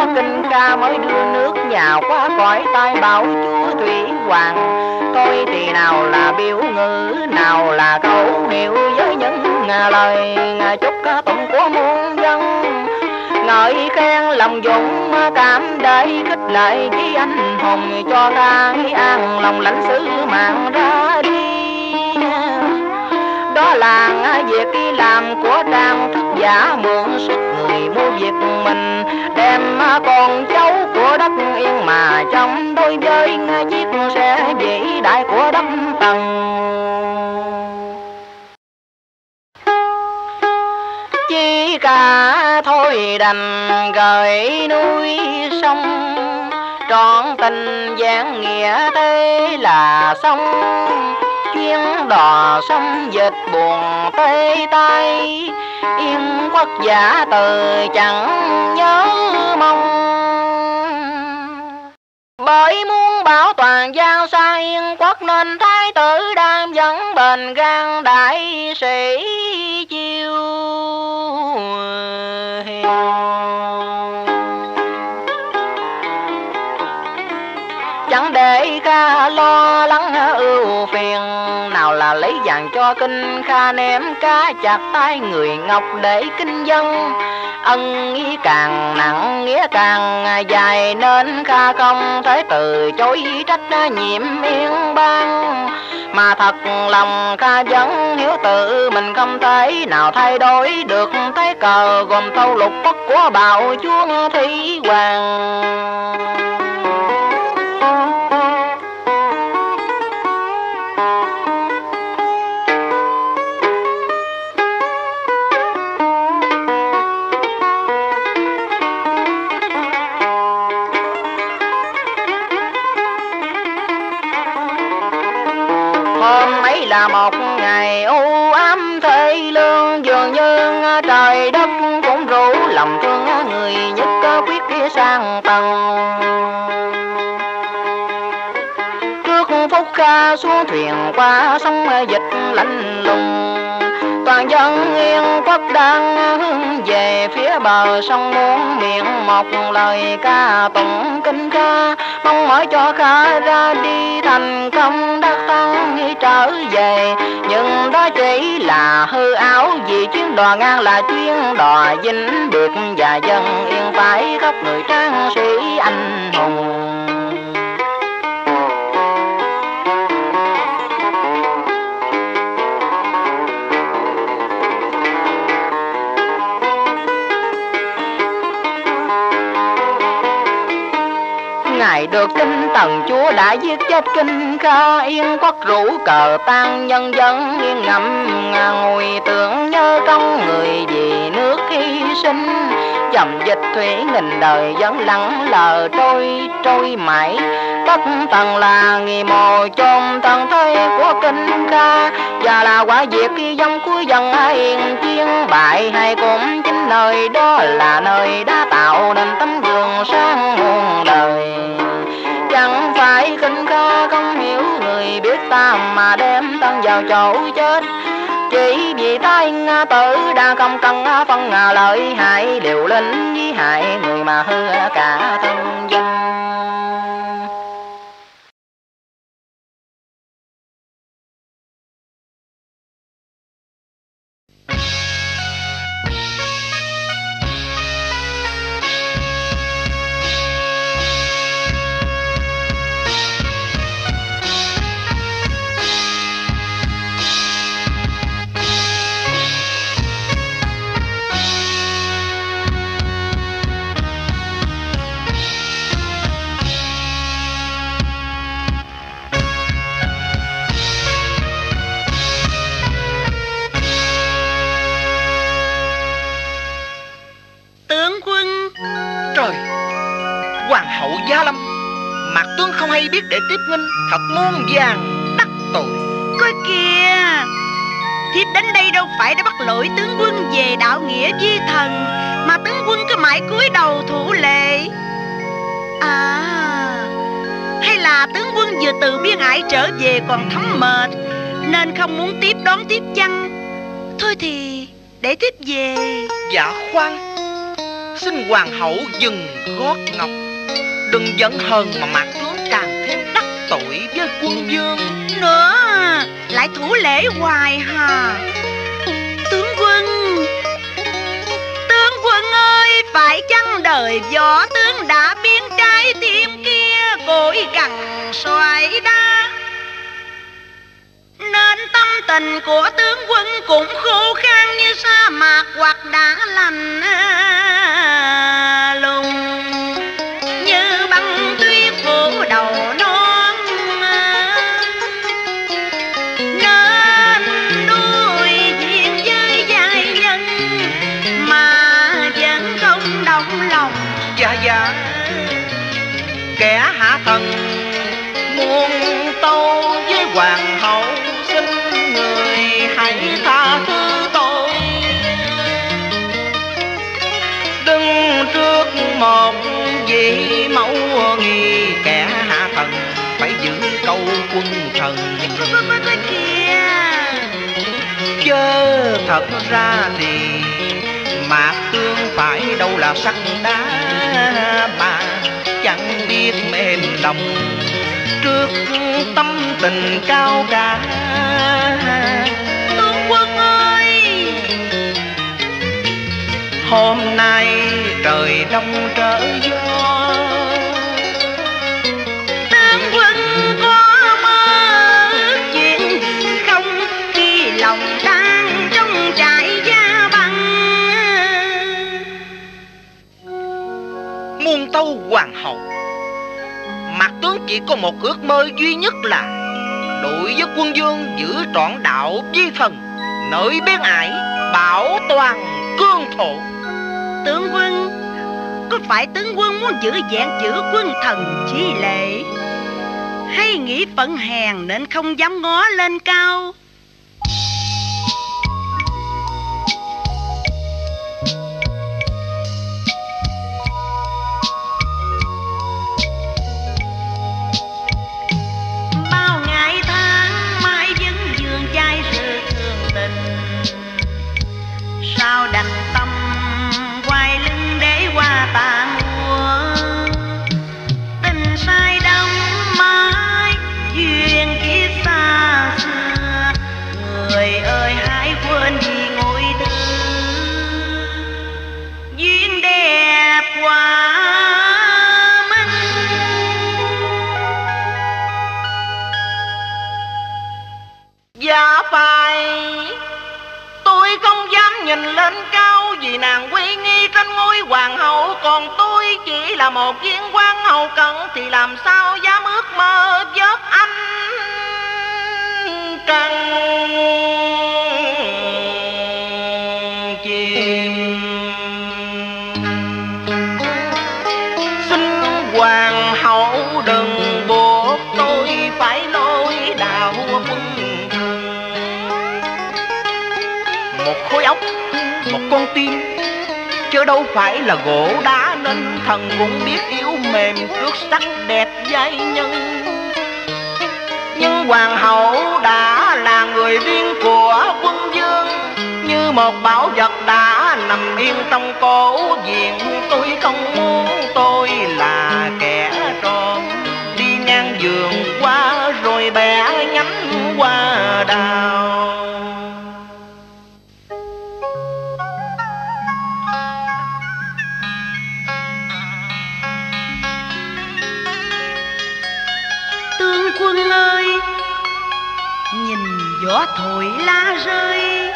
có kinh ca mới đưa nước nhà qua cõi tai bảo chúa thủy hoàng. Tôi thì nào là biểu ngữ, nào là câu hiệu với những lời chúc tụng của muôn dân. Ngợi khen lòng dũng cảm để khích lệ chi anh hùng, cho ta an lòng lãnh sứ mạng ra đi đó làng việc đi làm của trang thức giả mượn sức người mua việc mình, đem con cháu của đất yên mà trong đôi với chiếc xe vĩ đại của đất tầng chỉ cả thôi đành gợi núi sông. Trọn tình giảng nghĩa thế là xong chuyến đò sông dịch buồn tê tay. Yên quốc giả từ chẳng nhớ mong. Bởi muốn bảo toàn giao xa yên quốc nên thái tử đang dẫn bền gan đại sĩ chiêu chẳng để ca lo lắng, ưu phiền. Nào là lấy vàng cho kinh, kha ném cá chặt tay người ngọc để kinh dân. Ân ý càng nặng, nghĩa càng dài, nên kha không thể từ chối trách nhiệm yên bang mà thật lòng kha vẫn hiểu tự mình không thể nào thay đổi được thế cờ gồm thâu lục quốc của bạo chúa thi hoàng. Một ngày u ám thế lương, dường như trời đất cũng rủ lòng thương người nhất quyết kia sang tầng. Trước phút ca xuống thuyền qua sông dịch lạnh lùng dân yên quốc đang về phía bờ sông muốn miệng một lời ca tụng kinh ca. Mong mỏi cho kha ra đi thành công đắc tăng trở về. Nhưng đó chỉ là hư ảo vì chuyến đò ngang là chuyến đò dính biệt và dân yên phải khắp người trang sĩ anh hùng. Được kinh tần chúa đã giết chết kinh kha yên quốc rủ cờ tan nhân dân yên ngậm ngùi tưởng nhớ công người vì nước hy sinh. Dòng dịch thủy nghìn đời vẫn lặng lờ trôi trôi mãi. Tất tần là nghi mồ chôn tầng thế của kinh kha. Và là quả diệt khi dòng cuối dân yên chiến, bại hay cũng chính nơi đó là nơi đã tạo nên tấm gương sáng muôn đời. Biết ta mà đem thân vào chỗ chết. Chỉ vì tay tử đã không cần phân lợi hại liều lĩnh với hại người mà hư cả thân dân. Gia Lâm. Mặt tướng không hay biết để tiếp nghinh Thật muôn vàng đắc tội. Coi kìa Thiếp đến đây đâu phải để bắt lỗi tướng quân về đạo nghĩa vi thần Mà tướng quân cứ mãi cúi đầu thủ lệ À Hay là tướng quân vừa từ biên ải trở về còn thấm mệt Nên không muốn tiếp đón tiếp chăng? Thôi thì để tiếp về. Dạ khoan Xin hoàng hậu dừng gót ngọc Đừng giận hờn mà mặt tướng càng thêm đắc tội với quân vương Nữa. Lại thủ lễ hoài hà. Tướng quân Tướng quân ơi, Phải chăng đời võ tướng đã biến trái tim kia Cội gằn xoài đa? Nên tâm tình của tướng quân cũng khô khan như sa mạc hoặc đã lành lùng. Câu quân thần. Chớ thật ra thì Mạc tương phải đâu là sắt đá Mà chẳng biết mềm lòng Trước tâm tình cao cả. Tướng quân ơi! Hôm nay trời đông trở gió Muôn hoàng hậu. Mặt tướng chỉ có một ước mơ duy nhất là Đội với quân vương giữ trọn đạo vi thần, Nơi biên ải bảo toàn cương thổ. Tướng quân, Có phải tướng quân muốn giữ dạng giữ quân thần chi lệ Hay nghĩ phận hèn nên không dám ngó lên cao? Sao đành tâm, quay lưng để qua tàn mùa. Tình sai đông mãi, duyên kiếp xa xưa. Người ơi, hãy quên đi ngồi thư Duyên đẹp quá Dạ phải, Tôi không nhìn lên cao Vì nàng quy nghi trên ngôi hoàng hậu. Còn tôi chỉ là một viên quan hậu cận Thì làm sao dám ước mơ vớt anh trần một tim chứ đâu phải là gỗ đá nên thần cũng biết yếu mềm cước sắc đẹp giai nhân. Nhưng hoàng hậu đã là người riêng của quân dương như một bảo vật đã nằm yên trong cổ, diện tôi không muốn tôi là thổi lá rơi.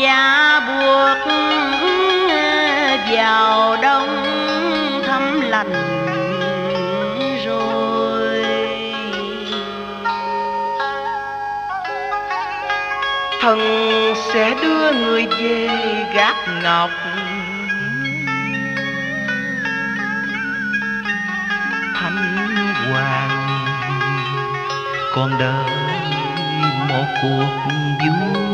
Và buộc vào đông thấm lạnh rồi. Thần sẽ đưa người về gác ngọc. Thánh hoàng còn đời một cuộc vui.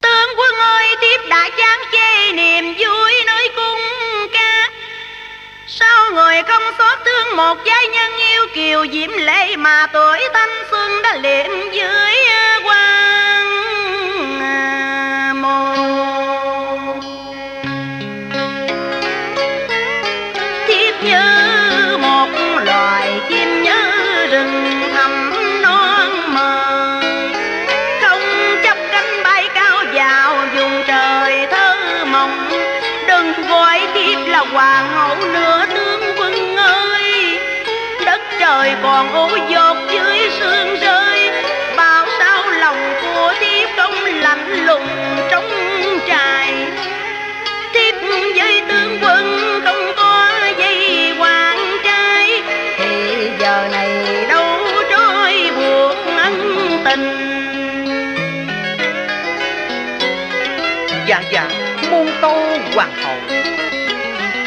Tướng quân ơi tiếp đã chán chê niềm vui nơi cung ca. Sao người không xót thương một giai nhân yêu kiều diễm lệ Mà tuổi thanh xuân đã liệm dưới? Hoàng hậu nữa tướng quân ơi. Đất trời còn ố dột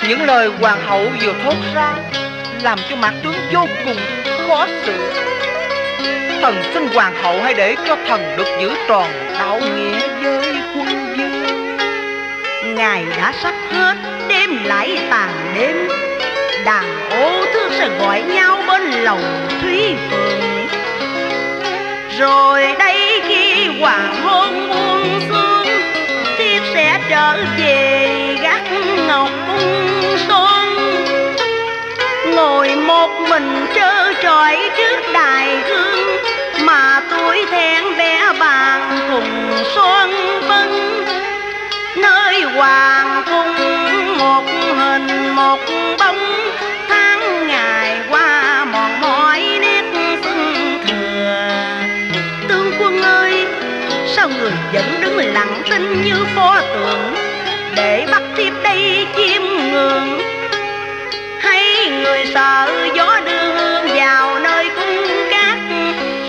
những lời hoàng hậu vừa thốt ra làm cho mặt tướng vô cùng khó xử. Thần xin hoàng hậu hãy để cho thần được giữ tròn đạo nghĩa với quân vương. Ngày đã sắp hết, đêm lại tàn đêm. Đàn ô thương sẽ gọi nhau bên lòng thúy phượng Rồi đây khi hoàng hôn buông xuống sẽ trở về gác ngọc cung son Ngồi một mình trơ trọi trước đài gương Mà tuổi thẹn vẽ bàn cùng son vân nơi hoàng cung một hình một bóng lặng tinh như pho tượng. Để bắt tiếp đây chiêm ngưỡng hay người sợ gió đưa hương vào nơi cung cát.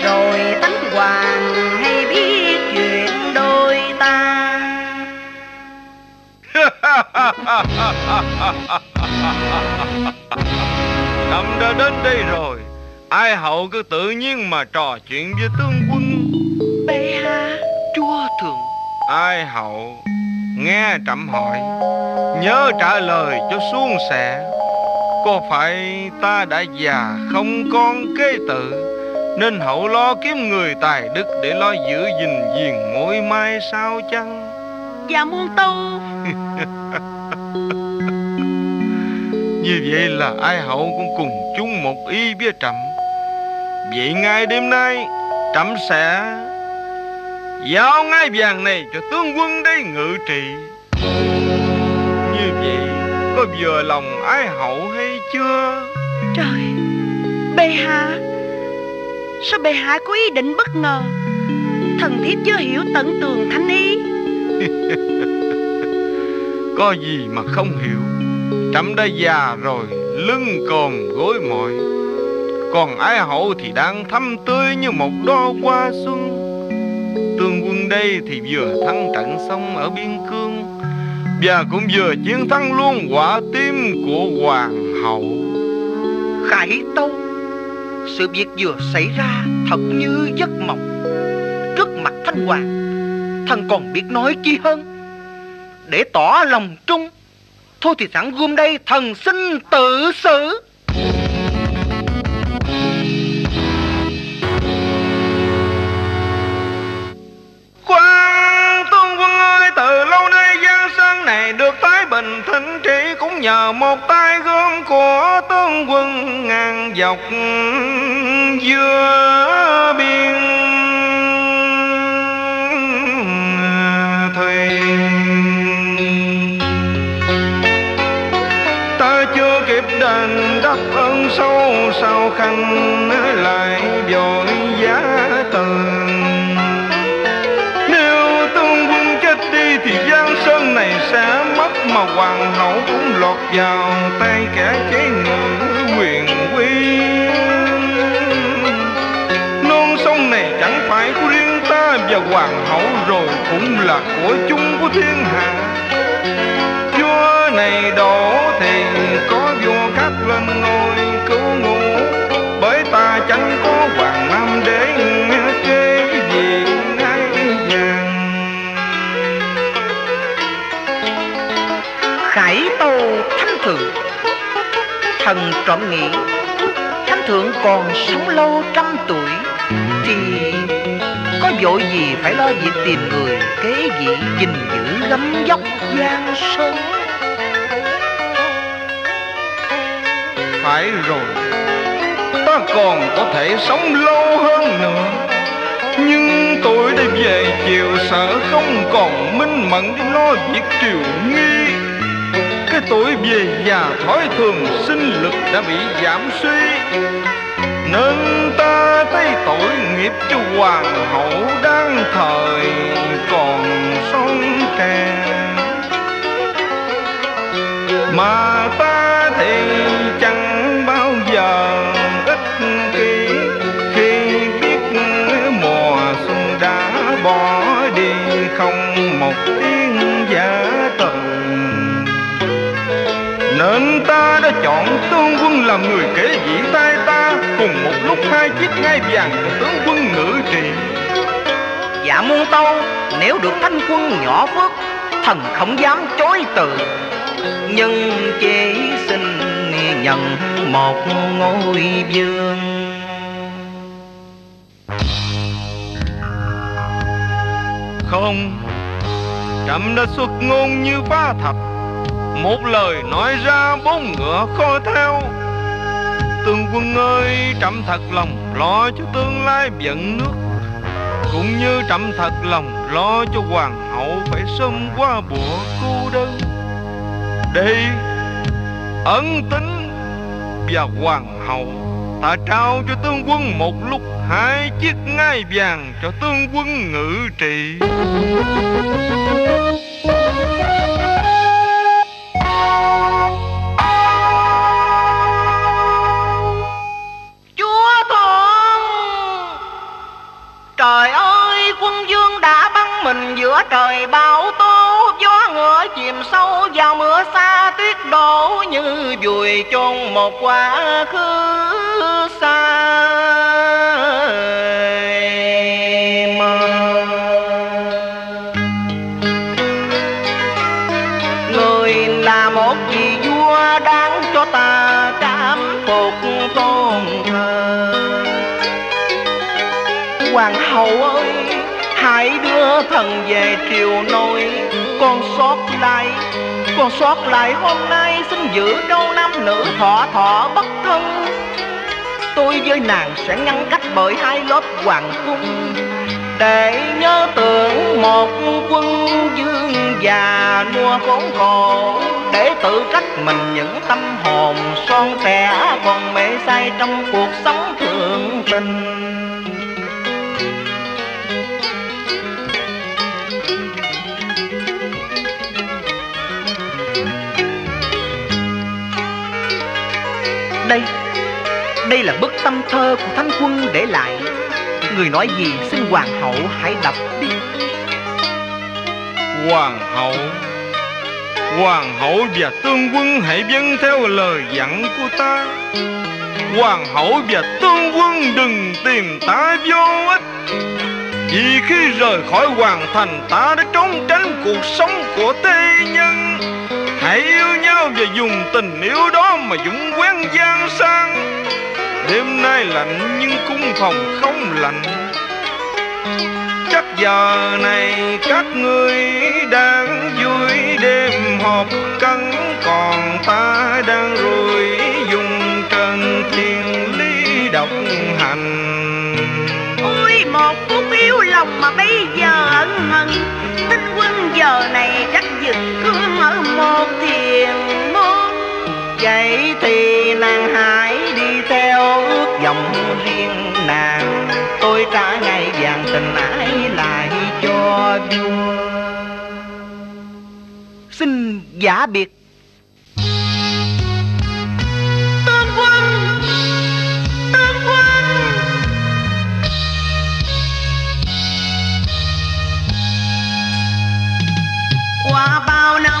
Rồi tánh hoàng hay biết chuyện đôi ta. [LAUGHS] Trẫm đã đến đây rồi. Ai hậu cứ tự nhiên mà trò chuyện với tướng quân? Bệ hạ chúa thượng Ai hậu Nghe trẫm hỏi Nhớ trả lời cho suôn sẻ. Có phải ta đã già không con kế tự Nên hậu lo kiếm người tài đức Để lo giữ gìn giền mối mai sao chăng? Dạ muôn tâu. [LAUGHS] Như vậy là ai hậu cũng cùng chung một ý với trẫm. Vậy ngay đêm nay Trẫm sẽ Giao ngai vàng này cho tướng quân đây ngự trị. Như vậy Có vừa lòng ái hậu hay chưa? Trời Bệ hạ. Sao bệ hạ có ý định bất ngờ? Thần thiếp chưa hiểu tận tường thanh ý. [LAUGHS] Có gì mà không hiểu? Trẫm đã già rồi Lưng còm gối mỏi. Còn ái hậu thì đang thắm tươi Như một đo hoa xuân. Tương đây thì vừa thắng trận xong ở biên cương, Và cũng vừa chiến thắng luôn quả tim của hoàng hậu. Khải tâu, sự việc vừa xảy ra thật như giấc mộng. Trước mặt Thanh Hoàng Thần còn biết nói chi hơn. Để tỏ lòng trung, Thôi thì sẵn gom đây thần xin tự xử nhờ một tay gom của tướng quân ngàn dọc giữa biên thuyền ta chưa kịp đền đáp ơn sâu sao khanh lại vội lọt vào tay kẻ chế ngự quyền quy non sông này chẳng phải của riêng ta và hoàng hậu rồi cũng là của chung của thiên hạ. Vua này đổ thì có vua khác lên ngôi. Thượng Thần trộm nghĩ, Thánh thượng còn sống lâu trăm tuổi, Thì có vội gì phải lo việc tìm người kế vị gìn giữ gấm dốc giang sơn? Phải rồi, ta còn có thể sống lâu hơn nữa. Nhưng tôi đã về chiều sợ không còn minh mẫn để lo việc triều nghi tuổi về già thói thường sinh lực đã bị giảm suy. Nên ta thấy tội nghiệp cho hoàng hậu đang thời còn sống trẻ mà ta thì chẳng nên ta đã chọn tướng quân làm người kế vị tay ta. Cùng một lúc hai chiếc ngai vàng cho tướng quân ngự trị. Dạ muôn tâu Nếu được thanh quân nhỏ phước Thần không dám chối từ. Nhưng chỉ xin nhận một ngôi vương. Không Trẫm đã xuất ngôn như phá thạch một lời nói ra bốn ngựa khó theo. Tướng quân ơi Trẫm thật lòng lo cho tương lai vận nước. Cũng như trẫm thật lòng lo cho hoàng hậu Phải sớm qua bùa cô đơn. Đi, Ấn tính Và hoàng hậu Ta trao cho tướng quân một lúc Hai chiếc ngai vàng cho tướng quân ngự trị. Trời ơi, quân vương đã băng mình giữa trời bão tố Gió ngựa chìm sâu vào mưa xa tuyết đổ Như vùi chôn một quá khứ xa mờ. Hoàng hậu ơi. Hãy đưa thần về triều nội. Con sót lại, Con sót lại hôm nay Xin giữ đâu nam nữ thọ thọ bất thân. Tôi với nàng sẽ ngăn cách bởi hai lớp hoàng cung. Để nhớ tưởng một quân dương già mua khốn khổ, Để tự trách mình những tâm hồn son trẻ Còn mê say trong cuộc sống thường tình. Đây, đây là bức tâm thơ của Thánh Quân để lại. Người nói gì xin Hoàng hậu hãy đọc đi. Hoàng hậu Hoàng hậu và tương quân hãy vâng theo lời dặn của ta. Hoàng hậu và tương quân đừng tìm ta vô ích. Vì khi rời khỏi hoàng thành ta đã trốn tránh cuộc sống của thế nhân. Hãy yêu nhau và dùng tình yêu đó mà dũng quen gian sang. Đêm nay lạnh nhưng cung phòng không lạnh. Chắc giờ này các ngươi đang vui đêm họp cân Còn ta đang rủi dùng trần thiên lý độc hành. Ôi, một phút yêu lòng mà bây giờ ân hận. Tinh quân giờ này chắc dừng ở một thiền môn. Vậy thì nàng hãy đi theo ước vọng riêng nàng. Tôi trả ngày vàng tình ái lại cho vua. Xin giả biệt. Bao năm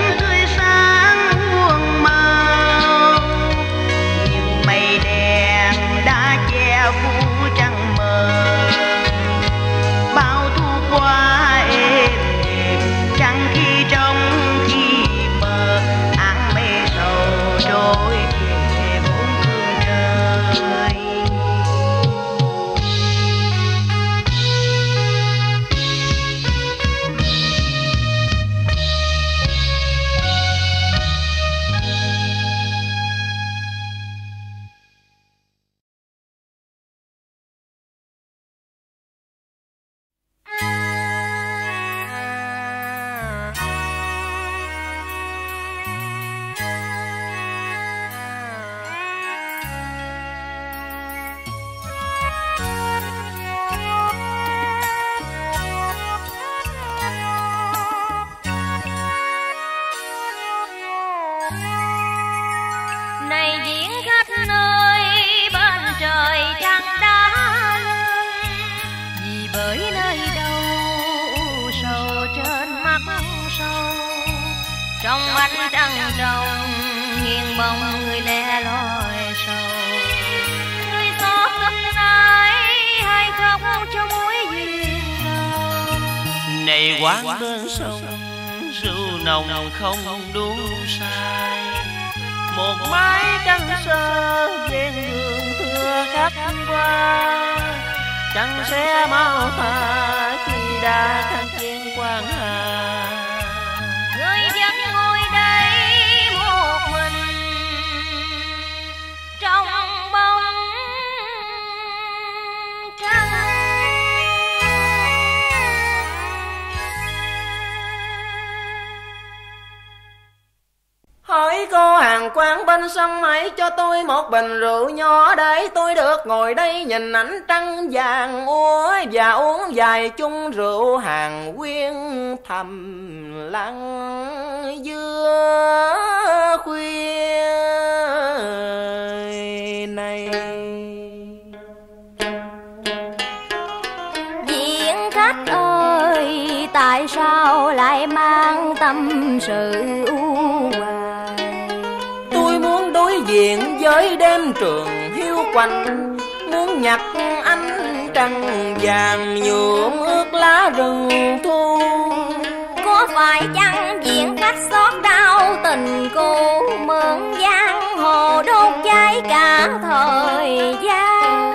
hãy cho tôi một bình rượu nhỏ để tôi được ngồi đây nhìn ánh trăng vàng úa và uống vài chung rượu hàng quyên thầm lặng giữa khuya này. Diễn khách ơi, Tại sao lại mang tâm sự u hoài diện với đêm trường hiu quạnh Muốn nhặt ánh trăng vàng nhuộm ướt lá rừng thu. Có phải chăng diễn khách xót đau tình cô Mượn giang hồ đốt cháy cả thời gian.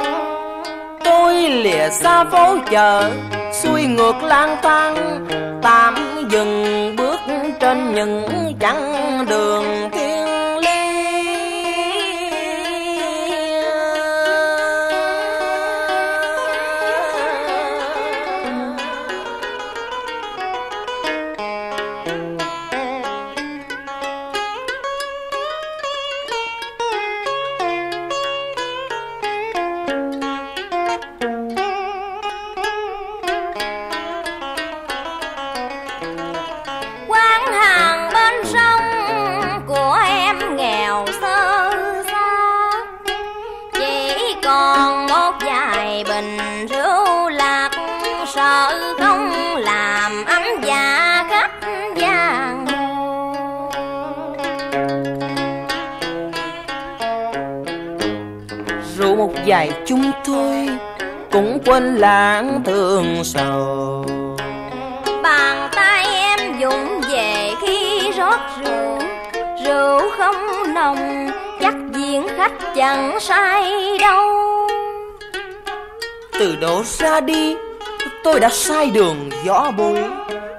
Tôi lìa xa phố chợ xuôi ngược lang thang tạm dừng bước trên những chặng đường thiên vài chung thôi cũng quên lãng thương sầu. Bàn tay em dụng về khi rót rượu Rượu không nồng Chắc diện khách chẳng say đâu. Từ độ ra đi tôi đã sai đường gió bụi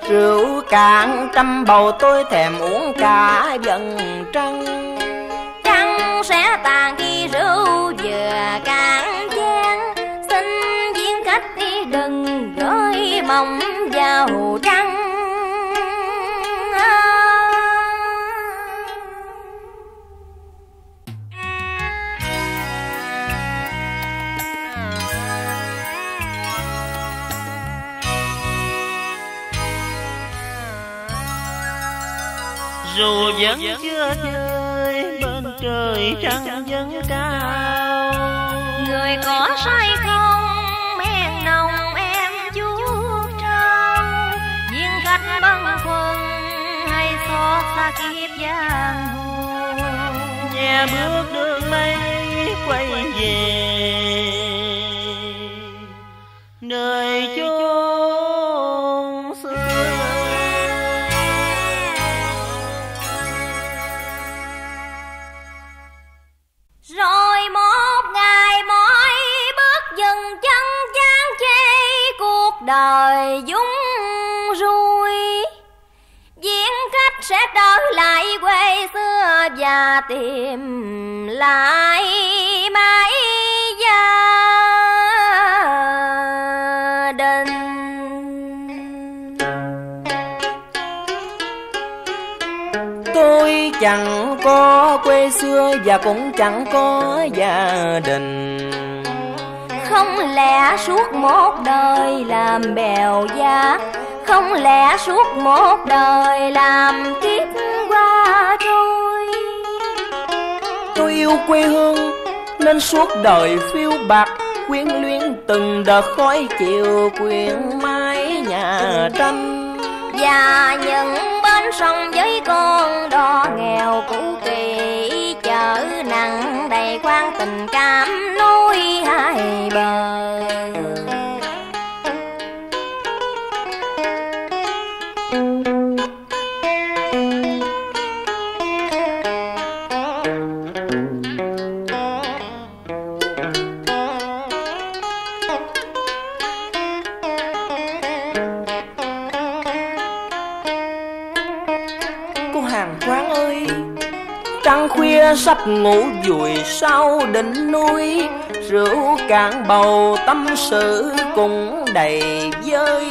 rượu cạn trăm bầu tôi thèm uống cả dần trăng. Trăng sẽ tàn vừa cạn chén Xin diễn khách đi, đừng gửi mộng vào trăng. Dù vẫn chưa chơi bên trời trăng vẫn cao có say không? Men nồng em chuốt trong Viên khách bâng khuâng hay xót xa kiếp giang hồ. Nhà bước đường mây quay về. Nơi chốn đời dũng rui. Diễn khách sẽ trở lại quê xưa và tìm lại mãi gia đình tôi chẳng có quê xưa và cũng chẳng có gia đình. Không lẽ suốt một đời làm bèo giá Không lẽ suốt một đời làm kiếp qua trôi tôi yêu quê hương nên suốt đời phiêu bạc quyến luyến từng đợt khói chiều quyện mái nhà tranh. Và những bên sông với con đò nghèo cũ kỳ Chợ nặng đầy quan tình cảm hai bờ cô hàng quán ơi trăng khuya sắp ngủ vùi sau đỉnh núi rượu cạn bầu tâm sự cũng đầy vơi.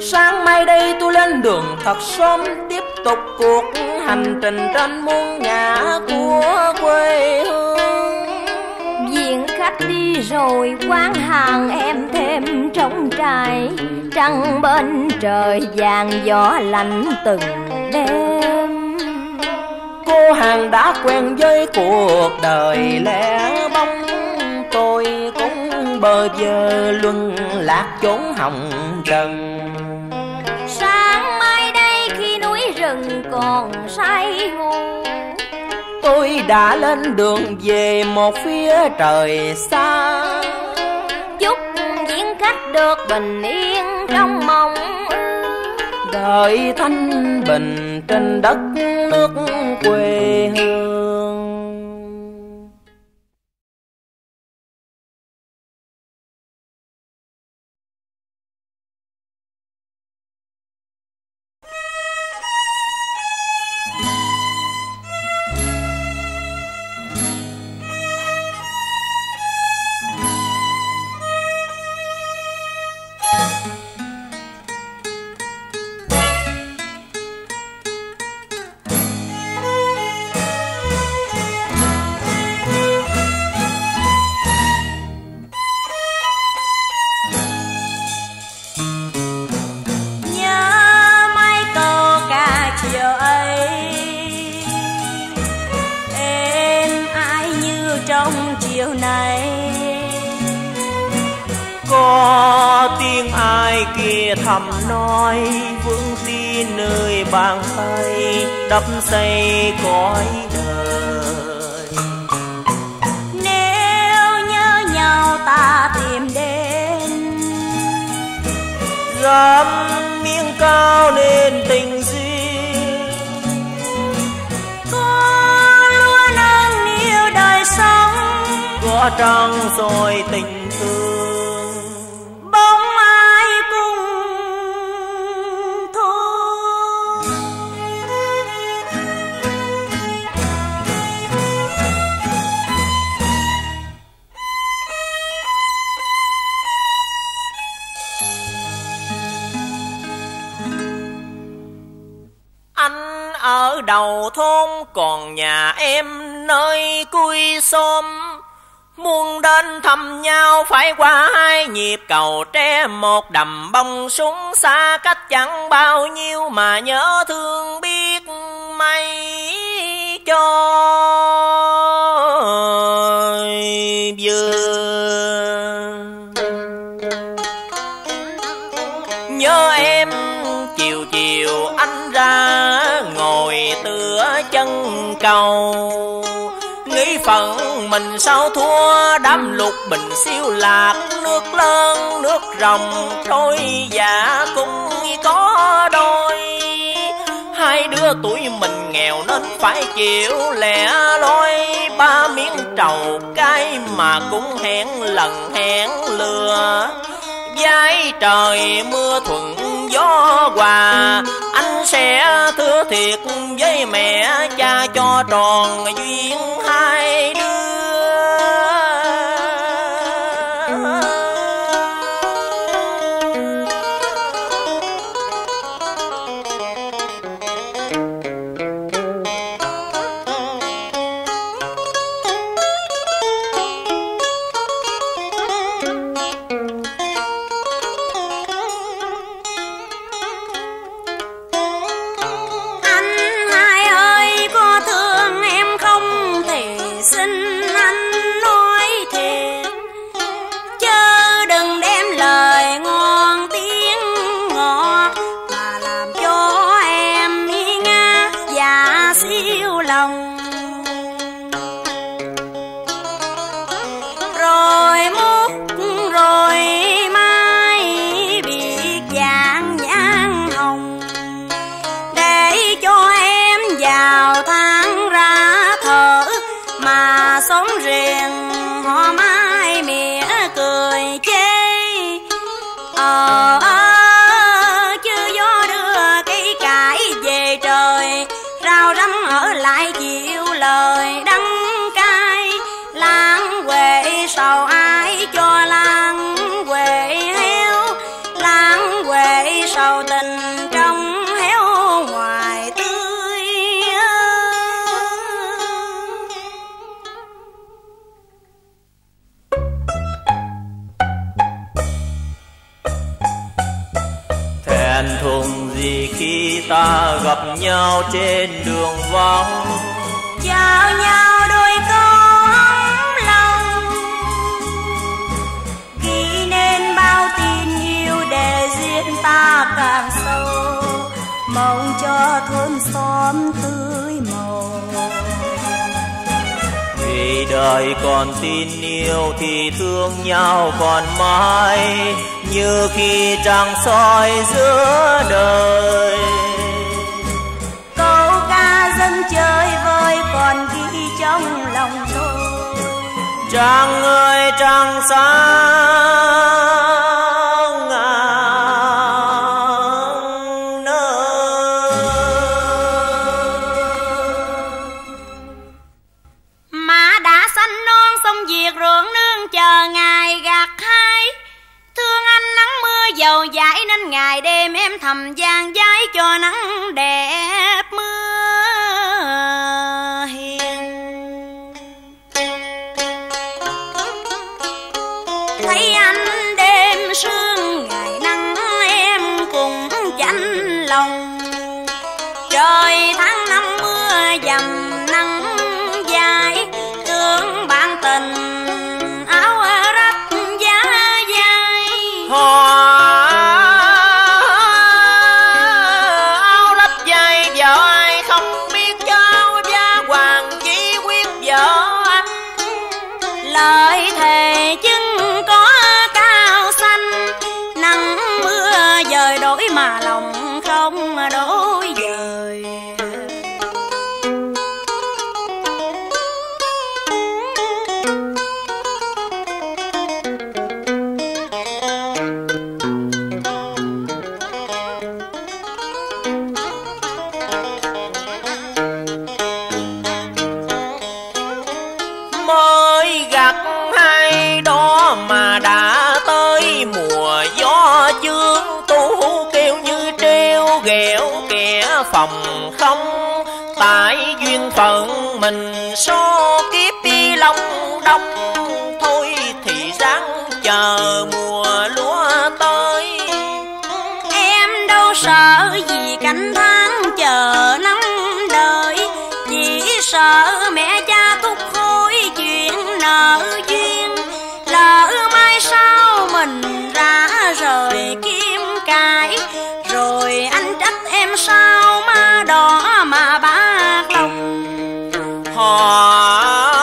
Sáng mai đây tôi lên đường thật sớm tiếp tục cuộc hành trình trên muôn ngã của quê hương. Diện khách đi rồi quán hàng em thêm trong trại Trăng bên trời vàng gió lạnh từng đêm. Cô hàng đã quen với cuộc đời lẻ bóng bơ vơ luân lạc chốn hồng trần. Sáng mai đây khi núi rừng còn say ngủ tôi đã lên đường về một phía trời xa. Chúc diễn khách được bình yên trong mộng. Đời thanh bình trên đất nước quê hương ai kia thầm nói vững tin nơi bàn tay đắp xây cõi đời. Nếu nhớ nhau ta tìm đến. Dám miếng cao nên tình duyên có luôn nâng niu đời sống. Có trăng rồi tình thương. Ở đầu thôn, còn nhà em nơi cuối xóm. Muốn đến thăm nhau phải qua hai nhịp cầu tre Một đầm bông súng xa, cách chẳng bao nhiêu Mà nhớ thương biết mấy cho. Vừa Nhớ em chiều anh ra ngồi tựa chân cầu. Nghĩ phận mình sao thua, đám lục bình siêu lạc. Nước lớn, nước rồng trôi giả cũng có đôi. Hai đứa tuổi mình nghèo nên phải chịu lẻ loi. Ba miếng trầu cay mà cũng hẹn lần hẹn lừa. Dái trời mưa thuận gió hòa Anh sẽ thưa thiệt với mẹ cha cho tròn duyên hai đứa. Gặp nhau trên đường vắng. Chào nhau đôi câu ấm lòng. Ghi nên bao tình yêu để duyên ta càng sâu. Mong cho thôn xóm tươi màu. Vì đời còn tin yêu thì thương nhau còn mãi Như khi trăng soi giữa đời còn ghi trong lòng tôi. Trăng ơi trăng sáng ngàn Má đã xanh non sông diệt ruộng nương chờ ngày gặt hai Thương anh nắng mưa dầu dãi nên ngày đêm em thầm gian giái cho nắng đẹp phận mình số kiếp đi long đông. Thôi thì ráng chờ mùa lúa tới. Em đâu sợ gì cánh tháng chờ năm đời. Chỉ sợ mẹ cha thúc khối chuyện nợ duyên. Lỡ mai sau mình ra rời kim cải, Rồi anh trách em sao ma đỏ họ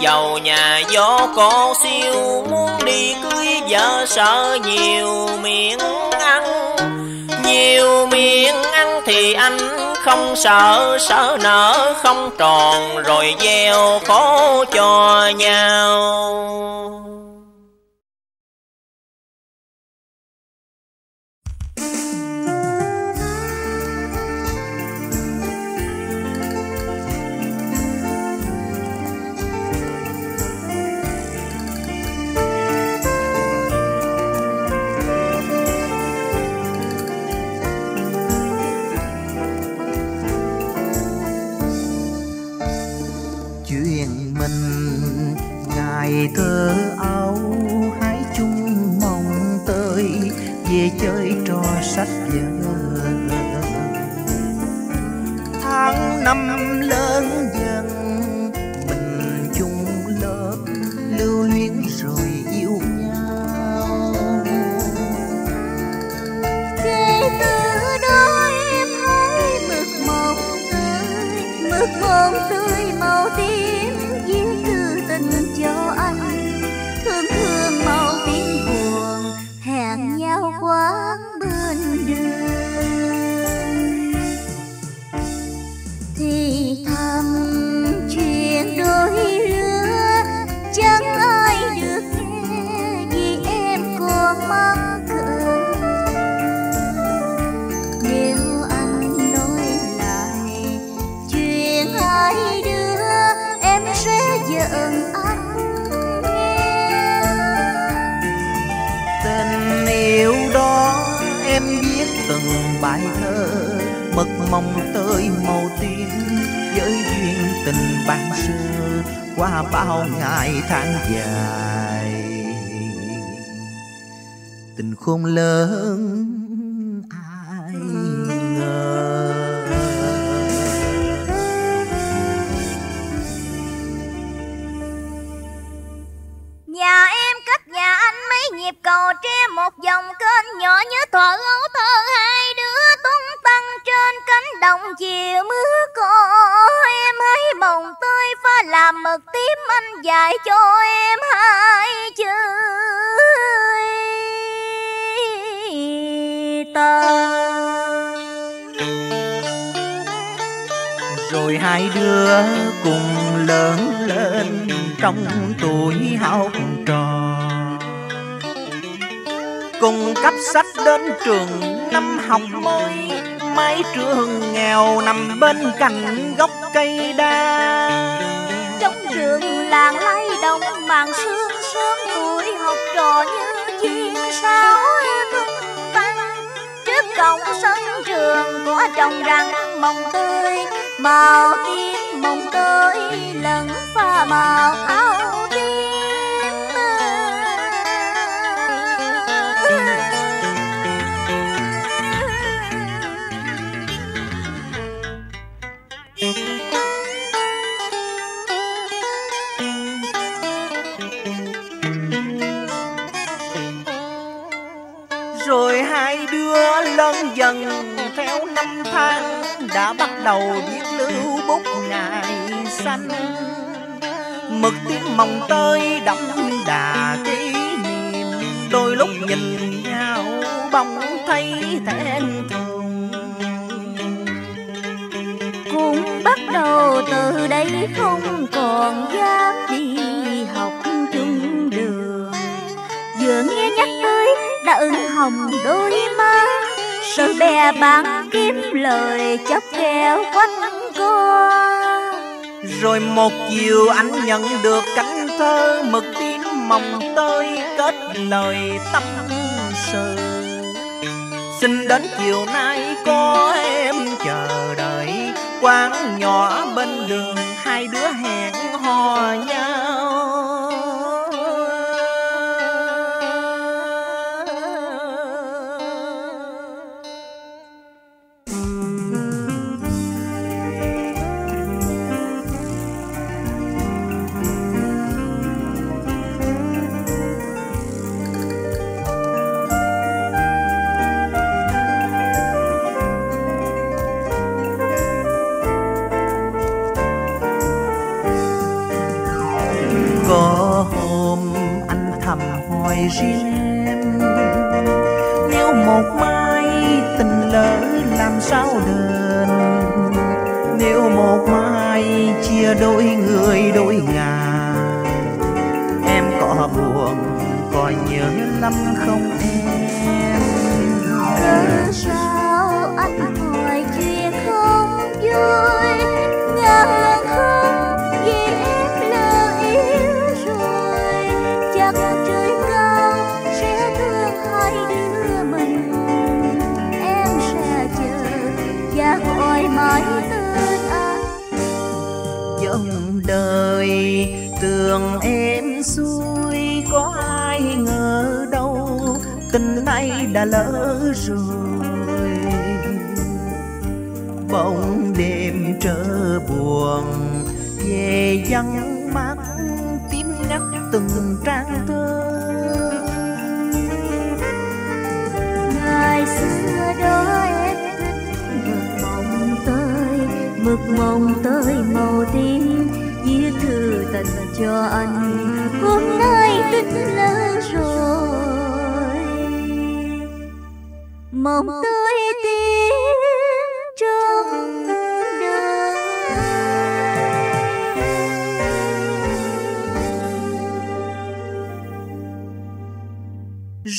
giàu nhà gió cô siêu, muốn đi cưới vợ sợ nhiều miệng ăn. Nhiều miệng ăn thì anh không sợ sợ nợ không tròn, rồi gieo khổ cho nhau. Ngày thơ áo, hái chung mong tới về chơi trò sách vở. Tháng năm lớn dần, mình chung lớp, lưu luyến rồi yêu nhau. Kể từ đó em hãy mực mộng tươi, mực mộng tươi màu tím, viết thư tình cho anh thương thương mau tím buồn hẹn nhau quán bên đường. Thì thầm chuyện đôi bài thơ. Mực mong tới màu tím, với duyên tình ban xưa, qua bao ngày tháng dài. Tình khôn lớn ai ngờ. Nhà em cách nhà anh mấy nhịp cầu tre một dòng kênh nhỏ như thuở ấu thơ hai đứa tung tăng trên cánh đồng chiều mưa cô em hãy bồng tươi pha làm mực tím anh dạy cho em hai chữ tờ. Rồi hai đứa cùng lớn lên trong tuổi học trò. Cùng cấp sách đến trường năm học mới. Mái trường nghèo nằm bên cạnh gốc cây đa. Trong trường làng lay động màn sương sớm tuổi học trò như chim sao tung tăng. Trước cổng sân trường có trồng răng mồng tươi màu tím mồng tươi lẫn pha màu áo tím. Bán kiếm lời chóc kẹo quanh cô rồi một chiều anh nhận được cánh thơ, mực tím mong tôi kết lời tâm sự. Xin đến chiều nay có em chờ đợi, Quán nhỏ bên đường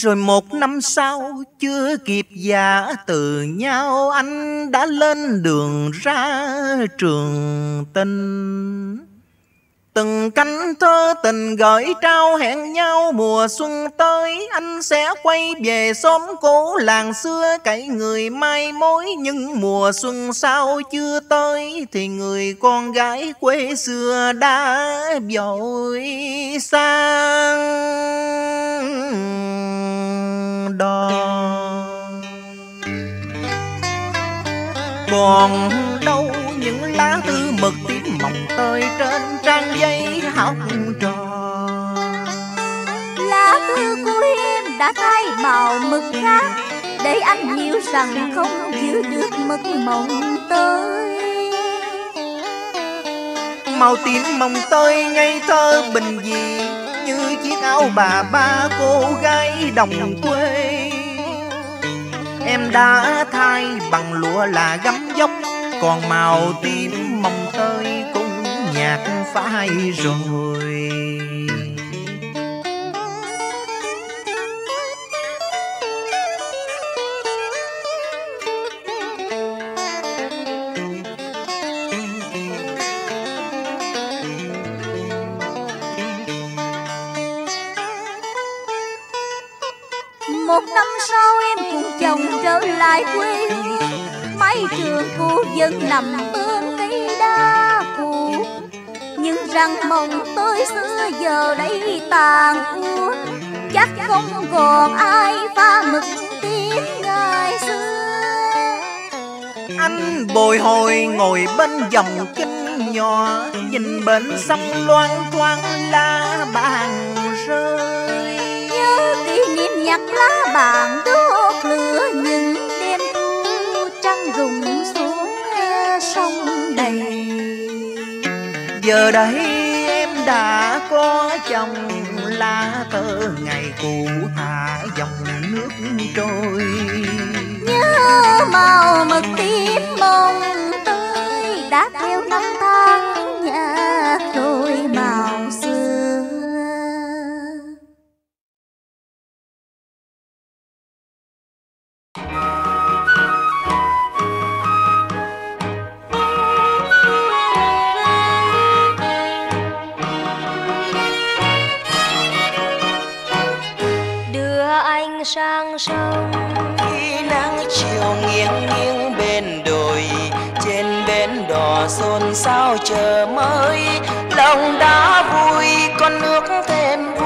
Rồi một năm sau, chưa kịp giả từ nhau, Anh đã lên đường ra trường tình Từng cánh thơ tình gửi trao hẹn nhau Mùa xuân anh sẽ quay về xóm cũ Làng xưa. Cậy người mai mối, Nhưng mùa xuân sau chưa tới. Thì người con gái quê xưa đã vội sang đò. Còn đâu những lá thư mực tím mỏng tơi trên trang giấy học trò. Đã thay màu mực khác. Để anh hiểu rằng không giữ được mực mộng tới màu tím mộng tơi ngây thơ bình dị, như chiếc áo bà ba cô gái đồng quê. Em đã thay bằng lụa là gấm dốc, còn màu tím mộng tơi cũng nhạt phai rồi. Một năm sau em cùng chồng trở lại quê. Mái trường cô vẫn nằm bên cây đa cũ. Nhưng răng mộng tới xưa giờ đây tàn úa. Chắc không còn ai pha mực tiếng ngày xưa. Anh bồi hồi ngồi bên dòng kinh nhỏ nhìn bên sông loan thoáng lá bàn nhặt lá bàn đốt lửa những đêm thu trăng rụng xuống sông đầy. Giờ đây em đã có chồng lá tơ ngày cũ thả dòng nước trôi. Nhớ màu mực tím mong tới đã theo năm tháng nhạt rồi sang sông. Khi nắng chiều nghiêng nghiêng bên đồi, trên bến đò xôn xao chờ mới lòng đã vui, con nước thêm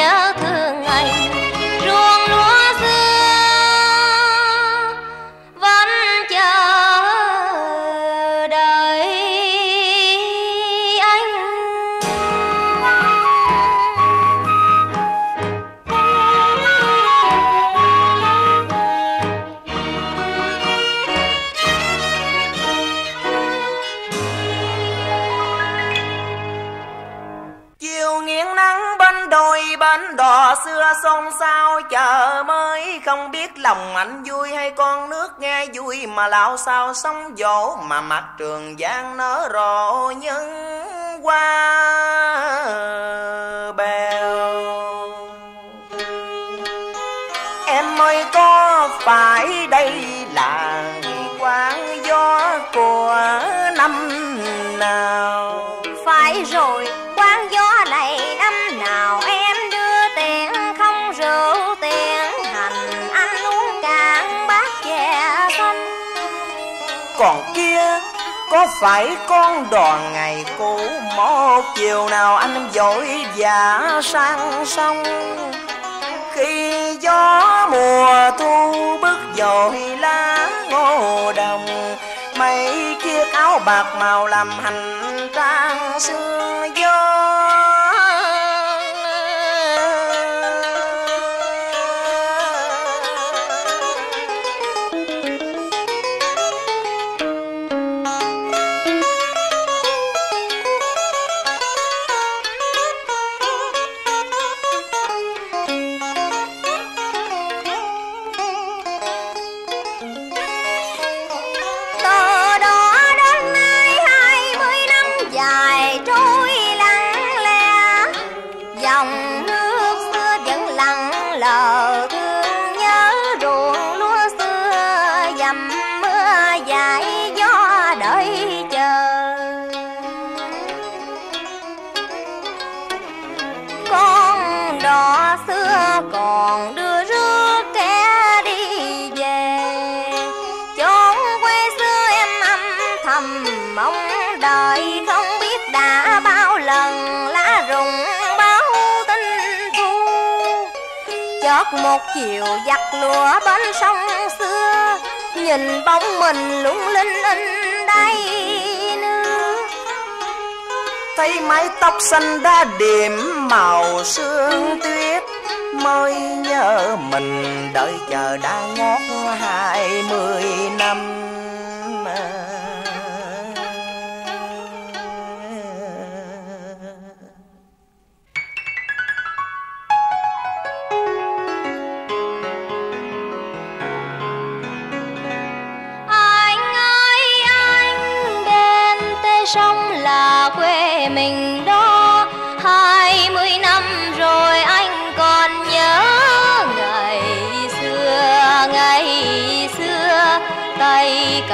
nhớ con sao chờ mới không biết lòng anh vui hay con nước nghe vui mà lão sao sóng dỗ mà mặt trường giang nở rộ nhân hoa bèo. Em ơi, có phải đây là quán gió của năm nào? Phải rồi. Có phải con đò ngày cũ? Một chiều nào anh vội vã sang sông, khi gió mùa thu bước dội lá ngô đồng, mấy chiếc áo bạc màu làm hành trang xưa gió chiều giặt lúa bên sông xưa, nhìn bóng mình lung linh in đây nước thấy mái tóc xanh đã điểm màu sương tuyết, mới nhớ mình đợi chờ đã ngót hai mươi năm.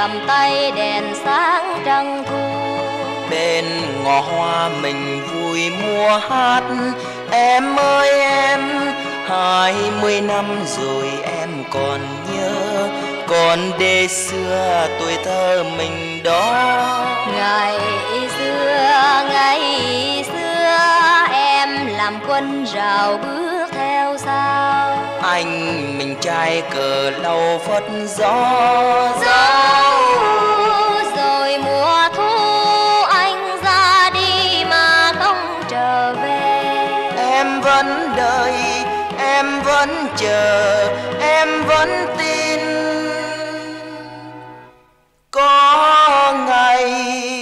Cầm tay đèn sáng trăng thu. Bên ngõ hoa mình vui mùa hát em ơi em hai mươi năm rồi em còn nhớ còn đê xưa tuổi thơ mình đó. Ngày xưa, ngày xưa em làm quân rào bước anh mình trai cờ lâu phất gió Dẫu rồi mùa thu anh ra đi mà không trở về. Em vẫn đợi em vẫn chờ em vẫn tin. Có ngày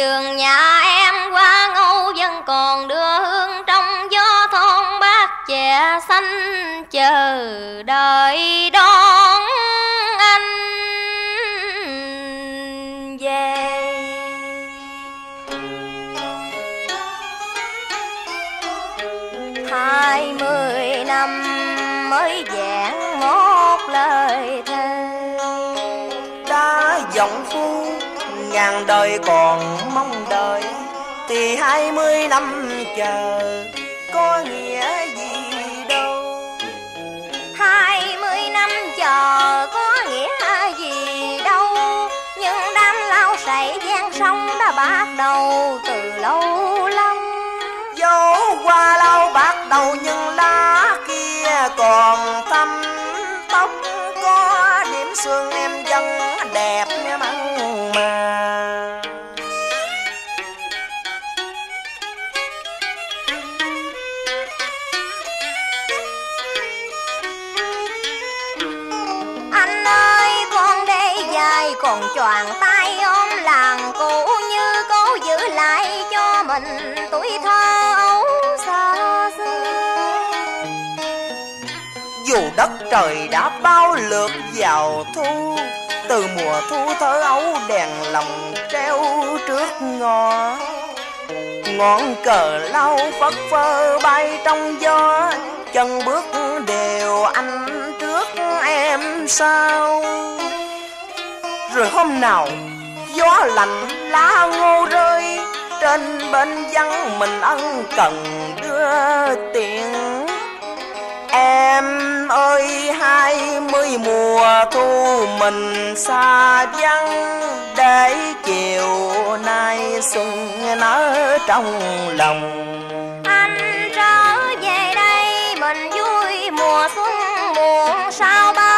giường nhà em qua ngâu vẫn còn đưa hương trong gió thôn bát chè xanh, chờ đợi đón anh về. Hai mươi năm mới vẹn một lời thề đã giọng phu ngàn đời còn mong đợi thì hai mươi năm chờ có nghĩa gì đâu. Hai mươi năm chờ có nghĩa gì đâu. Nhưng đám lao sậy gian sông đã bắt đầu từ lâu lắm. Dấu qua lâu bắt đầu nhưng lá kia còn thâm tóc có điểm xương em vẫn tay còn choàng tay ôm làng cũ như cố giữ lại cho mình tuổi thơ ấu xa xưa. Dù đất trời đã bao lượt vào thu, từ mùa thu thơ ấu đèn lòng treo trước ngõ. Ngọn cờ lau phất phơ bay trong gió, chân bước đều anh trước em sau rồi hôm nào, gió lạnh lá ngô rơi, trên bên vắng mình ân cần đưa tiền. Em ơi, hai mươi mùa thu mình xa vắng, Để chiều nay xuân nở trong lòng. Anh trở về đây, mình vui mùa xuân muộn sao bao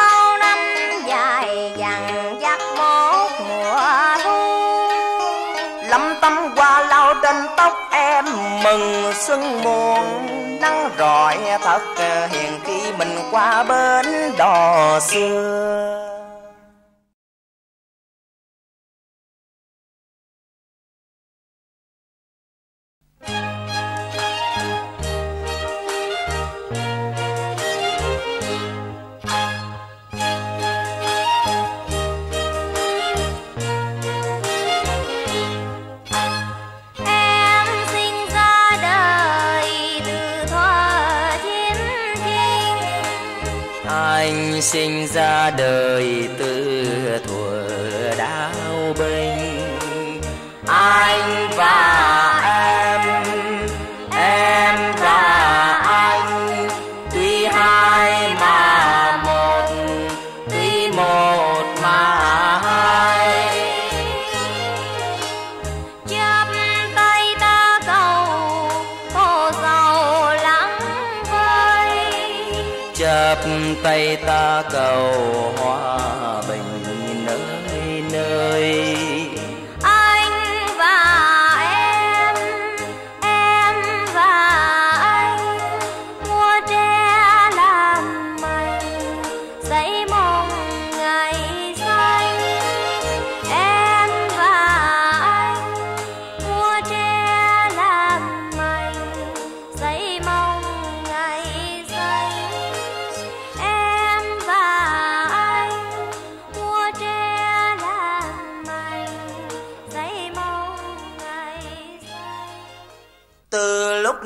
mừng xuân muộn Nắng rọi thật hiền khi mình qua bến đò xưa. Sinh ra đời tay ta cầu.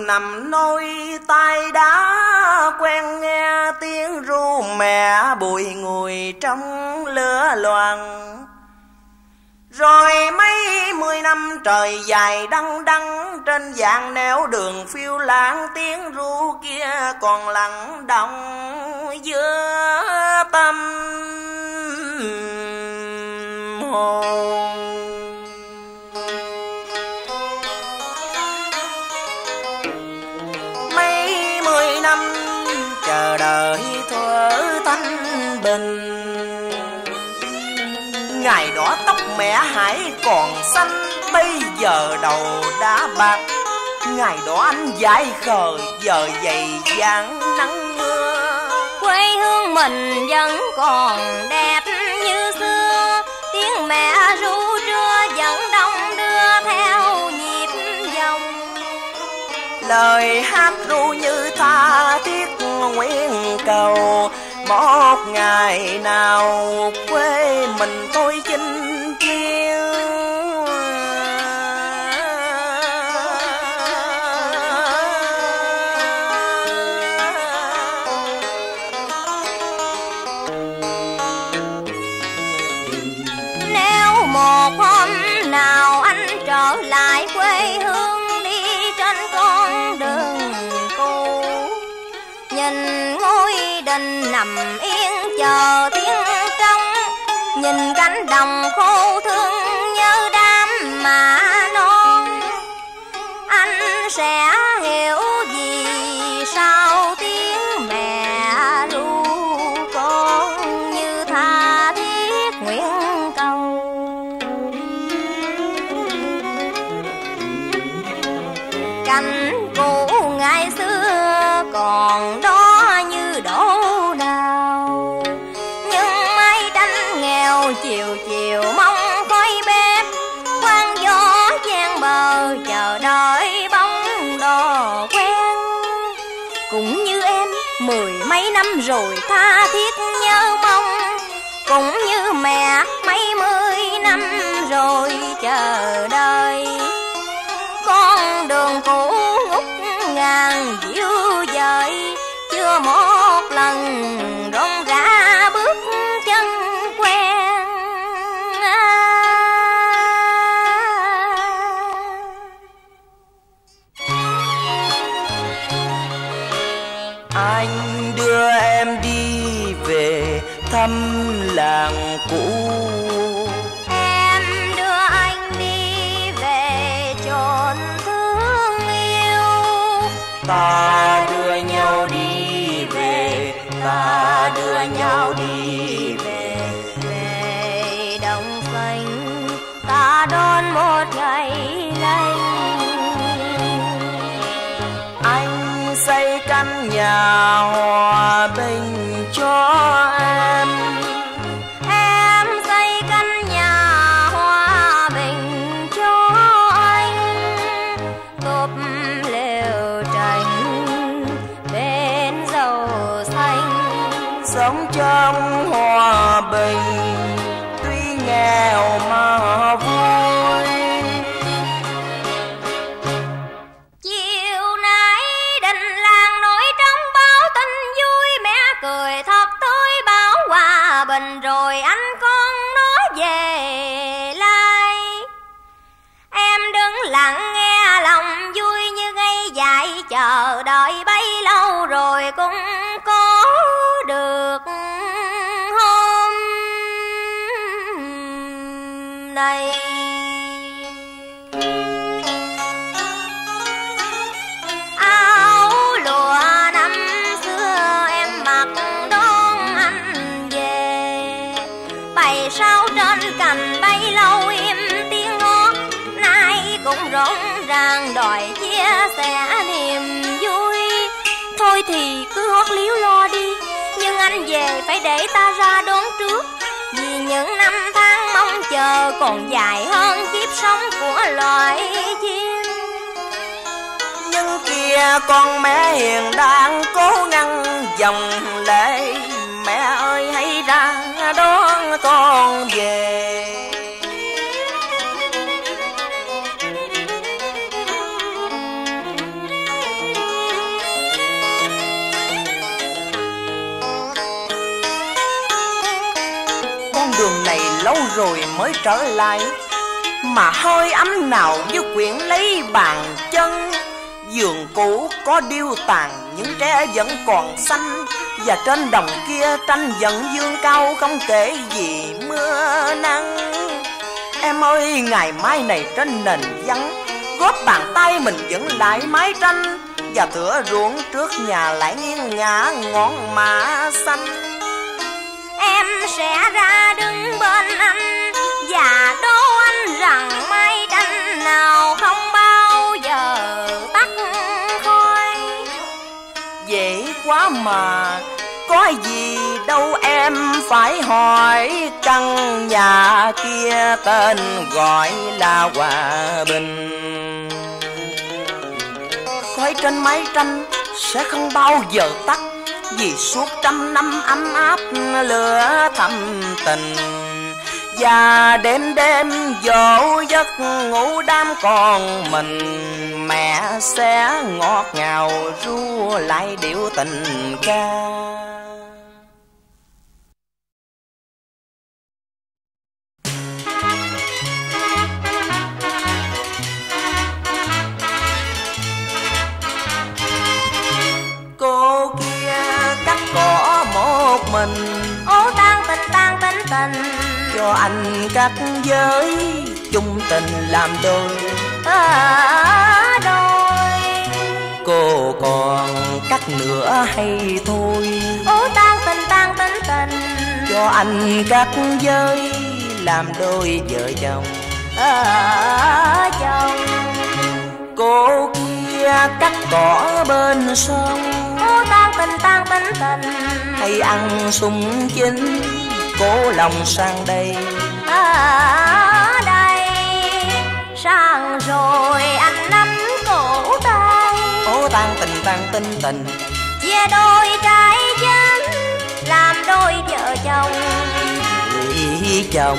Nằm nôi tay đã quen nghe tiếng ru mẹ bùi ngùi trong lửa loạn Rồi mấy mươi năm trời dài đăng đăng Trên dạng nẻo đường phiêu lãng, tiếng ru kia còn lặng động giữa tâm hồn. Bình ngày đó tóc mẹ hải còn xanh bây giờ đầu đã bạc. Ngày đó anh dại khờ giờ dày dáng nắng mưa. Quê hương mình vẫn còn đẹp như xưa. Tiếng mẹ ru trưa vẫn đông đưa theo nhịp dòng. Lời hát ru như tha thiết nguyện cầu một ngày nào quê mình tôi chinh chiến. Chờ tiếng trống Nhìn cánh đồng khô rồi tha thiết nhớ mong. Cũng như mẹ mấy mươi năm rồi chờ đợi. Con đường cũ ngút ngàn dịu dời, chưa một lần làng cũ. Em đưa anh đi về chốn thương yêu. Ta đưa nhau đi về ta đưa nhau đi về. Về đồng xanh ta đón một ngày lành. Anh xây căn nhà hòa bình cho cũng có được hôm nay. Áo lụa năm xưa em mặc đón anh về. Bày sao trên cành bay lâu im tiếng ngót nay cũng rộn ràng đòi chia sẻ thì cứ hót líu lo đi. Nhưng anh về phải để ta ra đón trước. Vì những năm tháng mong chờ còn dài hơn kiếp sống của loài chim. Nhưng kia con mẹ hiền đang cố ngăn dòng lệ. Mẹ ơi hãy ra đón con về. Rồi mới trở lại. Mà hơi ấm nào như quyển lấy bàn chân. Giường cũ có điêu tàn, những trẻ vẫn còn xanh. Và trên đồng kia tranh vẫn dương cao, không kể gì mưa nắng. Em ơi, ngày mai này trên nền vắng. Góp bàn tay mình vẫn lại mái tranh. Và thửa ruộng trước nhà lại nghiêng ngã ngọn mã xanh em sẽ ra đứng bên anh và đố anh rằng mái tranh nào không bao giờ tắt khói. Dễ quá mà, có gì đâu em phải hỏi. Căn nhà kia tên gọi là hòa bình. Khói trên mái tranh sẽ không bao giờ tắt vì suốt trăm năm ấm áp lửa thầm tình, Và đêm đêm dỗ giấc ngủ đám con mình, Mẹ sẽ ngọt ngào ru lại điệu tình ca. tan. Tính tình Cho anh cắt với chung tình làm đôi đôi. Cô còn cắt nữa hay thôi. Ô tan tình tan tính tình. Cho anh cắt với làm đôi vợ chồng chồng. Cô kia cắt cỏ bên sông Ô tan tình tan tính tình. Hay ăn sung chín Cố lòng sang đây. Ở đây sang rồi anh nắm cổ tay. Ô tan tình tan tinh tình. Chia đôi trái chân làm đôi vợ chồng. Lý chồng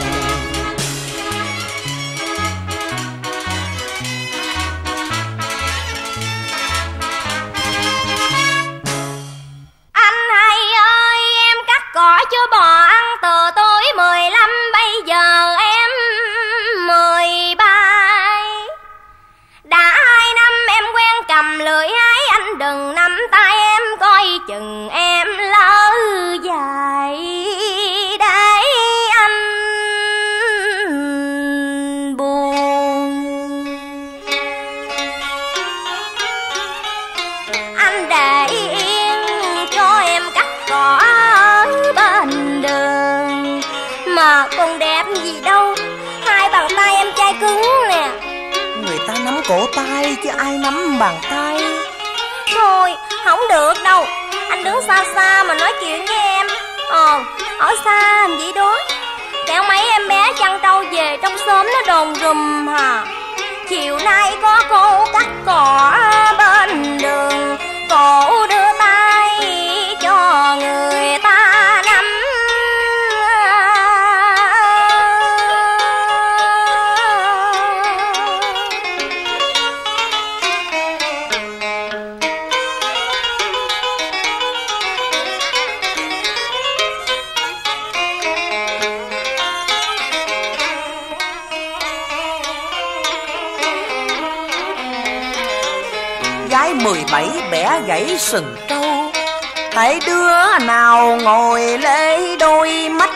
sừng trâu. Thấy đứa nào ngồi lê đôi mắt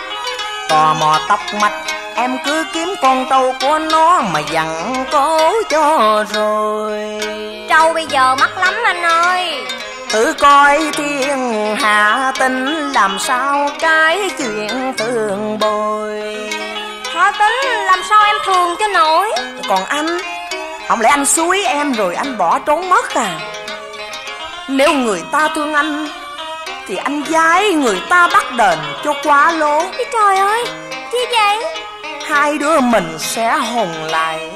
Tò mò tóc mạch Em cứ kiếm con trâu của nó mà dặn cố cho rồi. Trâu bây giờ mắc lắm anh ơi. Thử coi thiên hạ tình làm sao cái chuyện thương bồi. Khó tính làm sao em thường cho nổi? Còn anh Không lẽ anh suối em rồi anh bỏ trốn mất à Nếu người ta thương anh Thì anh giái người ta bắt đền cho quá lố. Ý trời ơi Chi vậy? Hai đứa mình sẽ hùng lại.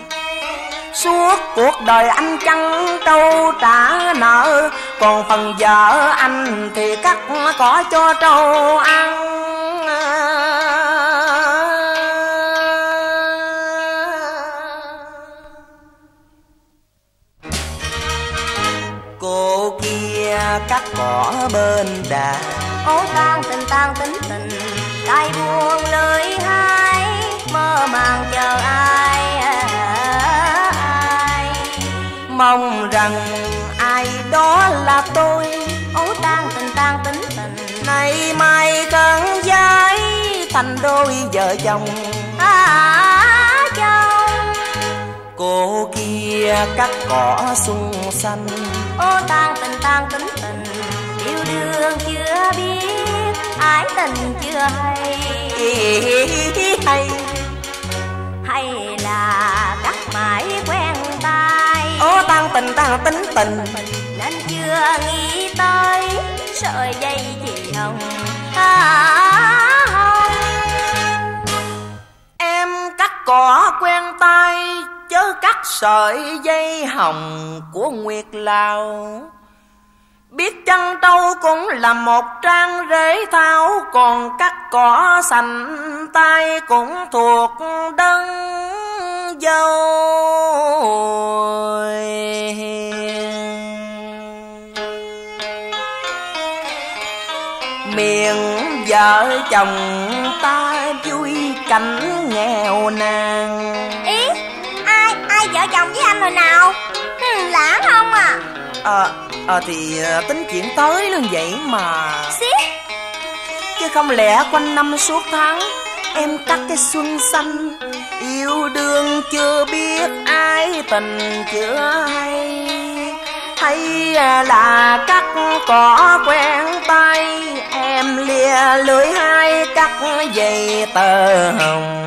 Suốt cuộc đời anh chăn trâu trả nợ. Còn phần vợ anh thì cắt cỏ cho trâu ăn cắt cỏ bên đà Ố tan tình tan tính tình tay buông lưỡi hai mơ màng chờ ai ai. Mong rằng ai đó là tôi. Ố tan tình tan tính tình. Nay mai cơn giấy thành đôi vợ chồng. À, chồng Cô kia cắt cỏ sung xanh Ô tan tình tan tính tình Yêu đương chưa biết Ái tình chưa hay. Hay. Hay là cắt mãi quen tay Ô tan tình tan tính tình. Nên chưa nghĩ tới Sợi dây chị hồng. À, hồng Em cắt cỏ quen tay Chớ cắt sợi dây hồng của Nguyệt Lào. Biết chăn trâu cũng là một trang rễ thao Còn cắt cỏ sành tay cũng thuộc đơn dâu miền vợ chồng ta vui cảnh nghèo nàn vợ chồng với anh hồi nào? Ừ, Lãng không à? Ờ à, thì à, tính chuyện tới luôn vậy mà. Xí. Chứ không lẽ quanh năm suốt tháng Em cắt cái xuân xanh Yêu đương chưa biết ai tình chưa hay. Hay là cắt cỏ quen tay Em lìa lưỡi hai cắt dây tờ hồng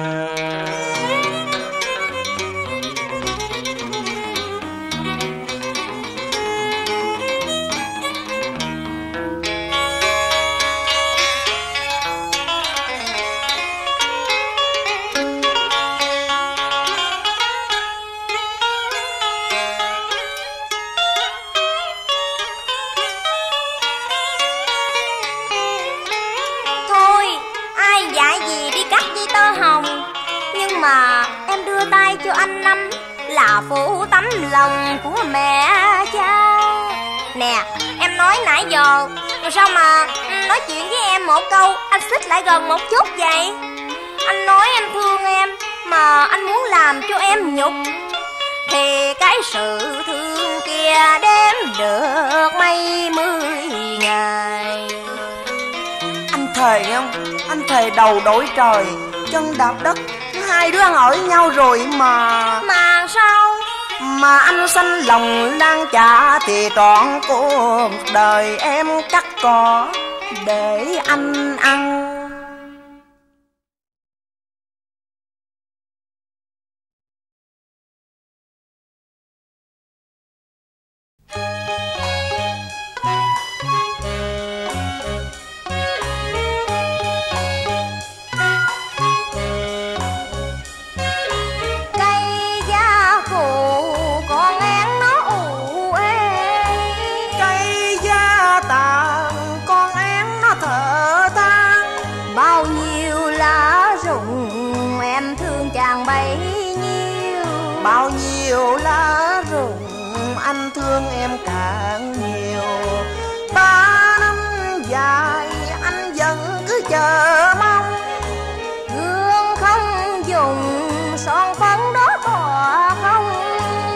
phụ tấm lòng của mẹ cha. Nè, em nói nãy giờ Sao mà nói chuyện với em một câu, Anh xích lại gần một chút vậy? Anh nói em thương em, Mà anh muốn làm cho em nhục. Thì cái sự thương kia đếm được mấy mươi ngày. Anh thề không? Anh thề đầu đổi trời, Chân đạp đất Hai đứa ở nhau rồi mà. Mà sao? Mà anh xanh lòng lan trả Thì trọn cuộc đời em cắt cỏ Để anh ăn thương em càng nhiều. Ba năm dài anh vẫn cứ chờ mong. Gương không dùng son phấn đó tỏa không?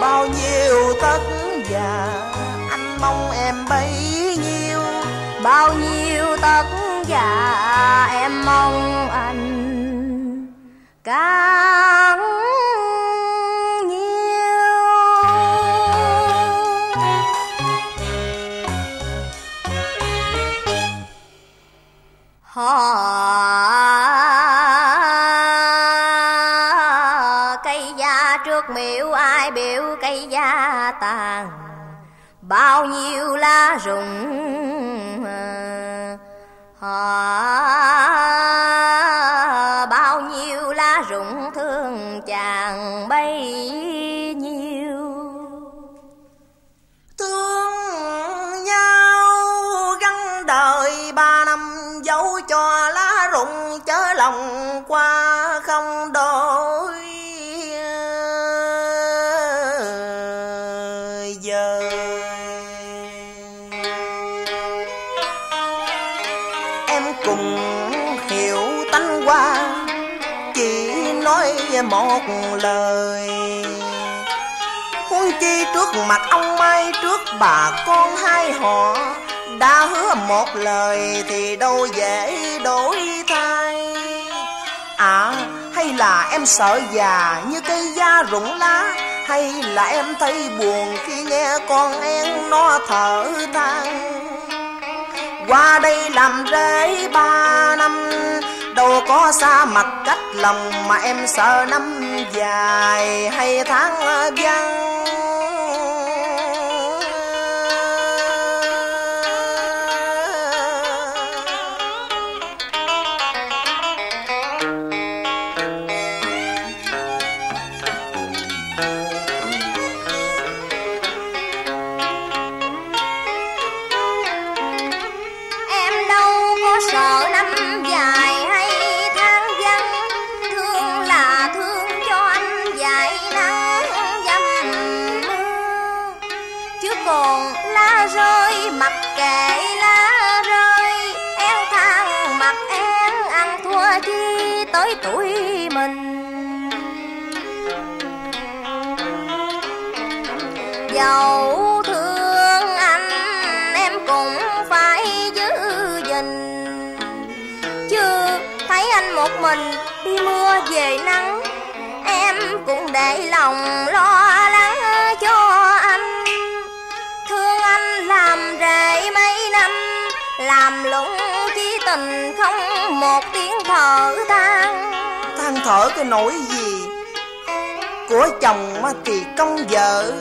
Bao nhiêu tất già anh mong em bấy nhiêu. Bao nhiêu tất già em mong anh càng bao nhiêu lá rụng. Họ bao nhiêu lá rụng thương chàng bấy nhiêu. Thương nhau gắn đời ba năm dấu cho lá rụng chớ lòng một lời. Huống chi trước mặt ông Mai, trước bà con hai họ Đã hứa một lời thì đâu dễ đổi thay. À hay là em sợ già như cây da rụng lá, Hay là em thấy buồn khi nghe con em nó thở than? Qua đây làm rễ ba năm, Đâu có xa mà lòng mà em sợ năm dài hay tháng vắng mình đi mưa về nắng. Em cũng để lòng lo lắng cho anh. Thương anh làm rễ mấy năm, Làm lũng chi tình không một tiếng thở than. Than thở cái nỗi gì? Của chồng mà thì công vợ,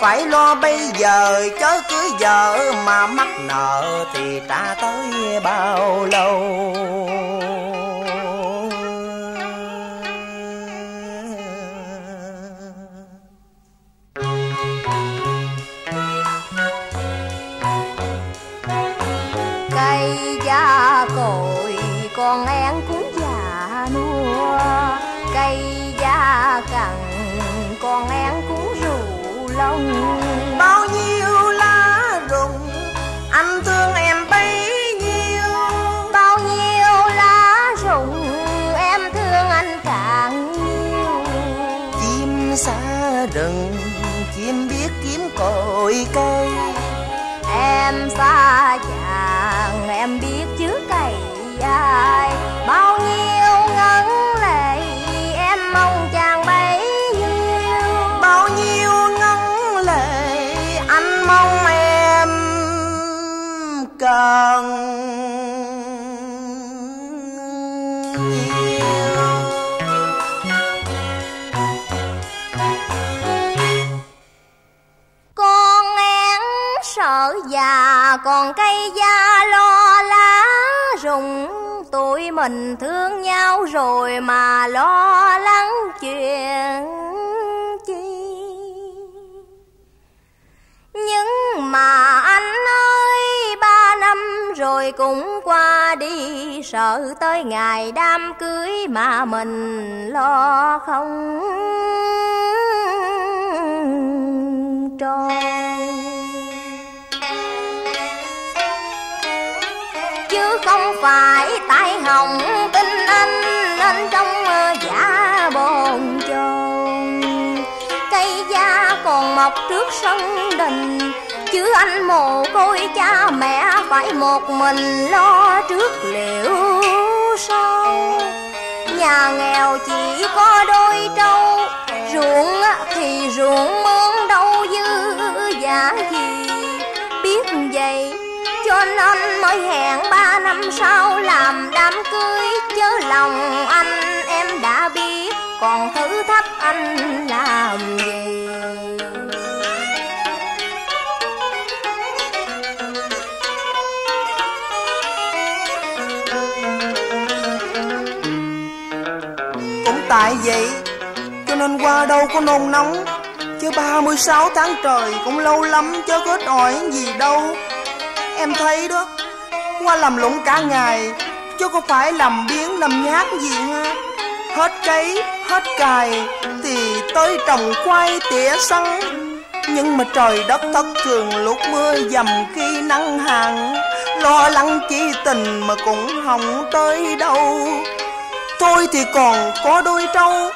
phải lo bây giờ, chớ cưới vợ mà mắc nợ thì trả tới bao lâu? Con én cũng già nua cây da cằn con én cũng rủ lông. Bao nhiêu lá rụng anh thương em bấy nhiêu. Bao nhiêu lá rụng em thương anh càng nhiều. Chim xa rừng chim biết kiếm cội cây. Em xa chàng em biết chứ ai? Bao nhiêu ngấn lệ em mong chàng bấy nhiêu. Bao nhiêu ngân lệ anh mong em cần con én sợ già còn cây da lo mình thương nhau rồi mà lo lắng chuyện chi. Nhưng mà anh ơi, ba năm rồi cũng qua đi, sợ tới ngày đám cưới mà mình lo không tròn. Không phải tại hồng, tin anh nên trong ờ, giả bồn chồn. Cây da còn mọc trước sân đình, chứ anh mồ côi cha mẹ phải một mình lo trước liệu sau. Nhà nghèo chỉ có đôi trâu, ruộng thì ruộng mướn đâu dư giả gì. Biết vậy nên anh mới hẹn ba năm sau làm đám cưới. Chớ lòng anh em đã biết, còn thử thách anh làm gì? Cũng tại vậy, cho nên qua đâu có nôn nóng. Chứ 36 tháng trời cũng lâu lắm chứ có đòi gì đâu em thấy đó. Qua làm lụng cả ngày, chứ có phải làm biến làm nhát gì ha. Hết cấy, hết cài, thì tới trồng khoai tỉa săn nhưng mà trời đất thất thường, lúc mưa dầm khi nắng hạn lo lắng chi tình mà cũng hỏng tới đâu. Thôi thì còn có đôi trâu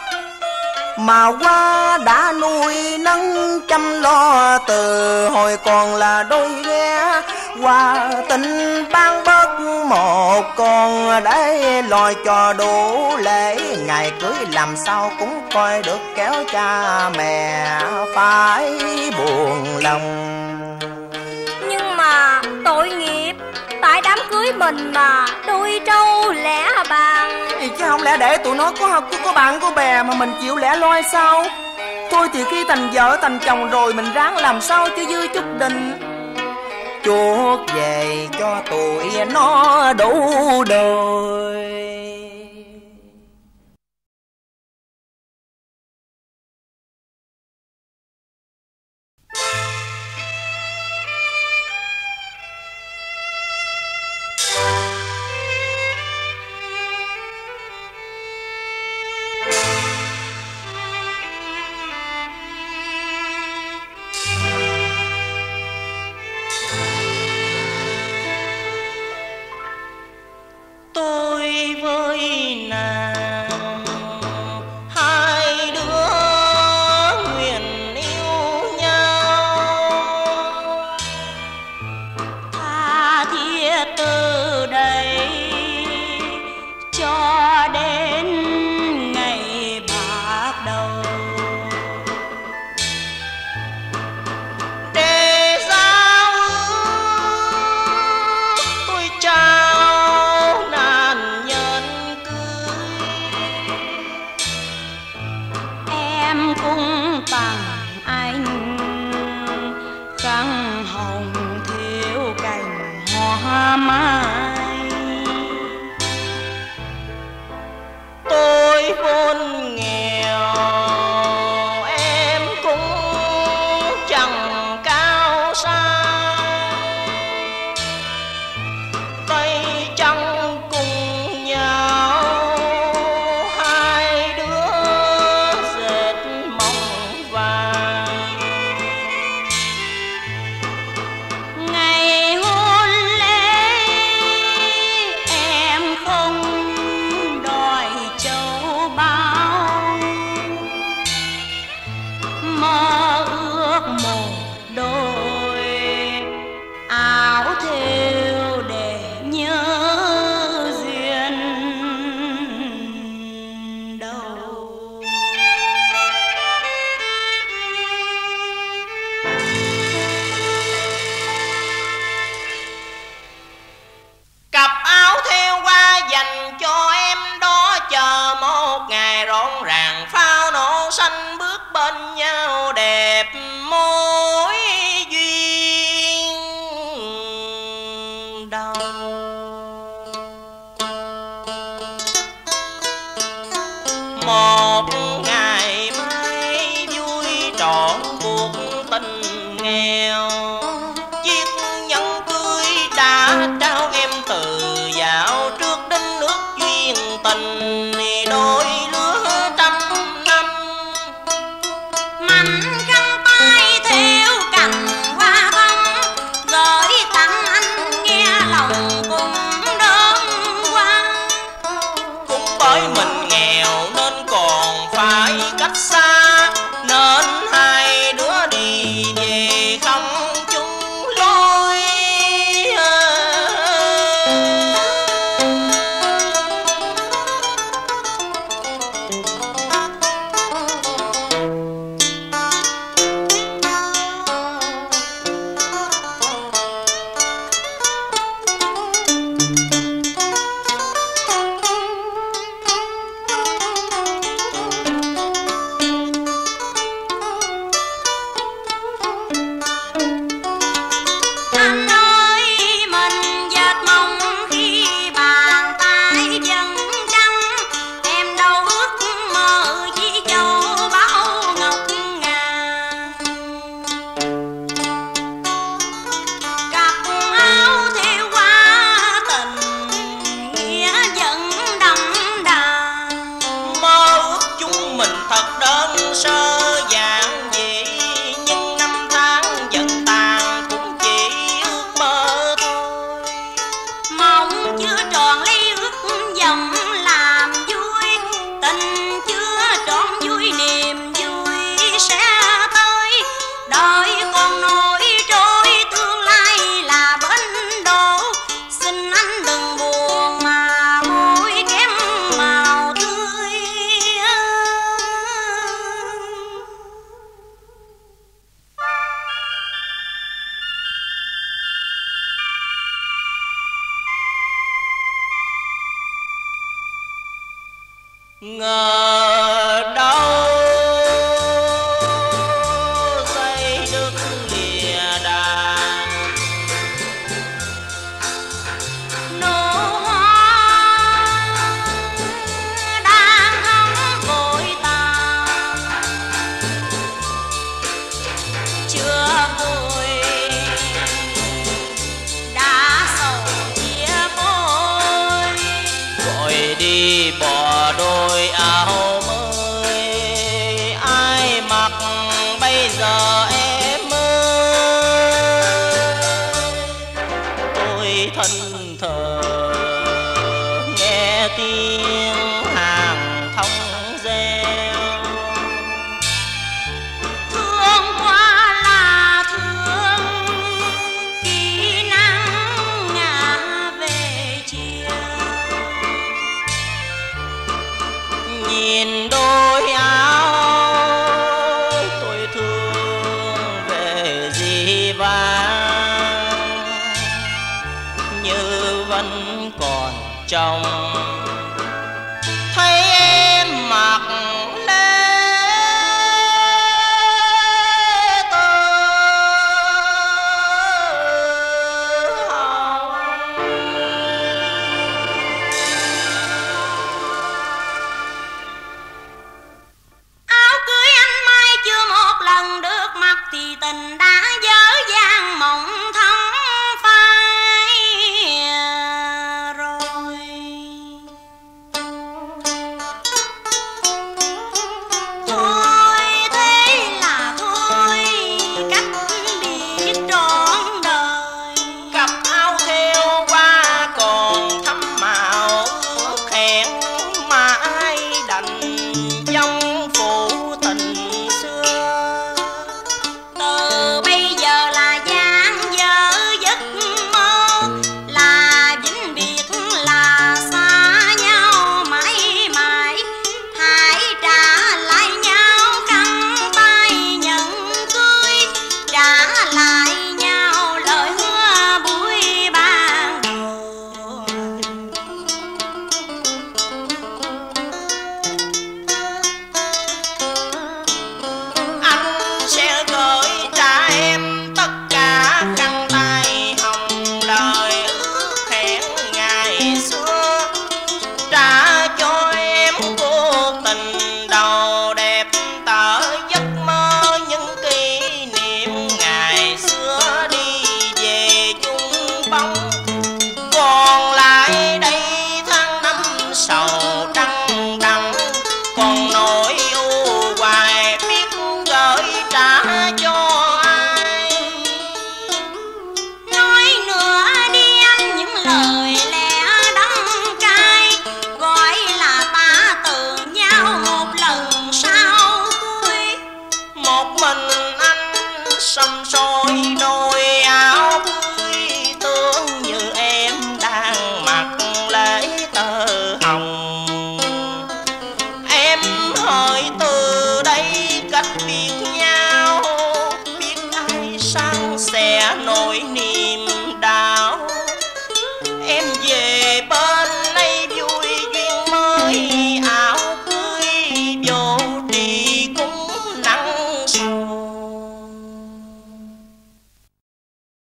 mà qua đã nuôi nâng chăm lo từ hồi còn là đôi ghe. Qua tình ban bớt một con để lo cho đủ lễ. Ngày cưới làm sao cũng coi được kéo cha mẹ phải buồn lòng. Nhưng mà tội nghiệp tại đám cưới mình mà đuôi trâu lẻ bàn thì chứ không lẽ để tụi nó có có, có bạn có bè mà mình chịu lẻ loi sao? Thôi thì khi thành vợ thành chồng rồi mình ráng làm sao cho dư chút đình chuốt về cho tụi nó đủ đời.